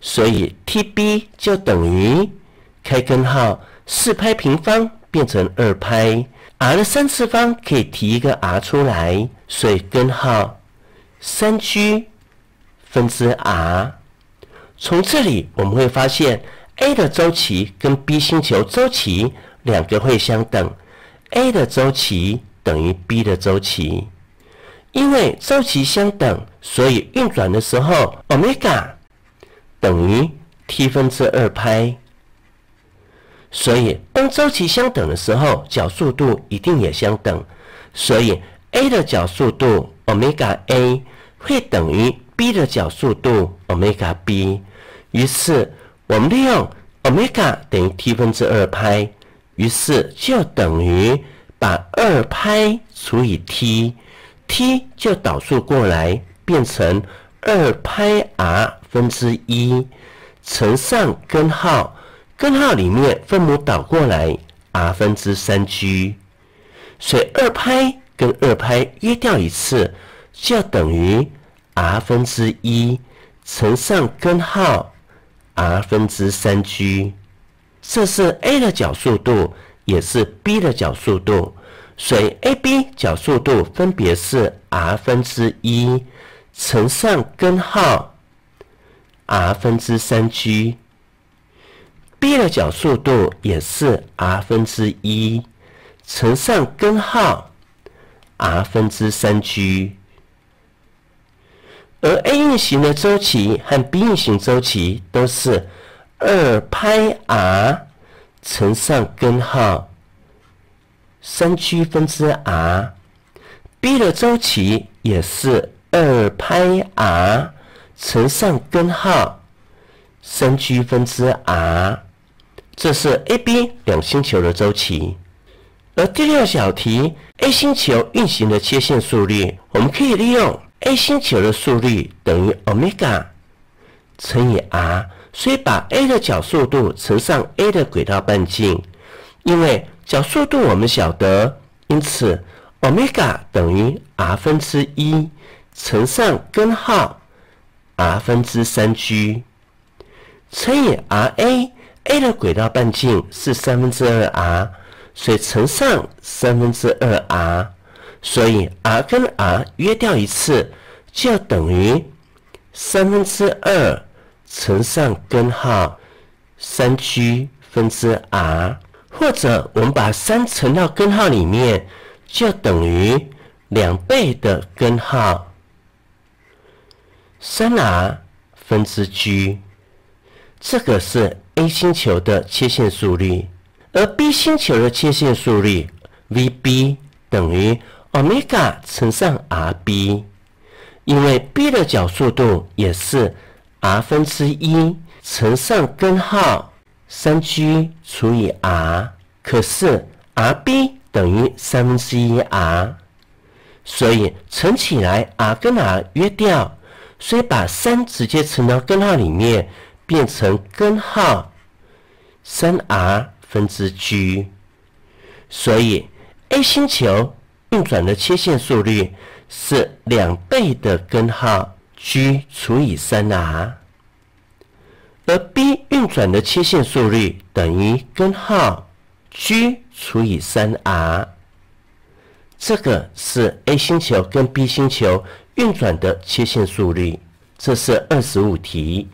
S1: 所以 Tb 就等于开根号四拍平方变成二拍，r 的三次方可以提一个 r 出来，所以根号三 g 分之 r。从这里我们会发现 a 的周期跟 B 星球周期。两个会相等，a 的周期等于 b 的周期，因为周期相等，所以运转的时候，omega 等于 t 分之二拍。所以当周期相等的时候，角速度一定也相等，所以 a 的角速度 omega a 会等于 b 的角速度 omega b。于是我们利用 omega 等于 t 分之二拍。于是就等于把二拍除以 t，t 就导数过来变成二拍 r 分之一乘上根号，根号里面分母倒过来 r 分之三 g，所以二拍跟二拍约掉一次，就等于 r 分之一乘上根号 r 分之三 g。这是 a 的角速度，也是 b 的角速度，所以 a、b 角速度分别是 r 分之一乘上根号 r 分之三 g B 的角速度也是 r 分之一乘上根号 r 分之三 g，而 a 运行的周期和 b 运行周期都是。二拍 r 乘上根号三 g 分之 r，b 的周期也是二拍 r 乘上根号三 g 分之 r，这是 A、B 两星球的周期。而第六小题，A 星球运行的切线速率，我们可以利用 A 星球的速率等于 omega 乘以 r。所以把 a 的角速度乘上 a 的轨道半径，因为角速度我们晓得，因此 omega 等于 r 分之一乘上根号 r 分之三 g 乘以 R A a 的轨道半径是三分之二 r，所以乘上三分之二 r，所以 r 跟 r 约掉一次，就等于三分之二。乘上根号三 g 分之 r，或者我们把三乘到根号里面，就等于两倍的根号三 r 分之 g。这个是 A 星球的切线速率，而 B 星球的切线速率 v_b 等于欧米伽乘上 Rb，因为 b 的角速度也是 r 分之一乘上根号三 G 除以 r，可是 Rb 等于三分之一 r，所以乘起来 r 跟 r 约掉，所以把三直接乘到根号里面，变成根号三 r 分之 G，所以 A 星球运转的切线速率是两倍的根号 G 除以三 r，而 B 运转的切线速率等于根号 G 除以三 r，这个是 A 星球跟 B 星球运转的切线速率。这是二十五题。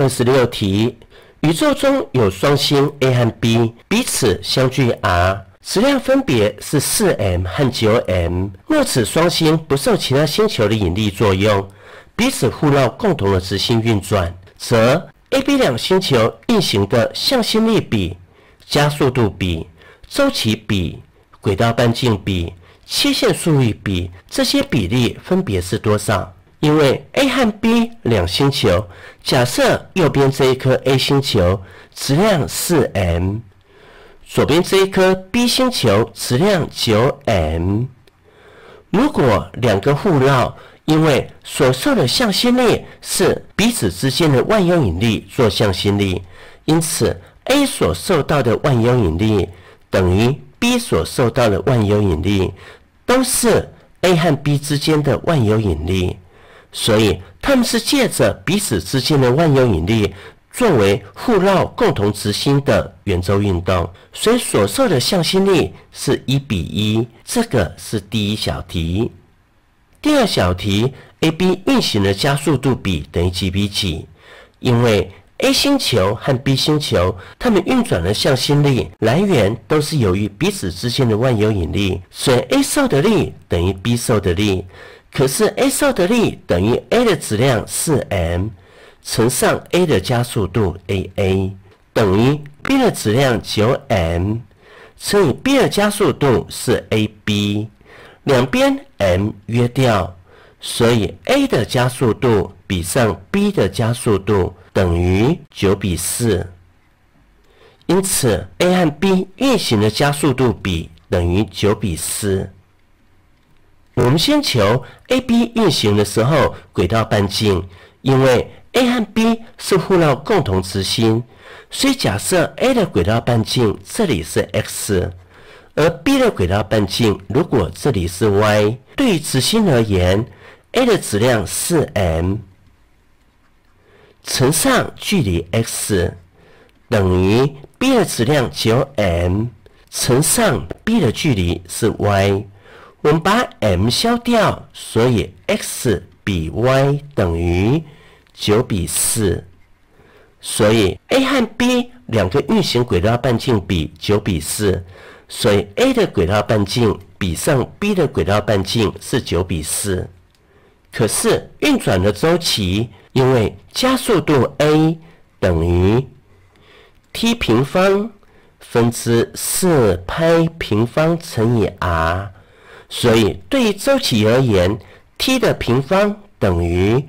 S1: 二十六题，宇宙中有双星 A 和 B，彼此相距 r，质量分别是四 m 和九 m。若此双星不受其他星球的引力作用，彼此互绕共同的直线运转，则 A、B 两星球运行的向心力比、加速度比、周期比、轨道半径比、切线速率比这些比例分别是多少？因为 A 和 B 两星球，假设右边这一颗 A 星球质量是 m，左边这一颗 B 星球质量九 m。如果两个互绕，因为所受的向心力是彼此之间的万有引力做向心力，因此 A 所受到的万有引力等于 B 所受到的万有引力，都是 A 和 B 之间的万有引力。所以，他们是借着彼此之间的万有引力，作为互绕共同执行的圆周运动，所以所受的向心力是一比一。这个是第一小题。第二小题，A、B 运行的加速度比等于几比几？因为 A 星球和 B 星球，它们运转的向心力来源都是由于彼此之间的万有引力，所以 A 受的力等于 B 受的力。可是 A 受的力等于 A 的质量是 m 乘上 A 的加速度 a a 等于 B 的质量 9m 乘以 B 的加速度是 a b，两边 m 约掉，所以 A 的加速度比上 B 的加速度等于九比四。因此 A 和 B 运行的加速度比等于九比四。我们先求 A、B 运行的时候轨道半径，因为 A 和 B 是互绕共同直心，所以假设 A 的轨道半径这里是 x，而 B 的轨道半径如果这里是 y，对于直心而言，A 的质量是 m 乘上距离 x 等于 B 的质量九 m 乘上 B 的距离是 y。我们把 m 消掉，所以 x 比 y 等于九比四。所以 A 和 B 两个运行轨道半径比九比四，所以 A 的轨道半径比上 B 的轨道半径是九比四。可是运转的周期，因为加速度 a 等于 t 平方分之四派平方乘以 r。所以，对于周期而言，t 的平方等于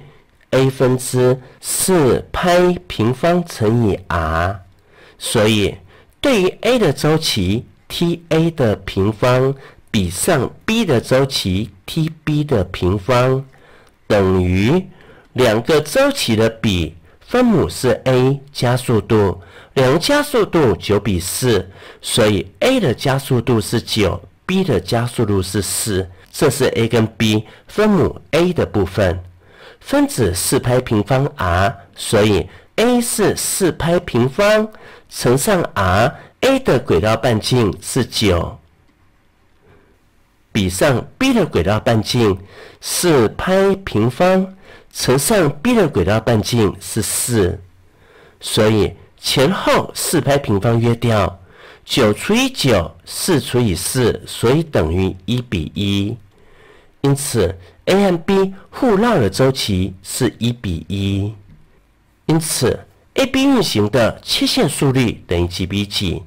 S1: a 分之四派平方乘以 r。所以，对于 a 的周期，t a 的平方比上 b 的周期 t b 的平方等于两个周期的比分母是 a 加速度，两个加速度九比四，所以 a 的加速度是九。B 的加速度是四，这是 A 跟 B 分母 A 的部分。分子四派平方 r，所以 A 是四派平方乘上 r，A 的轨道半径是九，比上 B 的轨道半径四派平方乘上 B 的轨道半径是四，所以前后四派平方约掉。九除以九，四除以四，所以等于一比一。因此，A 和 B 互绕的周期是一比一。因此，AB 运行的切线速率等于几比几？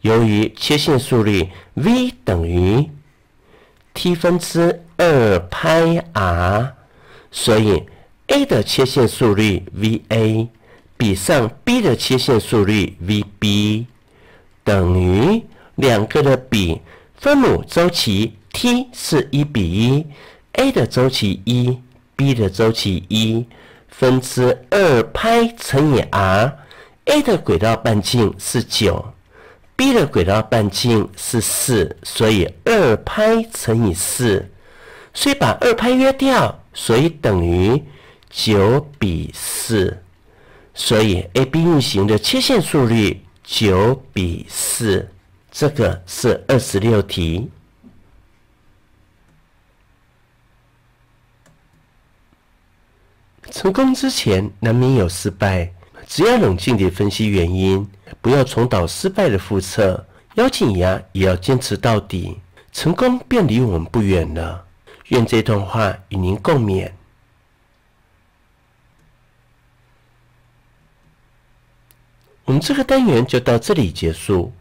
S1: 由于切线速率 v 等于 t 分之二派 r，所以 a 的切线速率 v_a 比上 b 的切线速率 v_b 等于两个的比分母周期 t 是一比一，a 的周期一，b 的周期一，分之二派乘以 r，a 的轨道半径是九。b 的轨道半径是四，所以二派乘以四，所以把二派约掉，所以等于九比四，所以 AB 运行的切线速率九比四，这个是二十六题。成功之前难免有失败。只要冷静地分析原因，不要重蹈失败的覆辙，咬紧牙也要坚持到底，成功便离我们不远了。愿这段话与您共勉。我们这个单元就到这里结束。